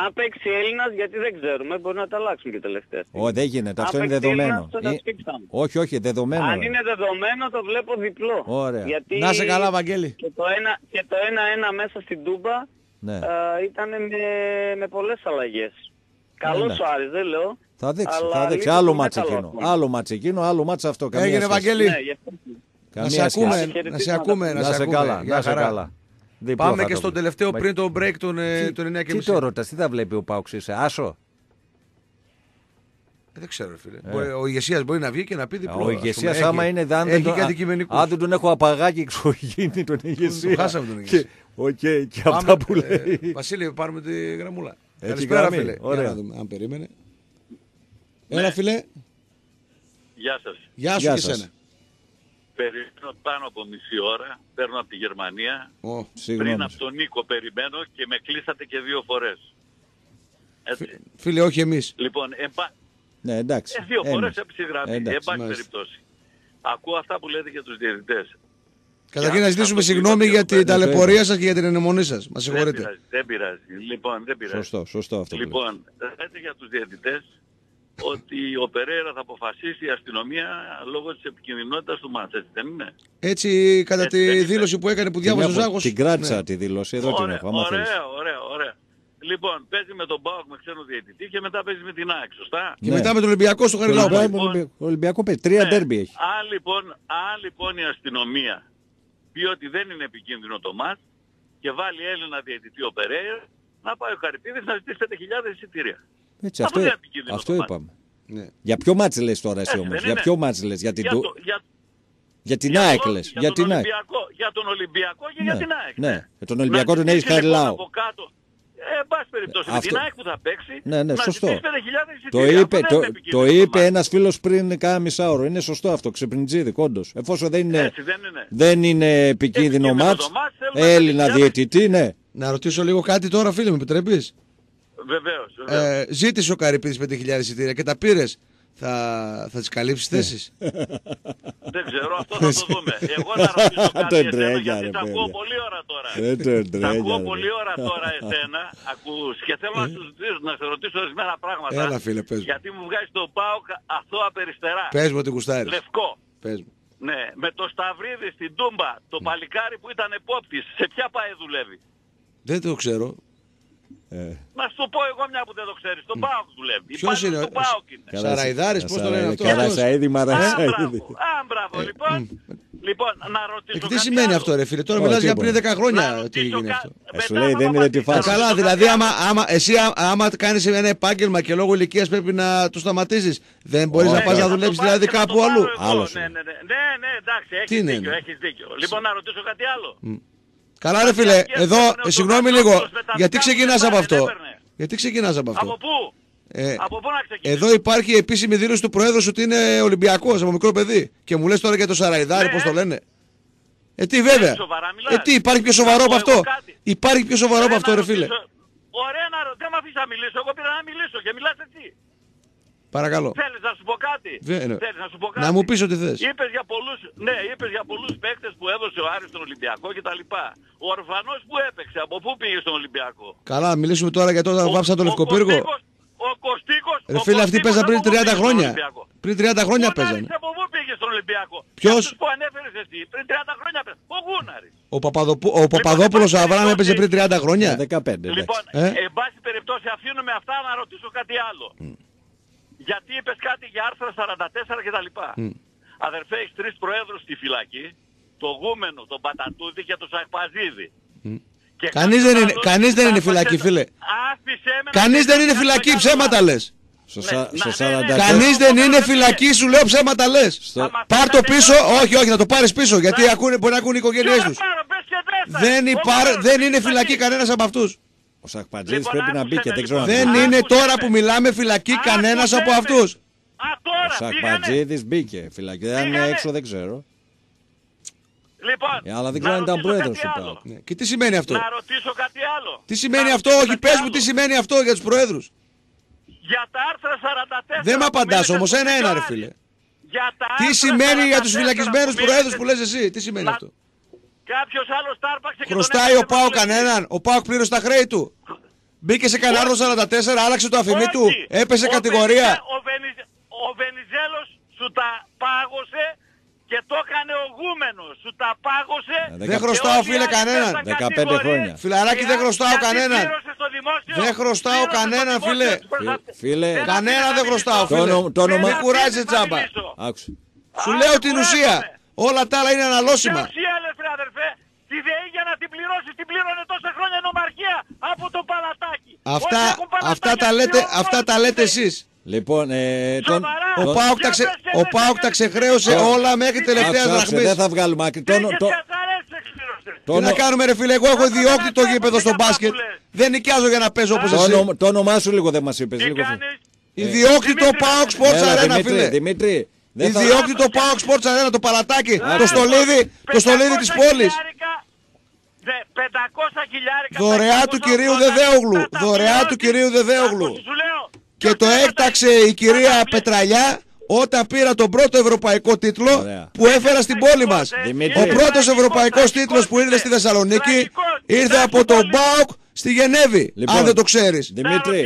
Αν παίξει Έλληνας, γιατί δεν ξέρουμε, μπορεί να τα αλλάξουν και τελευταία. στιγμή. Ω, δεν γίνεται, Αν αυτό είναι παίξει δεδομένο. Έλληνας, τότε Ε, σφίξαμε. όχι, όχι, δεδομένο. Αν ρε. είναι δεδομένο το βλέπω διπλό. Ωραία. Γιατί Να σε καλά, Βαγγέλη. Και το ένα- και το ένα-ένα μέσα στην Τούμπα Ναι. ήταν με, με πολλές αλλαγές. Καλός ναι. ο Άρης, δεν λέω. Θα δείξει, αλλά θα δείξει. λίγο Άλλο το μάτς μέταλλο εκείνο. ακόμα. Άλλο μάτς εκείνο, άλλο μάτς αυτό. Καμία Έγινε, σχέση. Βαγγέλη. Ναι, γι' αυτό. Να σε Καμία ακούμε, σχέση. να σε Χαιρετίσματα. ακούμε, να Να σε σε ακούμε. καλά, Γεια να σε χαρά. καλά. Διπλό Πάμε θα και το στο πούμε. τελευταίο Μα- πριν το break των, ε, Τι- των 9 και Τι μισή. το ρωτάς, τι θα βλέπει ο Πάουξ, είσαι άσο; Ε, Δεν ξέρω, φίλε. Μπορεί- Ο ηγεσίας μπορεί να βγει και να πει διπλό. Ο ας ηγεσίας, πούμε. άμα Έχει- είναι. Αν δεν, Έχει τον, και αντικειμενικούς. αν δεν τον έχω απαγάκι εξωγήινη τον ηγεσία. χάσαμε τον ηγεσία. Και, οκ, και Πάμε, αυτά που ε, λέει. Βασίλη, πάρουμε τη γραμμούλα. Έχει Καλησπέρα, γραμμή. φίλε. Ωραία. Για να δούμε, αν περίμενε. Έλα, φίλε. Γεια σας. Γεια σου Γεια και σας. εσένα. Περιμένω πάνω από μισή ώρα. Παίρνω από τη Γερμανία. Ω, Πριν Συγγνώμη. από τον Νίκο περιμένω και με κλείσατε και δύο φορές. Έτσι. Φίλε, όχι εμείς. Λοιπόν, εμπα... Ναι, εντάξει. ε, δύο Ένας. φορές έπεισε η γραμμή. Ε, εντάξει, Εν πάση μάλιστα. περιπτώσει. Ακούω αυτά που λέτε για τους διαιτητές. Καταρχήν να αν ζητήσουμε αυτό που συγγνώμη είπατε για την εδώ πέρα. ταλαιπωρία σας και για την εναιμονή σας. Μας Δεν συγχωρείτε. πειράζει, δεν πειράζει. Λοιπόν, δεν πειράζει. Σωστό, σωστό αυτό. που λες. Λοιπόν, λέτε για τους διαιτητές ότι ο Περέρα θα αποφασίσει η αστυνομία λόγω της επικινδυνότητας του μάτς, έτσι δεν είναι; Έτσι, κατά Έτσι δεν τη είναι. δήλωση που έκανε που Την, διάβασε ο έχω- Ζάγος. την κράτησα ναι. τη δήλωση, εδώ την ωραία, έχω. Άμα θέλεις. ωραία, ωραία, ωραία. Λοιπόν, παίζει με τον Μπάουκ με ξένο διαιτητή και μετά παίζει με την ΑΕΚ, σωστά; Και Ναι. μετά με τον Ολυμπιακό στο Το Χαριλάου. πάει. Ολυμπιακό- Λοιπόν. Ο Ολυμπιακό παίζει. Τρία Ναι. ντέρμπι έχει. Αν λοιπόν, αν λοιπόν η αστυνομία πει ότι δεν είναι επικίνδυνο το μάτς και βάλει Έλληνα διαιτητή ο Περέιρα, να πάει ο Καρυπίδης να ζητήσει 5.000 εισιτήρια. Έτσι, Αυτό αυτό, δεν είναι επικίνδυνο αυτό το μάτι. είπαμε. Ναι. Για ποιο μάτς λες τώρα εσύ Έτσι όμως. δεν Για είναι. ποιο μάτς λες. Για την, Για, του- το, για, για την για ΑΕΚ τον- λες. για Για τον την ΑΕΚ. Ολυμπιακό, για τον Ολυμπιακό και Ναι, για την ΑΕΚ. ναι. Ε, τον Να Ολυμπιακό τον ζητήσει, έχεις χάρη λοιπόν, λαό. από κάτω. Ε, εν πάση περιπτώσει, με Αυτό- την ΑΕΚ που θα παίξει, Ναι, ναι, να σωστό. ζητήσει 5.000 Το εισιτήρια. είπε, Αυτό το, δεν είναι το επικίνδυνο είπε μάτι. ένας φίλος πριν κάνα μισάωρο. Είναι σωστό αυτό, ξεπριντζίδι, όντως. Εφόσον δεν είναι, Έτσι δεν είναι. δεν είναι επικίνδυνο Επικίνδυνο μάτς, το μάτς, θέλουμε Έλληνα 5.000. διαιτητή, ναι. Να ρωτήσω λίγο κάτι τώρα, φίλε, με επιτρέπεις; Βεβαίως, βεβαίως. Ε, ζήτησε ο Καρυπίδης 5.000 εισιτήρια και τα πήρες. Θα, θα τις καλύψεις θέσεις; Δεν ξέρω, αυτό θα το δούμε. Εγώ να ρωτήσω (laughs) κάτι Το εσένα, εντρέγια, γιατί ρε, τα ακούω παιδιά. πολύ ώρα τώρα. Δεν το Τα εντρέγια, ακούω ρε. πολύ ώρα τώρα εσένα, ακούς και θέλω να σου ζητήσω, να σε ρωτήσω ορισμένα πράγματα. Έλα, φίλε, πες μου. Γιατί μου βγάζει τον ΠΑΟΚ αθώα περιστερά. Πες μου ότι γουστάρεις. Λευκό. Πες μου. Ναι, με το Σταυρίδη στην Τούμπα, το παλικάρι που ήταν επόπτης, σε ποια πάει δουλεύει; Δεν το ξέρω. Ε, Να σου το πω εγώ μια που δεν το ξέρεις, τον ΠΑΟΚ δουλεύει. Ποιος Υπάλληλος είναι, του ΠΑΟΚ είναι. Καρασα- Σαραϊδάρης, πώς το λένε αυτός, Καρασαΐδη, Α, Μαρασαΐδη. μπράβο, α, μπράβο, λοιπόν. Λοιπόν, να ρωτήσω Ε, κάτι τι σημαίνει άλλο. αυτό ρε φίλε, τώρα Ω, μιλάς για τίποτα. πριν 10 Να χρόνια τι ρωτήσω έγινε κα- αυτό. Ε, σου Μετά λέει, θα δεν μου είναι τη απαντήσεις. φάση. Να Καλά, ρωτήσω δηλαδή κάτι άμα, άλλο. άμα, εσύ α- άμα κάνεις ένα επάγγελμα και λόγω ηλικίας πρέπει να το σταματήσεις, δεν μπορείς Όχι. να πας Ναι, να θα το δουλέψεις πάρω δηλαδή και θα το κάπου αλλού. πάρω εγώ. Άλλος Ναι, είναι. ναι, ναι, ναι, ναι, εντάξει, Τι έχεις είναι, δίκιο, ναι. έχεις δίκιο. Λοιπόν, να ρωτήσω κάτι άλλο. Καλά ρε φίλε, Διαρκείας εδώ, έπαιρνε ο ε, συγγνώμη Τζοκατσόπουλος λίγο, με τα γιατί δικά ξεκινάς του από λεφτά, αυτό; δεν έπαιρνε. Γιατί ξεκινάς από Από αυτό; πού; Ε, Από πού να ξεκινήσω. Εδώ υπάρχει επίσημη δήλωση του Προέδρου σου ότι είναι Ολυμπιακός από μικρό παιδί. Και μου λες τώρα για το Σαραϊδάρι, Ναι. πώς το λένε. Ε, τι βέβαια. σοβαρά μιλάς. Ε, τι υπάρχει πιο σοβαρό Να από πω αυτό; εγώ κάτι. Υπάρχει πιο σοβαρό από Ωραία, αυτό να ρε φίλε; ρωτήσω- Ωραία να ρωτήσω, δεν με αφήσεις να μιλήσω, εγώ πήρα να μιλήσω και μιλάς εσύ. Παρακαλώ. Θέλεις να σου πω κάτι; Δεν- ναι. Θέλεις να σου πω κάτι. Να μου πεις ό,τι θες. Είπες για πολλούς, ναι, είπες για πολλούς παίκτες που έδωσε ο Άρης στον Ολυμπιακό και τα λοιπά. Ο Ορφανός που έπαιξε, από πού πήγε στον Ολυμπιακό; Καλά, μιλήσουμε τώρα για τότε Ο- που βάψα το ο Λευκοπύργο. Κωστίκος- Ο Κωστίκος... Ρε ο φίλε, αυτοί Κωστίκος παίζαν πριν από πού 30 πήγε στον χρόνια. Ολυμπιακό; Πριν 30 χρόνια Ο παίζανε. Γούναρης από πού πήγε στον Ολυμπιακό; Ποιος; Και αυτούς που ανέφερες εσύ, πριν 30 χρόνια παίζανε. Ο Γούναρης. Ο, Παπαδοπου... ο Παπαδόπουλος υπάρχει Αβραάμ έπαιζε πριν 30 χρόνια. 15, εντάξει. Λοιπόν, Ε; εν πάση περιπτώσει αφήνουμε αυτά να ρωτήσω κάτι άλλο. Γιατί είπες κάτι για άρθρα 44 και τα λοιπά. Αδερφέ, έχεις τρεις προέδρους στη φυλακή. Το Γούμενο, τον Πατατούδη και τον Σαχπαζίδη. Και Κανείς κάποιος δεν είναι- άλλος κανείς δεν είναι άφησε φυλακή, το- φίλε. Άφησε με να Κανείς δεν τελειώσω είναι κάτι φυλακή, μεγάλο ψέματα άλλο. λες. Στο, Ναι, σα, να- στο ναι, 44. ναι. Κανείς δεν είναι ναι. φυλακή, σου λέω ψέματα λες. Στο, Άμα Πάρ το θέλετε, πίσω, τελειώνω. όχι, όχι, να το πάρεις πίσω, γιατί ακούνε, μπορεί να ακούνε οι οικογένειές Ποιο τους. να πάρω, πες και τρέφτα. Δεν, Ο υπάρ, Γούμενος δεν είναι είναι φυλακή κανένας από αυτούς. Ο Σαχπατζίδης Λοιπόν, πρέπει να μπει άκουσε και με, δεν ξέρω αν λοιπόν. Δεν Άκουσε είναι με. τώρα που μιλάμε φυλακή Άκουσε κανένας από με. αυτούς. Α, Ο τώρα πήγανε. Σαχπατζίδης μπήκε φυλακή. Αν είναι Πήγανε. έξω δεν ξέρω. Λοιπόν, Ε, αλλά δεν να ξέρω αν ήταν ρωτήσω πρόεδρος κάτι του άλλο. ΠΑΟΚ. Ναι. Και τι σημαίνει αυτό; Να ρωτήσω κάτι άλλο. Τι σημαίνει Να αυτό, ρωτήσω όχι, κάτι πες μου άλλο. τι σημαίνει αυτό για τους προέδρους. Για τα άρθρα 44. Δεν με που απαντάς μίλησες όμως, στο ένα-ένα ρε Φιτζάρι. φίλε. Για τα Τι άρθρα σημαίνει για τους 44 φυλακισμένους που προέδρους που μίλησες- λες εσύ, τι σημαίνει Να- αυτό; Κάποιος άλλος τα άρπαξε και τον Χρωστάει έφερε ο Πάο βουλευτή. κανέναν, ο Πάο πλήρωσε τα χρέη του. Μπήκε σε κανένα άρθρο 44, άλλαξε το αφημί του, Όχι. έπεσε Ο κατηγορία. Βενιζέ- Ο, Βενιζέ- ο Βενιζέλος σου τα πάγωσε και το έκανε ο Γούμενος. Σου τα πάγωσε. Ε, Δεν δεκα- χρωστάω, και όλοι φίλε, οι άλλοι κανέναν. πέσαν 15 κατηγορίες. χρόνια. Φιλαράκι, δεν Και χρωστάω γιατί κανέναν. πλήρωσες το δημόσιο. Δεν χρωστάω Πλήρωσες το κανέναν, δημόσιο φίλε. τους προστατε- Φίλε, Δεν Κανένα αφήνεις δεν να χρωστάω, μιλήσω. φίλε. Το όνομα- Δεν Μη κουράζεσαι αφήνεις να τσάμπα. μιλήσω. Άκουσε. Σου Α, λέω δεν την κουράζομαι. ουσία. Όλα τα άλλα είναι Ποια αναλώσιμα. ουσία λες ρε αδερφέ. Τη ΔΕΗ για να την πληρώσεις την πλήρωνε τόσα χρόνια νομαρχία από το παλατάκι. Αυτά, Όσοι έχουν παλατάκια αυτά τα λέτε, πληρώνουν αυτά όλοι τα τη λέτε ΔΕΗ. εσείς. Λοιπόν, ε, τον, Σοβαρά. Ο τον- Πάοκ τα, ξε... Για πες, ο πες, Πάοκ πες, τα πες, ξεχρέωσε πες, όλα μέχρι τελευταίας άκουσε, άκουσε, δραχμή. δεν θα βγάλουμε άκρη. Το, Πήγες το, και καθαρές εξπλήρωσες. Τι να το, κάνουμε ρε φίλε, εγώ έχω Αυτά ιδιόκτητο τα γήπεδο στο αυτά που μπάσκετ. λες. Δεν νοικιάζω για να παίζω όπως το, εσύ. όνομα, το όνομά σου λίγο δεν μας είπες. Τι Λίγο. κάνεις; Ιδιόκτητο Δημήτρη, Πάοκ Έλα, Sports Έλα, Arena Δημήτρη, φίλε. Δημήτρη. Δεν θα... Ιδιόκτητο Πάοκ Sports Arena το παλατάκι. Μπράβο. Το στολίδι, το στολίδι 500 της πόλης. χιλιάρικα, δε, 500 χιλιάρικα. Δωρεά του 580 κυρίου Δεδέογλου. θα τα Δωρεά πληρώσει. του κυρίου Δεδέογλου. Άκουσες, σου λέω. Και το Ποιος έκταξε θα τα- η κυρία θα τα πληρώσει. Πετραλιά όταν πήρα τον πρώτο ευρωπαϊκό τίτλο Ωραία. που έφερα στην πόλη μας. Δημήτρη. Ο πρώτος Τραγικός, ευρωπαϊκός τραγικός τίτλος που ήρθε στη είναι. Θεσσαλονίκη Τραγικός. ήρθε Να από σου τον πω, Μπάουκ στη Γενέβη. Λοιπόν, Αν δεν το ξέρεις. Δημήτρη.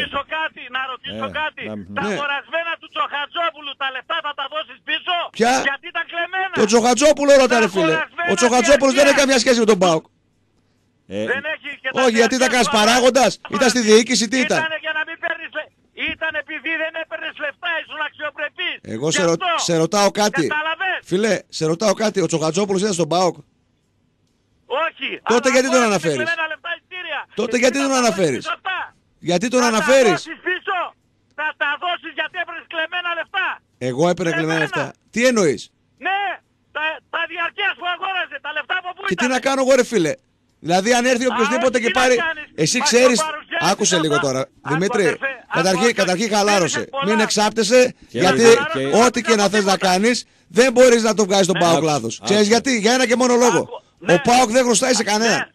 Να ρωτήσω κάτι, να ρωτήσω Ε, κάτι. να- Τα ναι. αγορασμένα του Τσοχατζόπουλου τα λεφτά θα τα δώσεις πίσω; Ποια; Γιατί τα κλεμμένα. Το Τσοχατζόπουλο ρώτα ρε φίλε. Ο Τσοχατζόπουλος δεν έχει καμιά σχέση με τον Μπάουκ. Ε, Δεν έχει και τα Όχι, γιατί ήταν διαρκές κανένας του παράγοντας, αγορασμένα. ήταν στη διοίκηση, τι ήταν; Ήτανε για να μην παίρνεις λε- Ήταν επειδή δεν έπαιρνες λεφτά, ήσουν αξιοπρεπής. Εγώ Γι' σε, ρω- αυτό. σε ρωτάω κάτι. Κατάλαβες; Φίλε, σε ρωτάω κάτι. Ο Τσοχατζόπουλος ήταν στον Μπάουκ. Όχι. Τότε αλλά γιατί τον αγόρασες αναφέρεις; κλεμμένα λεφτά εισιτήρια. Τότε Εσύ γιατί θα τον τα αναφέρεις; δώσεις αυτά. Γιατί τον Θα τα αναφέρεις. δώσεις πίσω. Θα τα δώσεις γιατί έπαιρνες κλεμμένα λεφτά. Εγώ έπαιρνα κλεμμένα Εμένα. λεφτά. Τι εννοείς; Ναι, τα, τα διαρκές που αγόραζε, τα λεφτά από πού Και τι ήταν; να κάνω εγώ ρε φίλε; Δηλαδή αν έρθει οποιοδήποτε όχι, και τι να πάρει... κάνεις; Εσύ Μας ξέρεις... το παρουσιάζεις Άκουσε αυτά. λίγο τώρα. Άκου, Δημήτρη, αδερφέ, άκου, καταρχήν, άκου. καταρχήν Πήρες χαλάρωσε. πολλά. Μην εξάπτεσαι Και- γιατί και- ό,τι και να θες να κάνεις δεν μπορείς να το βγάλεις τον Πάοκ Άκουσε, λάθος. άκουσε. Ξέρεις γιατί, για ένα και μόνο λόγο. Άκου, Ο ναι. Πάοκ δεν χρωστάει σε κανέναν. Ναι.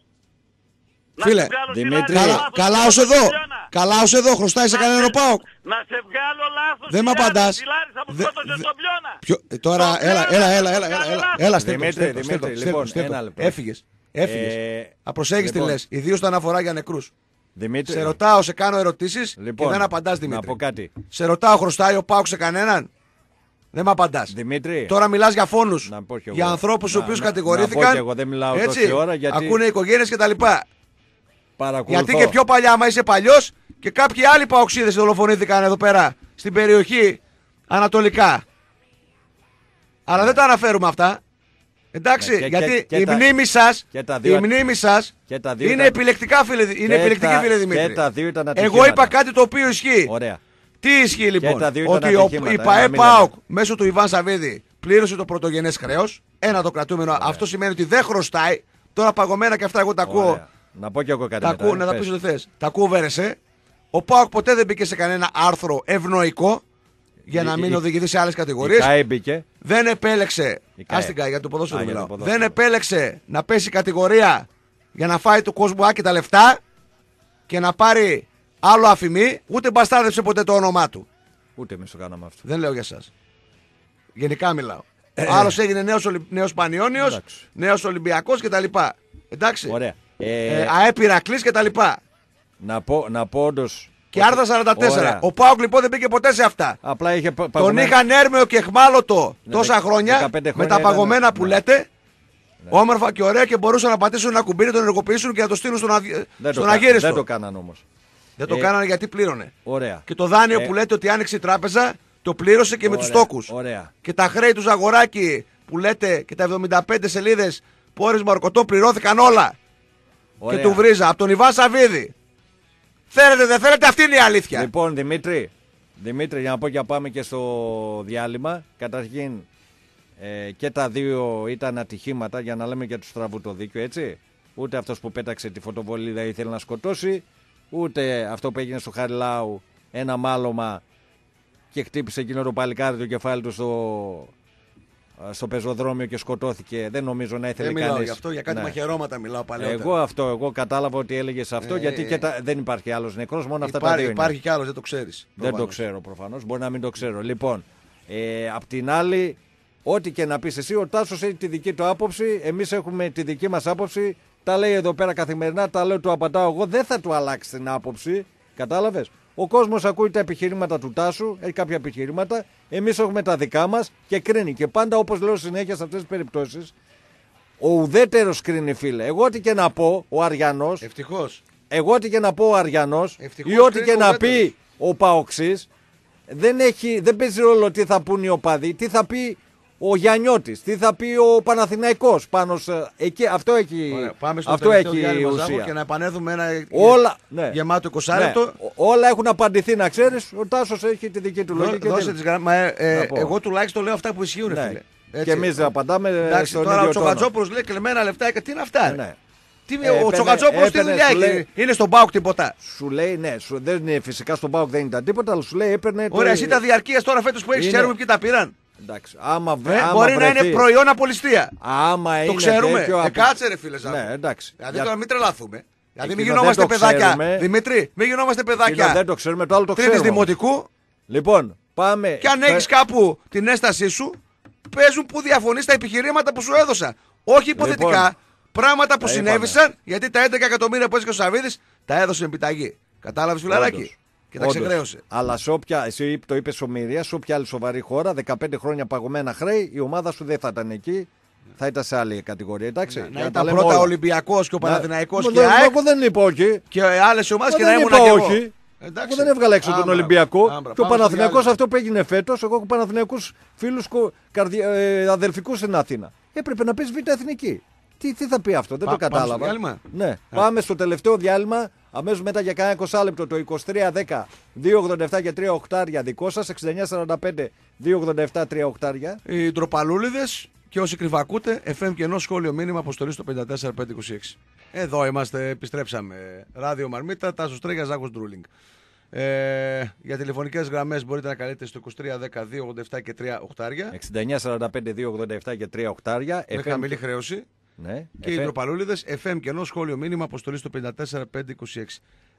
Να Φίλε, σου βγάλω Δημήτρη. σειρά, Καλά, λάθος, καλά λάθος, ως εδώ. Λιώνα. Καλά ως εδώ, χρωστάει σε Να κανέναν ο σε- Πάοκ. Να σε βγάλω λάθος. Δεν μ' Φιλάρης, απαντάς. Φιλάρης, θα μου Δε- σκότωσε δε- τον Πιώνα. Ποιο- ε, τώρα, Το έλα, κάνω, έλα, θα έλα, το έλα, κάνω έλα, λάθος. έλα, στέλνω, Δημήτρη, στέλνω, Δημήτρη, στέλνω, λοιπόν, στέλνω, ένα στέλνω. λεπτό. Έφυγες, έφυγες. Ε, Απροσέγεις τι λοιπόν. λες, ιδίως όταν αφορά για νεκρούς. Δημήτρη, Σε ρωτάω, σε κάνω ερωτήσεις Λοιπόν, και δεν απαντάς να Δημήτρη. πω κάτι. Σε ρωτάω, χρωστάει ο Πάοκ σε κανέναν; Δεν με απαντάς. Δημήτρη, Τώρα μιλάς για φόνους. Να πω κι εγώ. Για ανθρώπους οι Να- οποίους να- να κατηγορήθηκαν. πω κι εγώ, δεν μιλάω έτσι, τόση ώρα, γιατί- Ακούνε οι οικογένειες και τα λοιπά. παρακολουθώ. Γιατί και πιο παλιά, άμα είσαι παλιός και κάποιοι άλλοι παοξίδες δολοφονήθηκαν εδώ πέρα στην περιοχή ανατολικά. Αλλά δεν τα αναφέρουμε αυτά. Εντάξει, Ναι, και- γιατί και- και η τα- μνήμη σας, και τα δύο- η μνήμη σας και τα δύο είναι ήταν- επιλεκτικά φίλε, είναι και επιλεκτική τα- φίλε Δημήτρη. και τα δύο ήταν Εγώ ατυχήματα. είπα κάτι το οποίο ισχύει. Ωραία. Τι ισχύει λοιπόν, τα δύο ήταν ότι ο, ατυχήματα, η ένα ΠαΕ μηδέν. ΠΑΟΚ μέσω του Ιβάν Σαββίδη πλήρωσε το πρωτογενές χρέος. Ένα το κρατούμενο. Αυτό σημαίνει ότι δεν χρωστάει. Τώρα παγωμένα και αυτά εγώ τα ακούω. Ωραία. Να πω κι εγώ κάτι Τα μετά, ακούω, ε, να τα πες. πεις ό,τι θες. Τα ακούω βέρεσε. Ο ΠΑΟΚ ποτέ δεν μπήκε σε κανένα άρθρο ευνοϊκό για να Η- μην η- οδηγηθεί σε άλλες Η κατηγορίε. ΚΑΕ μπήκε. Δεν επέλεξε. Η ΚΑΕ. Άστιγκα για το ποδόσφαιρο Α, για το μιλάω. ποδόσφαιρο. Δεν επέλεξε να πέσει κατηγορία για να φάει το κόσμο άκη τα λεφτά και να πάρει άλλο αφημί, ούτε μπαστάρδεψε ποτέ το όνομά του. Ούτε εμείς το κάναμε αυτό. Δεν λέω για εσά. Γενικά μιλάω. Ο άλλος έγινε νέος νέος Πανιόνιος, Ε, Εντάξει. νέος Ολυμπιακός κτλ. Εντάξει. Ωραία. Ε, Ε, ΑΕ να, πω, να πω όντως Και ότι- άρθρα 44. Ωραία. Ο Πάουκ λοιπόν δεν μπήκε ποτέ σε αυτά. Απλά είχε πα- Τον παγωμένα- είχαν έρμεο και εχμάλωτο Ναι, τόσα δε- χρόνια 15 με τα χρόνια παγωμένα ήταν- που ναι. λέτε. Όμορφα και ωραία και μπορούσαν να πατήσουν ένα κουμπί, να τον ενεργοποιήσουν και να το στείλουν στον, αδι... Δεν το, στον κα- αγύριστο. δεν το κάναν όμως. Δεν το Ε, κάνανε γιατί πλήρωνε. Ωραία. Και το δάνειο Ε, που λέτε ότι άνοιξε η τράπεζα το πλήρωσε και με Ωραία, του τόκου. ωραία. Και τα χρέη του Ζαγοράκη που λέτε και τα 75 σελίδες πόρισμα ορκωτό πληρώθηκαν όλα. Ωραία. Και του βρίζα από τον Ιβάν Σαββίδη. Θέλετε, δεν θέλετε, αυτή είναι η αλήθεια. Λοιπόν, Δημήτρη, Δημήτρη, για να πω και να πάμε και στο διάλειμμα. Καταρχήν, ε, και τα δύο ήταν ατυχήματα για να λέμε και τους στραβού το δίκιο, έτσι. Ούτε αυτός που πέταξε τη φωτοβολίδα ήθελε να σκοτώσει, ούτε αυτό που έγινε στο Χαριλάου ένα μάλωμα και χτύπησε εκείνο το παλικάρι το κεφάλι του στο, στο πεζοδρόμιο και σκοτώθηκε. Δεν νομίζω να ήθελε δεν μιλάω κανείς. γι' αυτό, για κάτι Ναι. μαχαιρώματα μιλάω παλαιότερα. Εγώ αυτό, εγώ κατάλαβα ότι έλεγες αυτό Ε, γιατί και τα, δεν υπάρχει άλλος νεκρός, μόνο αυτά τα υπάρχει, δύο είναι. υπάρχει κι άλλος, δεν το ξέρεις. Δεν το ξέρω προφανώς. Μπορεί να μην το ξέρω. Λοιπόν, ε, απ' την άλλη, ό,τι και να πεις εσύ, ο Τάσος έχει τη δική του άποψη. Εμείς έχουμε τη δική μας άποψη. Τα λέει εδώ πέρα καθημερινά, τα λέω, του απαντάω εγώ. Δεν θα του αλλάξει την άποψη. Κατάλαβες; Ο κόσμος ακούει τα επιχειρήματα του Τάσου, έχει κάποια επιχειρήματα. Εμείς έχουμε τα δικά μας και κρίνει. Και πάντα, όπως λέω συνέχεια σε αυτές τις περιπτώσεις, ο ουδέτερος κρίνει, φίλε. Εγώ ό,τι και να πω, ο Αριανό, Ευτυχώς. εγώ ό,τι και να πω ο Αριανός Ευτυχώς ή ό,τι κρίνει και ο να ουδέτερος. πει ο Παοξής, δεν, έχει, δεν παίζει ρόλο τι θα πούν οι οπαδοί, τι θα πει ο Γιαννιώτης, τι θα πει ο Παναθηναϊκός πάνω σε, εκεί, αυτό έχει, Ωραία, πάμε στο αυτό τελευταίο έχει διάλειμμα, Ζάχο, ουσία. και να επανέλθουμε ένα Όλα, ναι. γεμάτο 20 Ναι, λεπτό. ό- όλα έχουν απαντηθεί να ξέρεις, ο Τάσος έχει τη δική του λόγια και Δώσε δεν- τις γραμμές. Μα, ε, ε, Να πω. εγώ τουλάχιστον λέω αυτά που ισχύουν, Ναι. φίλε. Και εμείς απαντάμε Εντάξει, στον τώρα ίδιο ο τόνο. Τσοκατζόπουλος λέει κλεμμένα λεφτά. Τι είναι αυτά, ρε; Ναι. Τι, Ε, ο έπαιρνε- Τσοκατζόπουλος τι έπαιρνε, δουλειά σου έχει; λέει- Είναι στον Πάουκ τίποτα. Σου λέει, ναι, σου, δεν είναι, φυσικά στον Πάοκ δεν ήταν τίποτα, αλλά σου λέει έπαιρνε... το- Ωραία, εσύ τα διαρκείας τώρα φέτος που έχεις, Είναι- ξέρουμε ποιοι τα πήραν. Εντάξει, άμα, βρε, Ε, άμα μπορεί να βρεθεί- είναι προϊόν απολυστία. Άμα Το είναι ξέρουμε. τέτοιο Ε, απο- κάτσε ρε φίλε Ζάχο. Ναι, εντάξει. Δηλαδή Για- τώρα μην τρελαθούμε. Δηλαδή μην Εκείνο γινόμαστε δεν το παιδάκια. ξέρουμε. Δημήτρη, μην γινόμαστε Εκείνο παιδάκια. δεν το ξέρουμε, το άλλο το Τρίτης ξέρουμε. δημοτικού Λοιπόν, πάμε. και αν έχεις κάπου την έστασή σου, παίζουν που διαφωνείς στα επιχειρήματα που σου έδωσα. Όχι υποθετικά. Λοιπόν, πράγματα που τα συνέβησαν γιατί τα 11 εκατομμύρια που έζησε ο Σαββίδης τα έδωσε επιταγή. Κατάλαβες φιλαράκι; Όντως. Και τα Όντως. ξεχρέωσε. Αλλά σε όποια, εσύ το είπες ομοιρία, σε όποια άλλη σοβαρή χώρα, 15 χρόνια παγωμένα χρέη, η ομάδα σου δεν θα ήταν εκεί. Θα ήταν σε άλλη κατηγορία, εντάξει. Να Για τα ήταν λέμε πρώτα όλα. Ολυμπιακός και ο Να- Παναθηναϊκός Μα και δεν- ΑΕΚ Εγώ δεν είπα όχι. και άλλες ομάδες Μα και να δεν ήμουν είπα και εγώ. όχι. Εντάξει. Εγώ δεν έβγαλα έξω Α, τον μπράβο. Ολυμπιακό. Α, μπράβο. και ο Πάμε στο Παναθηναϊκός διάλειμμα. αυτό που έγινε φέτος, εγώ έχω Παναθηναϊκούς φίλους ε, αδελφικούς στην Αθήνα. Έπρεπε να πεις β' εθνική. Τι, τι θα πει αυτό, δεν Πα- το πάμε στο κατάλαβα. διάλειμμα; Ναι. Πάμε στο τελευταίο διάλειμμα. Αμέσως μετά για κάνα 20 λεπτό το 2310 287 και 3 οχτάρια δικό σας. 6945 287 3 οχτάρια. Οι ντροπαλούλιδες και όσοι κρυβακούτε, FM και ενός σχόλιο μήνυμα αποστολή στο 54526. Εδώ είμαστε, επιστρέψαμε. Ράδιο Μαρμίτα, Τάσος Τρέγια, Ζάκος Ντρούλινγκ. Ε, για τηλεφωνικές γραμμές μπορείτε να καλείτε στο 2310 287 και 3 οχτάρια. 6945 287 και 3 οχτάρια. Με FM χαμηλή χρέωση. Ναι. Και οι FM ντροπαλούλιδε, FM και ενό σχόλιο μήνυμα αποστολή στο 54526.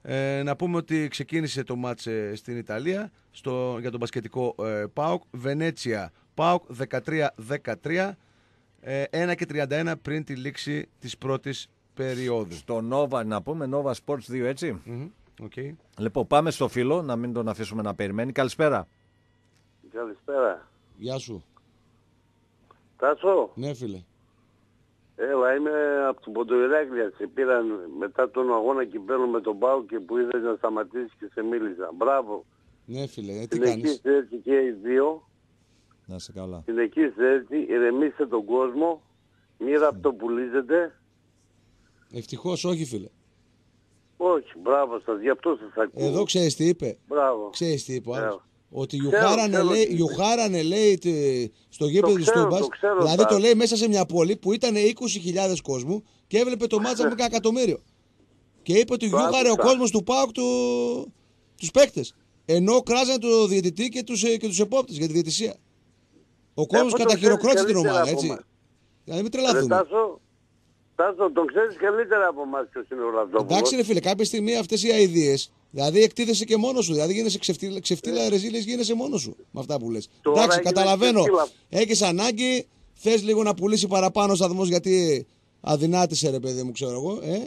Ε, να πούμε ότι ξεκίνησε το μάτς ε, στην Ιταλία στο, για τον μπασκετικό ε, ΠΑΟΚ. Βενέτσια ΠΑΟΚ 13-13. Ε, 1 και 31 πριν τη λήξη της πρώτης περίοδου. Στο Nova, να πούμε, Nova Sports 2, έτσι. Μμμ, Okay. Λοιπόν, πάμε στο φίλο, να μην τον αφήσουμε να περιμένει. Καλησπέρα. Καλησπέρα. Γεια σου. Τάσο, Ναι φίλε. Έλα, είμαι από την Ποντοϊράκλεια. Σε πήραν μετά τον αγώνα κυπέλου με τον Πάο και που είδες να σταματήσεις και σε μίλησα. Μπράβο. Ναι φίλε, ε, τι Συνεχίστε κάνεις; έτσι και οι δύο. Να είσαι καλά. Συνεχίστε έτσι, ηρεμήστε τον κόσμο. Μοίρα αυτό πουλίζετε. Ευτυχώς όχι φίλε. Όχι, μπράβο σας, γι' αυτό σας ακούω. Εδώ ξέρεις τι είπε. Μπράβο. Ξέρεις τι είπε ο άλλος. Ξέρω. Ότι Ξέρω, γιουχάρανε ξέρω λέει, τι είπε. γιουχάρανε λέει τε- στο γήπεδο της ξέρω, Τούμπας. το ξέρω, Δηλαδή το Τάσο. λέει μέσα σε μια πόλη που ήταν 20.000 κόσμου και έβλεπε το μάτσα (laughs) από ένα εκατομμύριο. Και είπε ότι Το γιούχαρε ο άκουσα. κόσμος του ΠΑΟΚ του... τους παίκτες. Ενώ κράζανε το διαιτητή και τους, ε, και τους επόπτες για τη διαιτησία. Ο κόσμος αφού το καταχειροκρότησε την ξέρεις ομάδα, καλύτερα έτσι. από Δηλαδή μην Ρε, τρελαθούμε. Τάσο, Τάσο, τον ξέρεις καλύτερα από εμάς ποιος είναι ο Ραντόπουλος. Εντάξει ρε φίλε, κάποια στιγμή αυτές οι αηδίες, δηλαδή εκτίθεσαι και μόνος σου, δηλαδή γίνεσαι ξεφτύλα, ξεφτύλα ρεζίλες, γίνεσαι μόνος σου με αυτά που λες. Ε. Τώρα Εντάξει, γίνεσαι καταλαβαίνω, ξεφτύλα. έχεις ανάγκη, θες λίγο να πουλήσει παραπάνω ο σταθμός γιατί αδυνάτησε ρε παιδί μου, ξέρω εγώ, ε,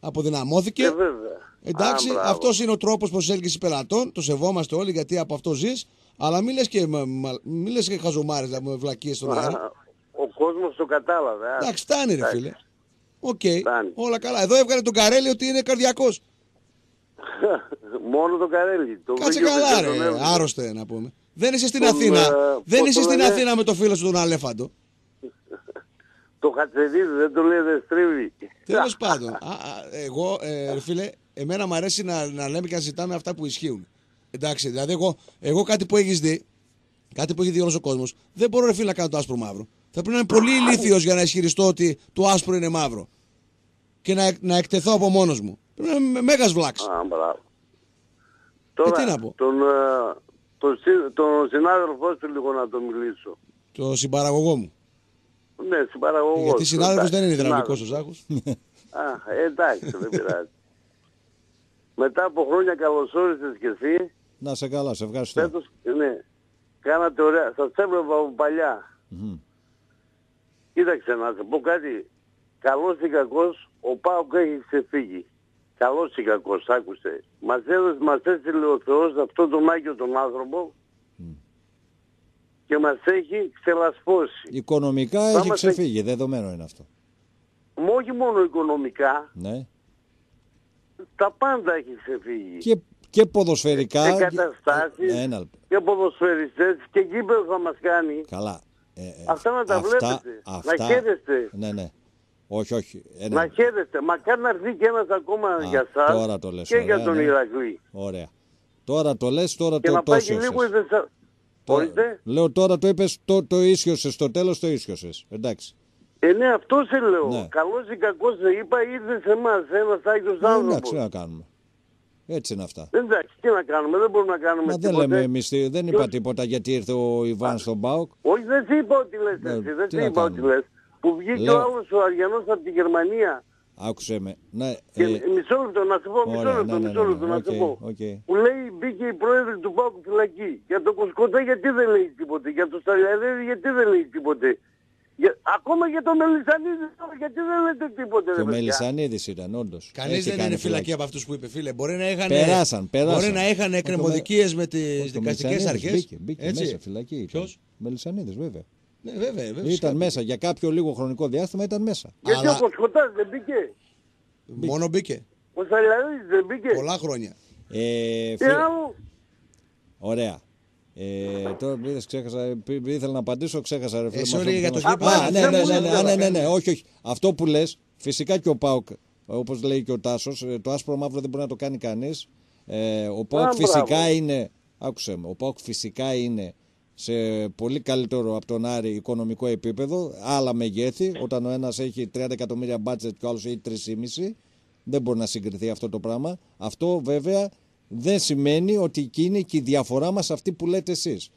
αποδυναμώθηκε. Ε, βέβαια. Εντάξει, Α, μπράβο. αυτός είναι ο τρόπος προσέλκυση πελατών. Το σεβόμαστε όλοι γιατί από αυτό ζεις. Αλλά μην λες και, μα- μα- μη λες και χαζομάρες, δηλαδή με βλακίες στον αέρα. Α, Ο κόσμος το κατάλαβε. α. Εντάξει, φτάνει ρε Εντάξει. φίλε. Οκ, Φτάνει. όλα καλά. Εδώ έβγαλε τον Καρέλη ότι είναι καρδιακός. Μόνο το Καρέλι. Το Κάτσε βρήκε ο καλά, Πετρός, τον ρε. έβγαλε. Άρρωστε να πούμε. Δεν είσαι στην Τον, Αθήνα. ε, Δεν πώς είσαι το στην λένε; Αθήνα με το φίλο σου τον Αλέφαντο. (laughs) Το Χατσεδίδη δεν το λέει δεν στρίβει. Τέλος πάντων, α, α, εγώ, ε, ρε φίλε, εμένα μου αρέσει να, να λέμε και να συζητάμε αυτά που ισχύουν. Εντάξει, δηλαδή εγώ, εγώ κάτι που έχεις δει, κάτι που έχει δει όλος ο κόσμος, δεν μπορώ ρε φίλε να κάνω το άσπρο μαύρο. Θα πρέπει να είμαι πολύ ηλίθιος για να ισχυριστώ ότι το άσπρο είναι μαύρο. Και να, να εκτεθώ από μόνος μου. Πρέπει να είμαι μέγας βλάξ. Α, μπράβο. Τώρα, τι να πω. Τον, ε, τον, συ- τον συνάδελφό σου λίγο να το μιλήσω. Το συμπαραγωγό μου. Ναι, συμπαραγωγός. Γιατί συνάδελφος δεν είναι υδραυλικό ο Συνάδελφος. Ζάχο. Α, εντάξει, δεν πειράζει. Μετά από χρόνια καλωσόρισες και εσύ, Να είσαι καλά, σε ευχαριστώ. φέτος, ναι, κάνατε ωραία. Σας έβλεπα από παλιά. Μμμ. Κοίταξε να σε πω κάτι. Καλός ή κακός, ο Πάοκ έχει ξεφύγει. Καλός ή κακός, άκουσε. Μας έδωσε, μας έστειλε ο Θεός αυτόν τον Άγιο τον άνθρωπο και μας έχει ξελασπώσει. Οικονομικά Θα έχει είμαστε- ξεφύγει, δεδομένο είναι αυτό. Μα όχι μόνο οικονομικά, Ναι. τα πάντα έχει ξεφύγει. Και, και ποδοσφαιρικά. Εγκαταστάσεις Ε, Ένα λεπτό. και ποδοσφαιριστές και γήπεδο θα μας κάνει. Καλά. Ε, ε, Αυτά να τα βλέπετε. Να χαίρεστε. Ναι, ναι. Όχι, όχι. Ένα... Να χαίρεστε. Μακάρι να έρθει και ένας ακόμα Α, για σας τώρα το λες, και ωραία, για τον ναι. Ηρακλή. Ωραία. Τώρα το λες, τώρα Και το, να το πάει και ίσιωσες. λίγο η Θεσσα... Τώρα- Ορίστε. Λέω τώρα το είπες, το, το ίσιωσες, στο τέλος το ίσιωσες. Εντάξει. Ε, ναι, αυτό σε λέω. Ναι. Καλός ή κακός σε είπα, ήρθε σε εμάς ένας Άγιος Ε, άνθρωπος. εντάξει, τι να κάνουμε. Έτσι είναι αυτά. Εντάξει, τι να κάνουμε, δεν μπορούμε να κάνουμε Μα δεν τίποτε. λέμε εμείς, τι- δεν είπα Ποιος- τίποτα γιατί ήρθε ο Ιβάν στον ΠΑΟΚ. Όχι, δεν σε είπα ότι λες Ναι, εσύ, δεν τι σε να είπα ότι κάνουμε. Λες. Που βγήκε Λέω- ο άλλος ο Αριανός από τη Γερμανία. Άκουσε με. Ναι, Και ε, μισό λεπτό, να σου πω, μισό ωραία, λεπτό, ναι, ναι, μισό ναι, λεπτό, ναι, να σου οκ, πω. οκ. Που λέει μπήκε η πρόεδρος του ΠΑΟΚ φυλακή. Για τον Κοσκωτά γιατί δεν λέει τίποτε; Για τον Σαλιαρέλη γιατί δεν λέει τίποτε; Για... Ακόμα για τον Μελισανίδη τώρα, γιατί δεν λέτε τίποτε. Και ρε ο παιδιά; Μελισανίδης ήταν, όντως. Κανείς Έχει δεν κάνει είναι φυλακή από αυτούς που είπε, φίλε. Μπορεί να είχαν, Περάσαν, περάσαν. Μπορεί να είχαν Ο εκκρεμωδικίες με τις Ο δικαστικές Μελισανίδης αρχές. Μπήκε, μπήκε μέσα φυλακή. ήταν. Ποιος; Μελισανίδης βέβαια. Ναι, βέβαια. βέβαια Ήταν μέσα για κάποιο λίγο χρονικό διάστημα, ήταν μέσα. Γιατί Αλλά- ο Κοσκοτάς δεν μπήκε; Μόνο μπήκε. Ο Σταλιαδέρης δεν μπήκε; Πολλά χρόνια. Ε, Τι φι- άλλο; Ωραία. Ε, τώρα είδες, ξέχασα, επειδή ήθελα να απαντήσω, ξέχασα. Ρε, φίλε, Εσύ με αυτό όλοι που για το θέλω να- γήπεδο, Α, ναι, δεν ναι, μου ναι, ναι, ήθελα, ναι, ναι, ναι, κάνει. όχι, όχι. Αυτό που λες, φυσικά και ο ΠΑΟΚ, όπως λέει και ο Τάσος, ε, το άσπρο μαύρο δεν μπορεί να το κάνει κανείς. Ε, ο ΠΑΟΚ μπράβο. φυσικά είναι, άκουσε με, ο ΠΑΟΚ φυσικά είναι σε πολύ καλύτερο από τον Άρη οικονομικό επίπεδο, άλλα μεγέθη, όταν ο ένας έχει 30 εκατομμύρια μπάτζετ και ο άλλος έχει 3,5, δεν μπορεί να συγκριθεί αυτό το πράγμα. Αυτό βέβαια δεν σημαίνει ότι εκεί είναι και η διαφορά μας αυτή που λέτε εσείς.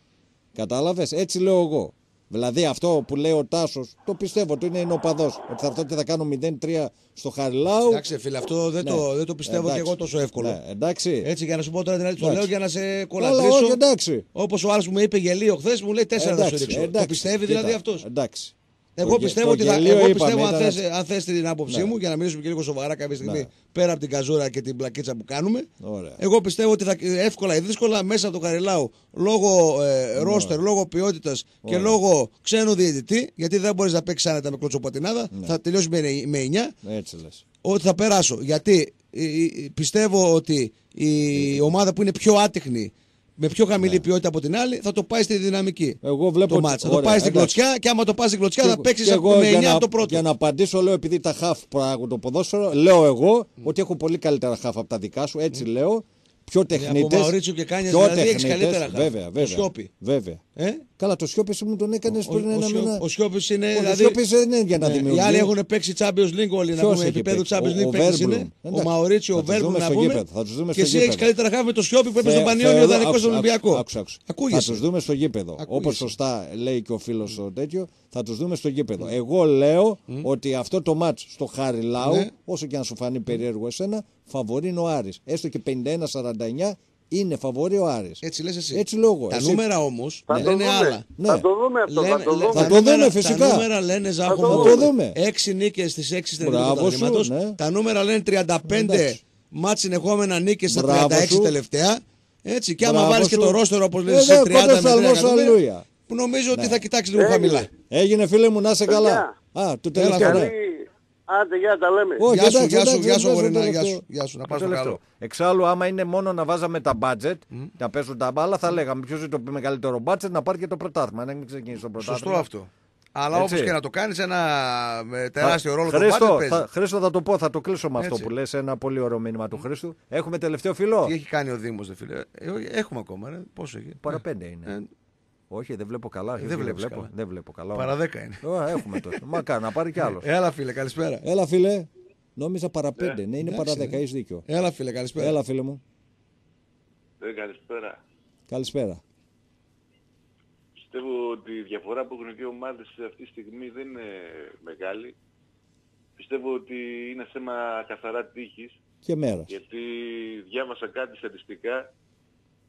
Κατάλαβες, έτσι λέω εγώ. Δηλαδή αυτό που λέει ο Τάσος, το πιστεύω ότι είναι οπαδό. Ότι θα αυτό και θα κάνω 0-3 στο Χαριλάου. Εντάξει, φίλε, αυτό δεν, Ναι. το, δεν το πιστεύω Εντάξει. και εγώ τόσο εύκολο. Ναι, εντάξει. Έτσι, για να σου πω τώρα την αλήθεια, το Εντάξει. λέω για να σε Αλλά όχι, κολατρήσω. εντάξει. Όπως ο άλλος που με είπε γελίο χθες, μου λέει τέσσερα θα σου Εντάξει, ρίξω. Το εντάξει. πιστεύει Κοίτα, δηλαδή αυτός. Εντάξει. Εγώ Το γε- πιστεύω, το ότι θα, γελίο εγώ είπαμε, πιστεύω αν, ήταν- θες, αν θες την άποψή Ναι. μου, για να μιλήσουμε και λίγο σοβαρά κάποια στιγμή, Ναι. πέρα από την καζούρα και την πλακίτσα που κάνουμε. Ωραία. Εγώ πιστεύω ότι θα, εύκολα ή δύσκολα μέσα από το Καριλάου, λόγω ε, ρόστερ, λόγω ποιότητας και Ναι. Ωραία. λόγω ξένου διαιτητή, γιατί δεν μπορείς να παίξεις άνετα με κλωτσοπατινάδα, Ναι. θα τελειώσει με, με 9, Έτσι λες. ότι θα περάσω. Γιατί ε, ε, πιστεύω ότι η ομάδα που είναι πιο άτεχνη, με πιο χαμηλή ποιότητα από την άλλη, θα το πάει στη δυναμική. Ναι. Εγώ βλέπω το ότι- μάτς. Θα το ωραία, πάει στην εντάξει. κλωτσιά και άμα το πάει στην κλωτσιά Και θα εγώ- παίξει και εγώ με για 9 να- από το πρώτο. Για να απαντήσω, λέω επειδή τα χαφ πράγουν το ποδόσφαιρο, λέω εγώ ότι έχω πολύ καλύτερα χαφ από τα δικά σου. Έτσι λέω. Πιο τεχνίτες. Μαουρίτσιο και Κάνιας δηλαδή έχεις καλύτερα χαφ. Βέβαια, Το βέβαια. Σιώπη. βέβαια. Ε; Καλά, το Σιώπης εσύ μου τον έκανες Ο, πριν ο, ένα Σιώ- μήνα. ο Σιώπης είναι. Ο δηλαδή, Σιώπης δεν είναι για να ναι, δημιουργεί. Οι άλλοι έχουν παίξει Champions League όλοι να Ποιος πούμε έχει επίπεδο παίξει; Champions Ο- League ο παίκτης Βέρμπλουμ. είναι. Ο Εντάξει. Μαουρίτσιο, ο Θα τους Βέρμπλουμ δούμε να στο πούμε. γήπεδο, θα τους δούμε Και στο εσύ έχεις γήπεδο. καλύτερα χάβει με το Σιώπη που έπαιζε Θε- στον Πανιόνιο θέλω- δανεικό στον άκουσα, Ολυμπιακό. άκουσα, άκουσα. Θα Ακούγεσαι. τους δούμε στο γήπεδο. Όπως Ακούγεσαι. σωστά λέει και ο φίλος ο τέτοιο, θα τους δούμε στο γήπεδο. Εγώ λέω ότι αυτό το μάτς στο Χαριλάου, Ναι. όσο και αν σου φανεί περίεργο εσένα, φαβορεί είναι ο Άρης. Έστω και 51-49 είναι φαβορεί ο Άρης. Έτσι λες εσύ. Έτσι λέω εγώ. Τα Εσύ- νούμερα όμως Θα το λένε δούμε. άλλα. Ναι. Θα το δούμε αυτό. Λένε- θα το λέ- δούμε. Θα τα το δούμε, νούμερα- φυσικά. Τα νούμερα λένε Ζάχο το μου, δούμε. δούμε. Έξι νίκες στις έξι στην Μπράβο σου, Ελλάδα. ναι. Τα νούμερα λένε 35 Εντάξει. μάτς συνεχόμενα νίκες στα Μπράβο 36 σου. τελευταία. Έτσι, και άμα Μπράβο βάλεις και σου. το ρόστερο όπως λέει Ε, σε ναι, 30 κοντά με στο 3 αλμός, εκατομμύρια, αλληλούια. που νομίζω ότι Ναι. θα κοιτάξεις λίγο Έγινε. χαμηλά. Έγινε φίλε μου, να είσαι καλά. Παιδιά. Α, το Έλα, Άντε, γεια, τα λέμε. Όχι, Γεια σου, εντάξει, γεια σου, εντάξει, γεια σου, δεν Γορίνα, παίζω γεια το σου, γεια σου, να πας Το στο τελευταίο. καλό. Εξάλλου, άμα είναι μόνο να βάζαμε τα budget, να παίζουν τα μπάλα, θα λέγαμε ποιος είναι το μεγαλύτερο budget να πάρει και το πρωτάθλημα. Να μην ξεκινήσει το πρωτάθλημα. Σωστό αυτό. Αλλά Έτσι. όπως και να το κάνεις, ένα με τεράστιο ρόλο το Χρήστο, μπάσκετ παίζεις. θα, Χρήστο, θα το πω, θα το κλείσω με αυτό Έτσι. που λες, ένα πολύ ωραίο μήνυμα του Χρήστου. Έχουμε τελευταίο φιλό. Τι έχει κάνει ο Δήμος, δε φίλε; Ε, Έχουμε ακόμα, ρε. Πόσο έχει; Παρά Ε, πέντε είναι. Ε, Όχι, δεν βλέπω καλά. δεν δεν, βλέπεις βλέπω, καλά. δεν βλέπω καλά. Παρά δέκα είναι. Ω, έχουμε τότε. (laughs) Μακάρι να πάρει κι άλλος. Έλα, φίλε, καλησπέρα. Έλα φίλε. Νόμιζα παρά πέντε. Ναι, είναι εντάξει, παρά ναι. δέκα. Έχεις δίκιο. Έλα, φίλε, καλησπέρα. Έλα φίλε μου. Ε, καλησπέρα. Καλησπέρα. Πιστεύω ότι η διαφορά που έχουν οι δύο ομάδες αυτή τη στιγμή δεν είναι μεγάλη. Πιστεύω ότι είναι θέμα καθαρά τύχης, Και μέρας. γιατί διάβασα κάτι στατιστικά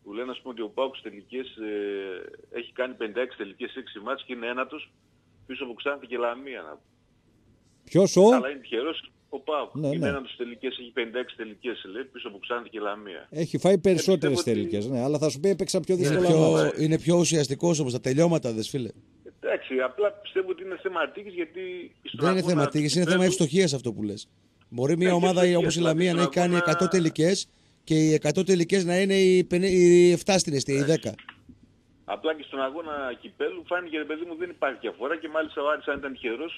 που λένε ας πούμε, ότι ο Πάουκ στις τελικές ε, έχει κάνει 56 τελικές 6 μάτς και είναι ένατος πίσω από Ξάνθη και Λαμία. να πω. Ποιος ο. Αλλά είναι τυχερός ο Πάουκ. Ναι, είναι ναι. ένατος στις τελικές, έχει 56 τελικές λέει, πίσω από Ξάνθη και Λαμία. Έχει φάει περισσότερε πιστεύω ότι- τελικές. Ναι, αλλά θα σου πει έπαιξα πιο Είναι δύσκολα μάτς. πιο, είναι πιο ουσιαστικός όμω τα τελειώματα, δες φίλε. Εντάξει, απλά πιστεύω ότι είναι θέμα τύχης γιατί στον Δεν είναι αγώνα θέμα του τύχη, είναι θέμα κυπέλλου- ευστοχίας αυτό που λες. Μπορεί μια Ναι, και ομάδα ευστοχίας, όπως η Λαμία να δηλαδή, έχει κάνει στον 100 αγώνα- τελικές και οι 100 τελικές να είναι οι 50 οι 7 στην αιστεία, οι 10. Απλά και στον αγώνα κυπέλου φάνηκε ρε παιδί μου δεν υπάρχει διαφορά και μάλιστα ο Άρης αν ήταν τυχερός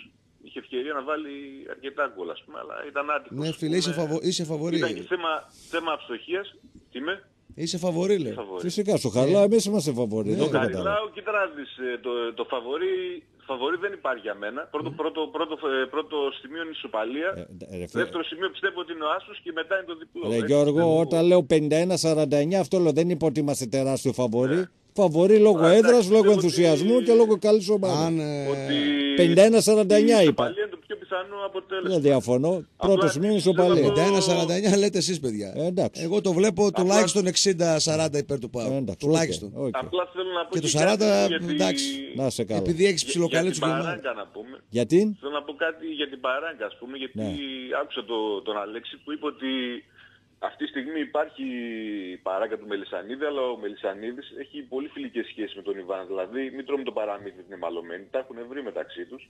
είχε ευκαιρία να βάλει αρκετά γκολ ας πούμε αλλά ήταν άτυχος. Ναι, ας φίλε, είσαι, πούμε. φαβο, είσαι Ήταν και φαβορή. θέμα, θέμα ευστοχίας. Τι με, Είσαι φαβορή, λέει. φαβορή. Φυσικά στο Χαρλάου εμείς είμαστε φαβοροί. Ναι. Δεν Το το κατάλαβα. Καριλάου, κοίτα να δεις, ε, το, το φαβορή, φαβορή δεν υπάρχει για μένα. Πρώτο, πρώτο, πρώτο, ε, πρώτο σημείο είναι η ισοπαλία. Ε, ρε, φίλε. Δεύτερο σημείο πιστεύω ότι είναι ο Άσος και μετά είναι το διπλό. Ρε έτσι. Γιώργο, όταν λέω 51-49, αυτό λέω δεν είπα ότι είμαστε τεράστιο φαβορή. Φαβορή λόγω Ναι. Α, έδρας, εντάξει, λόγω πιστεύω ενθουσιασμού ότι- και λόγω καλής ομάδας. Αν, ε, Ότι 51-49 η είπα. ισοπαλία είναι το πιο πιθανό αποτέλεσμα. Δεν διαφωνώ. Πρώτο σημείο είναι θέλω να ισοπαλία. πω- 51-49 λέτε εσείς, παιδιά. Ε, εντάξει. Εγώ το βλέπω τουλάχιστον 60-40 υπέρ του Ε, ΠΑΟΚ. εντάξει, Τουλάχιστον. OK, OK. Απλά θέλω να πω Και το κάτι 40, γιατί- εντάξει. Να σε καλά. Επειδή έχεις για- ψιλοκαλή για του την ομάδα. παράγκα να πούμε. Γιατί; Θέλω να πω κάτι για την παράγκα, ας πούμε, γιατί Ναι. άκουσα το, τον Αλέξη που είπε ότι αυτή τη στιγμή υπάρχει η παράγκα του Μελισανίδη, αλλά ο Μελισανίδης έχει πολύ φιλικές σχέσεις με τον Ιβάν. Δηλαδή, μην τρώμε το παραμύθι ότι είναι μαλωμένοι, τα έχουν βρει μεταξύ τους.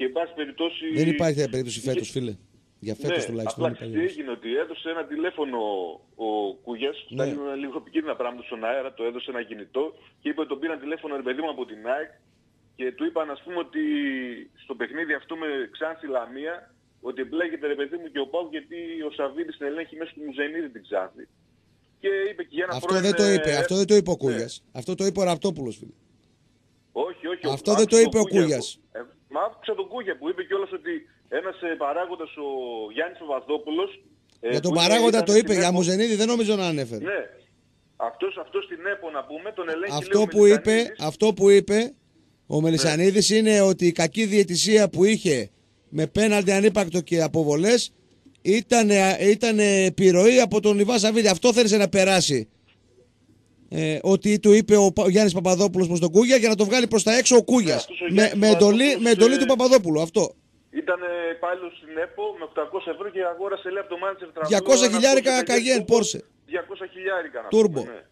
Και εν πάση περιπτώσει... Δεν υπάρχει τέτοια περίπτωση φέτος, φίλε. Για φέτος ναι, τουλάχιστον. απλά δεν ξέρεις υπάρχει. τι έγινε, ότι έδωσε ένα τηλέφωνο ο Κούγιας, Ναι. τα είναι λίγο επικίνδυνα πράγματα στον αέρα, το έδωσε ένα κινητό και είπε ότι τον πήραν τηλέφωνο ρε παιδί μου από την ΑΕΚ και του είπαν ας πούμε ότι στο παιχνίδι αυτό με Ξάνθη Λαμία ότι εμπλέκεται ρε παιδί μου και ο Πάου γιατί ο Σαββίδης την ελέγχει μέσα του Μουζενίδη την Ξάνθη. Και είπε και για ένα Αυτό δεν το πρώην, είπε, ε, αυτό δεν το είπε ο ναι. Κούγιας. Αυτό το είπε ο Ραπτόπουλος, φίλε. Όχι, όχι. Αυτό άκουσα δεν το τον είπε ο Κούγιας. Κούγιας. Ε, μα άκουσα τον Κούγια που είπε κιόλας ότι ένας ε, παράγοντας ο Γιάννης Παπαδόπουλος ε, Για τον που είναι- παράγοντα ήταν το στην είπε, για ΕΠΟ. Μουζενίδη δεν νομίζω να ανέφερε. Ναι. Αυτός, αυτός στην ΕΠΟ να πούμε τον ελέγχει Αυτό λίγο που είπε, αυτό που είπε Ο Μελισανίδης είναι ότι η κακή διαιτησία που είχε με πέναλτι ανύπακτο και αποβολές ήταν, ήταν επιρροή από τον Ιβά Σαββίδη. Αυτό θέλησε να περάσει. Ε, ότι του είπε ο Πα- Γιάννης Παπαδόπουλος προς τον Κούγια για να το βγάλει προς τα έξω ο Κούγιας. αυτός ο με, Γιάννης με, εντολή, Παπαδόπουλος, με εντολή ε, του Παπαδόπουλου. Αυτό. Ήταν υπάλληλος στην ΕΠΟ με 800 ευρώ και αγόρασε λέει από το Manchester 200 χιλιάρικα Cayenne, Porsche. 200 χιλιάρικα να Turbo. πούμε, ναι.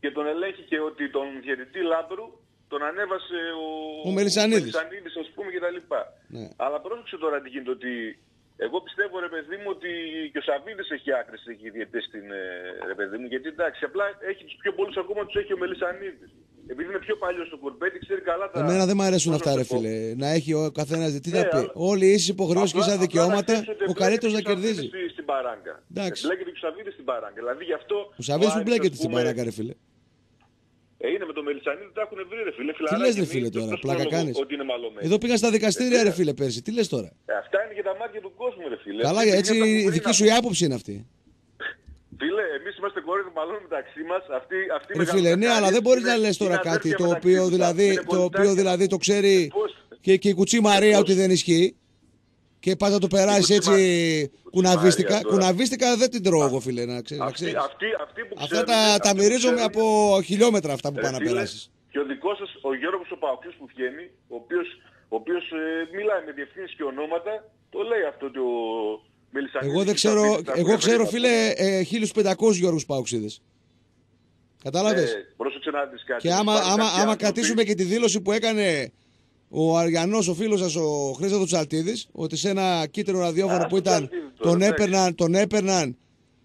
Και τον ελέγχει και ότι τον διαιτητή Λάμπρου τον ανέβασε ο, Ο Μελισσανίδης. Μελισσανίδης, ας πούμε και τα λοιπά. Ναι. Αλλά πρόσεξε τώρα τι γίνεται ότι εγώ πιστεύω ρε παιδί μου ότι και ο Σαββίδης έχει άκρες έχει διαιτητές στην ε, ρε παιδί μου γιατί εντάξει απλά έχει τους πιο πολλούς ακόμα τους έχει ο Μελισσανίδης. Επειδή είναι πιο παλιός στο κουρπέτι ξέρει καλά τα... Εμένα δεν μου αρέσουν πώς αυτά, να ρε το πω. φίλε. Να έχει ο καθένας. Τι Ναι, θα πει. αλλά- Όλοι οι ίσοι υποχρεώσεις και Απλά- ίσα απλά δικαιώματα, να ξέρεις ότι ο εμπλέκεται καλύτερος να και ο Σαββίδης κερδίζει. στη- Στην παράγκα. Εντάξει. Εμπλέκεται και ο Σαββίδης στην παράγκα. Δηλαδή γι' αυτό... Ο Σαββίδης που Άρης, μπλέκεται ας στην πούμε, παράγκα, ρε φίλε. Ε, είναι με το Μελισσανίδη, τα έχουν βρει ρε φίλε. Τι Φιλαράκι λες, ρε είναι, φίλε ποιος τώρα, το πλάκα πρόλογο κάνεις; Ότι είναι μαλωμένοι. Εδώ πήγαν στα δικαστήρια, Ε, ρε φίλε, πέρσι. Τι λες τώρα; Ε, αυτά είναι και τα μάτια του κόσμου ρε φίλε. Καλά, Αυτή τη έτσι στιγμή η αυτά που δική μπορεί σου να- η άποψη είναι αυτή. Φίλε, εμείς είμαστε κορίδι μάλλον μεταξύ μας. Αυτή, αυτή Ρε φίλε, ναι, αλλά δεν μπορείς να λες τώρα κάτι το οποίο δηλαδή, το οποίο δηλαδή το ξέρει και, και η κουτσή Μαρία ότι δεν ισχύει. Και πάντα το περάσει κουτσή έτσι Μαρία κουναβίστηκα. τώρα. Κουναβίστηκα δεν την τρώω εγώ, φίλε, να ξέρεις. Αυτή, αυτή, αυτή που Αυτά ξέρουν, τα, αυτοί τα που μυρίζομαι ξέρουν, από χιλιόμετρα αυτά που ρε πάνε να φίλε, περάσεις. Και ο δικός σας, ο Γιώργος ο Παοξής που βγαίνει, ο οποίος, ο οποίος ε, μιλάει με διευθύνσεις και ονόματα, το λέει αυτό ότι ο Μελισσανίδης... Εγώ δεν και ο ξέρω, Σαββίδης τα εγώ έχουν ξέρω βρει, φίλε ε, 1500 Γιώργους Παοξίδες. Κατάλαβες; Ε, πρόσεξε να δεις κάτι. Και άμα, Υπάρχουν άμα, κάποιοι άμα άνθρωποι- κρατήσουμε και τη δήλωση που έκανε ο Αριανός, ο φίλος σας, ο Χρήστος Τσαλτίδης, ότι σε ένα κίτρινο ραδιόφωνο Α, που στο ήταν, Τσαλτίδη τώρα, τον εντάξει. έπαιρναν, τον έπαιρναν,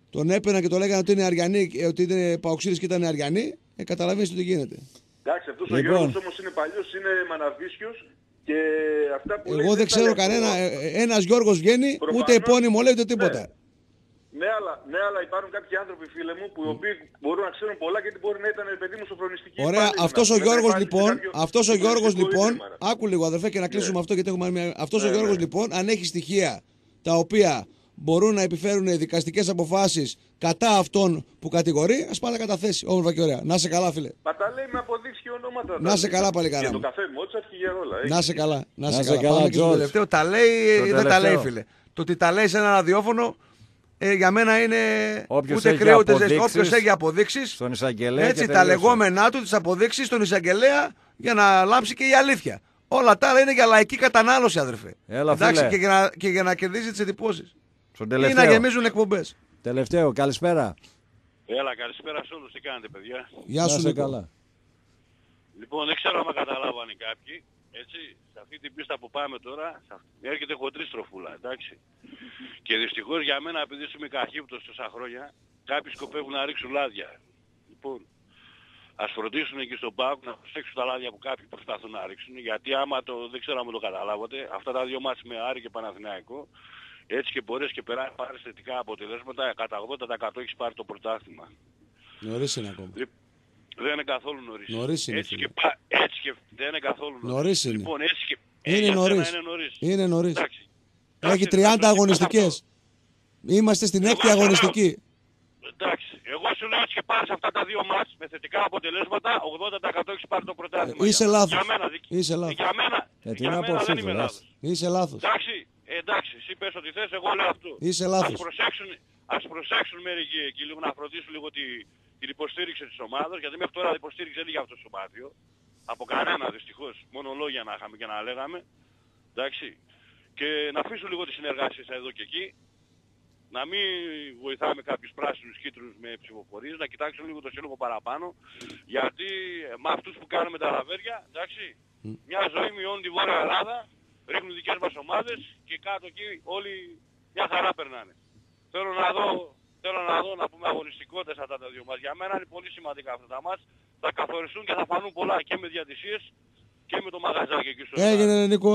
τον έπαιρναν και το λέγανε ότι είναι Αριανοί, ε, ότι είναι Παοξίδες και ήταν Αριανοί, ε, καταλαβαίνεις τι γίνεται. Εντάξει, αυτός ο Λοιπόν. Γιώργος όμως είναι παλιός, είναι μαναβίσιος και αυτά που λέει Εγώ δεν τα ξέρω λέει κανένα, αυτό. ε, ε, ένας Γιώργος βγαίνει, ούτε Προφανώς, επώνυμο λέει ούτε τίποτα. Ναι, αλλά, ναι, αλλά υπάρχουν κάποιοι άνθρωποι, φίλε μου, που οι οποίοι μπορούν να ξέρουν πολλά γιατί μπορεί να ήταν παιδί μου σοφρονιστικοί. Ωραία, υπάλληλοι, αυτός να ο πούμε, να Γιώργος υπάρχει λοιπόν, κάποιο αυτός ο Γιώργος σοφρονιστικό λοιπόν, ίδρυμα, ρε. άκου λίγο αδερφέ και να κλείσουμε αυτό γιατί έχουμε μια... Αυτός ο Ναι, Γιώργος ναι. λοιπόν, αν έχει στοιχεία τα οποία μπορούν να επιφέρουν δικαστικές αποφάσεις κατά αυτόν που κατηγορεί, ας πάει να καταθέσει. Όμορφα και ωραία. Να σε καλά φίλε. Μα τα λέει με αποδείξεις και ονόματα. Να τα σε λέει. καλά, παλικάρα Και το μου. καφέ Μότσαρτ και για όλα. Να σε καλά. Να σε Να σε καλά. καλά, Πάμε και στο George. τελευταίο. Τα λέει, Το δεν τα λέει τελευταίο. φίλε. Το ότι τα λέει σε ένα ραδιόφωνο ε, για μένα είναι Όποιος ούτε έχει κρύο ούτε ζεστό. αποδείξεις Όποιος έχει αποδείξεις Στον εισαγγελέα Έτσι, και τα τελείωσε. λεγόμενά του, τις αποδείξεις στον εισαγγελέα για να λάμψει και η αλήθεια. Όλα τα άλλα είναι για λαϊκή κατανάλωση, αδερφέ. Έλα, Εντάξει, φίλε. και για, να, και για να κερδίζεις τις εντυπώσεις. Στον Ή να τελευταίο. γεμίζουν εκπομπές. Τελευταίο, καλησπέρα. Έλα, καλησπέρα σε όλους. Τι κάνετε, παιδιά; Γεια Να σου, σε Νίκο. καλά. Λοιπόν, δεν ξέρω αν καταλάβανε κάποιοι. Έτσι, σε αυτή την πίστα που πάμε τώρα, σε αυτή- έρχεται χοντρή στροφούλα, εντάξει. Και δυστυχώς για μένα, επειδή είμαι καχύπτος τόσα χρόνια, κάποιοι σκοπεύουν να ρίξουν λάδια. Λοιπόν, ας φροντίσουν εκεί στον ΠΑΟΚ να προσέξουν τα λάδια που κάποιοι προσπαθούν να ρίξουν, γιατί άμα το, δεν ξέρω αν το καταλάβατε, αυτά τα δύο μάτς με Άρη και Παναθηναϊκό, έτσι και μπορείς και περάσει πάρεις θετικά αποτελέσματα, κατά 80% έχεις πάρει το πρωτάθλημα. Νωρίς είναι ακόμα. Δεν είναι καθόλου νωρίς. Νωρίς είναι, έτσι, φίλε. και, πα- έτσι και δεν είναι καθόλου νωρίς. Νωρίς είναι. Λοιπόν, έτσι και... Είναι για σένα νωρίς. Είναι νωρίς. Είναι νωρίς. Εντάξει. Έχει Εντάξει, 30 εντάξει, αγωνιστικές. Είμαστε στην έκτη Εγώ αγωνιστική. Εντάξει. Εγώ σου λέω έτσι και πάρεις αυτά τα δύο μάτς με θετικά αποτελέσματα, 80% έχεις πάρει το πρωτάθλημα. Είσαι Για- λάθος. Για μένα, δικ- Είσαι λάθος. Για μένα, Ε, τι για είναι μένα άποψή δεν του, είμαι λάθος. λάθος. Είσαι λάθος. Εντάξει, ε, εντάξει, εσύ πες ό,τι θες, εγώ λέω αυτό. Είσαι λάθος. Ας προσέξουν, ας προσέξουν μερικοί εκεί λίγο να φροντίσουν λίγο τη, την υποστήριξη της ομάδας, γιατί μέχρι τώρα η υποστήριξη δεν είχε αυτό το σωμάτιο. Από κανένα δυστυχώς, μόνο λόγια να είχαμε και να λέγαμε. Εντάξει. Και να αφήσουν λίγο τις συνεργασίες εδώ και εκεί. Να μην βοηθάμε κάποιους πράσινους κίτρινους με ψηφοφορίες, να κοιτάξουν λίγο το σύλλογο παραπάνω. Γιατί ε, με αυτούς που κάνουμε τα λαβέρια, εντάξει, μια ζωή μειώνει τη Βόρεια Ελλάδα, ρίχνουν δικές μας ομάδες και κάτω εκεί όλοι μια χαρά περνάνε. Θέλω να δω, θέλω να δω να πούμε αγωνιστικότητες αυτά τα δύο μας. Για μένα είναι πολύ σημαντικά αυτά τα μας. Θα καθοριστούν και θα φανούν πολλά και με διατησίες και με το μαγαζάκι εκεί στο Έγινε, ρε, Νίκο.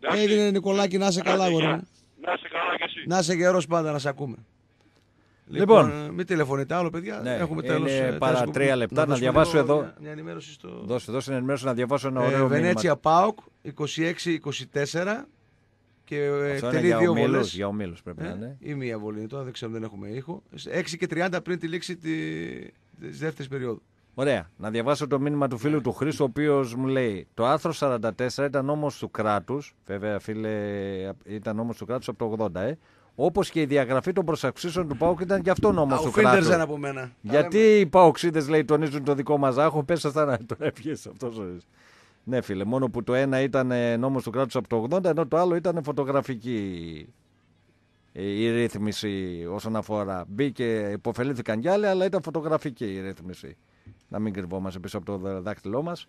Εντάξει. Έγινε, ρε, Νικολάκη, να είσαι καλά, Άντε, αγόρι γεια. μου. Να είσαι καλά κι εσύ. Να είσαι γερός πάντα να σε ακούμε. Λοιπόν. ε, μην τηλεφωνείτε άλλο, παιδιά. Ναι, Έχουμε είναι τέλος, ε, παρά τέλος τρία που- λεπτά. Να δώσουμε διαβάσω λίγο εδώ. Μια, μια ενημέρωση στο. Δώσε, δώσε ενημέρωση να διαβάσω ένα Ε, ωραίο Βενέτσια μήνυμα. Πάοκ 26-24 και ε, Αυτό είναι εκτελεί για δύο ομίλους, βολές. για ομίλους πρέπει να Ε, είναι. Ή μία βολή είναι τώρα, δεν ξέρω, δεν έχουμε ήχο. 6 και 30 πριν τη λήξη τη, της δεύτερης περίοδου. Ωραία. Να διαβάσω το μήνυμα του φίλου του Χρήστο, ο οποίος μου λέει: Το άρθρο 44 ήταν νόμο του κράτους. Βέβαια, φίλε, ήταν νόμο του κράτους από το 80, ε. Όπως και η διαγραφή των προσαξίσεων του Πάουκ ήταν και αυτό νόμο του κράτους. ένα από μένα. Γιατί οι Παοξίδε λέει τονίζουν το δικό μας ζάχο, πέσα στα να τον έφυγε (laughs) αυτός. Ναι, φίλε, μόνο που το ένα ήταν νόμος του κράτους από το 80, ενώ το άλλο ήταν φωτογραφική η ρύθμιση όσον αφορά. Μπήκε, υποφελήθηκαν κι άλλοι, αλλά ήταν φωτογραφική η ρύθμιση. Να μην κρυβόμαστε πίσω από το δάχτυλό μας.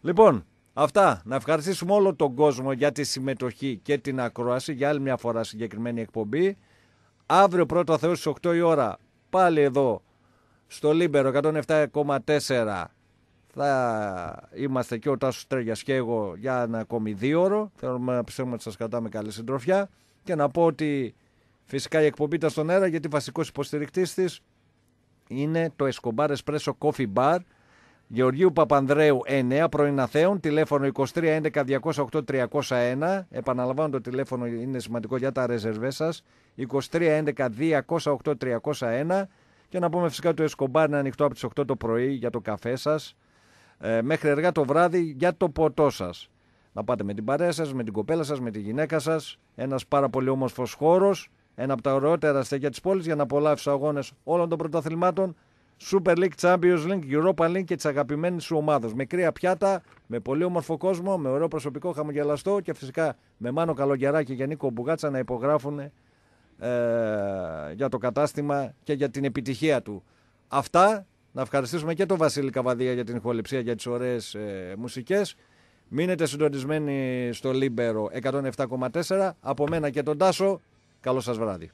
Λοιπόν, αυτά. Να ευχαριστήσουμε όλο τον κόσμο για τη συμμετοχή και την ακρόαση για άλλη μια φορά συγκεκριμένη εκπομπή. Αύριο πρώτα ο Θεός στις 8 η ώρα πάλι εδώ στο Λίμπερο 107,4 θα είμαστε και ο Τάσος Τρέγιας και εγώ για ένα ακόμη δίωρο. Θέλουμε να πιστεύουμε ότι σας κρατάμε καλή συντροφιά και να πω ότι φυσικά η εκπομπή ήταν στον αέρα γιατί βασικός υποστηρικτής της είναι το Escobar Espresso Coffee Bar Γεωργίου Παπανδρέου 9 πρώην Αθέων, τηλέφωνο 23 11 208 301. Επαναλαμβάνω το τηλέφωνο είναι σημαντικό για τα ρεζερβές σας. 23 11 208 301. Και να πούμε φυσικά το Escobar είναι ανοιχτό από τις 8 το πρωί για το καφέ σας. Ε, μέχρι αργά το βράδυ για το ποτό σας. Να πάτε με την παρέα σας, με την κοπέλα σας, με τη γυναίκα σας. Ένας πάρα πολύ όμορφος χώρος. Ένα από τα ωραιότερα στέκια της πόλης για να απολαύσει αγώνες όλων των πρωταθλημάτων. Super League, Champions League, Europa League και της αγαπημένης σου ομάδας. Με κρύα πιάτα, με πολύ όμορφο κόσμο, με ωραίο προσωπικό, χαμογελαστό και φυσικά με Μάνο Καλογεράκη και Νίκο Μπουγάτσα να υπογράφουν ε, για το κατάστημα και για την επιτυχία του. Αυτά. Να ευχαριστήσουμε και τον Βασίλη Καβαδία για την ηχοληψία, για τις ωραίες ε, μουσικές. Μείνετε συντονισμένοι στο Λίμπερο 107,4. Από μένα και τον Τάσο, καλό σας βράδυ.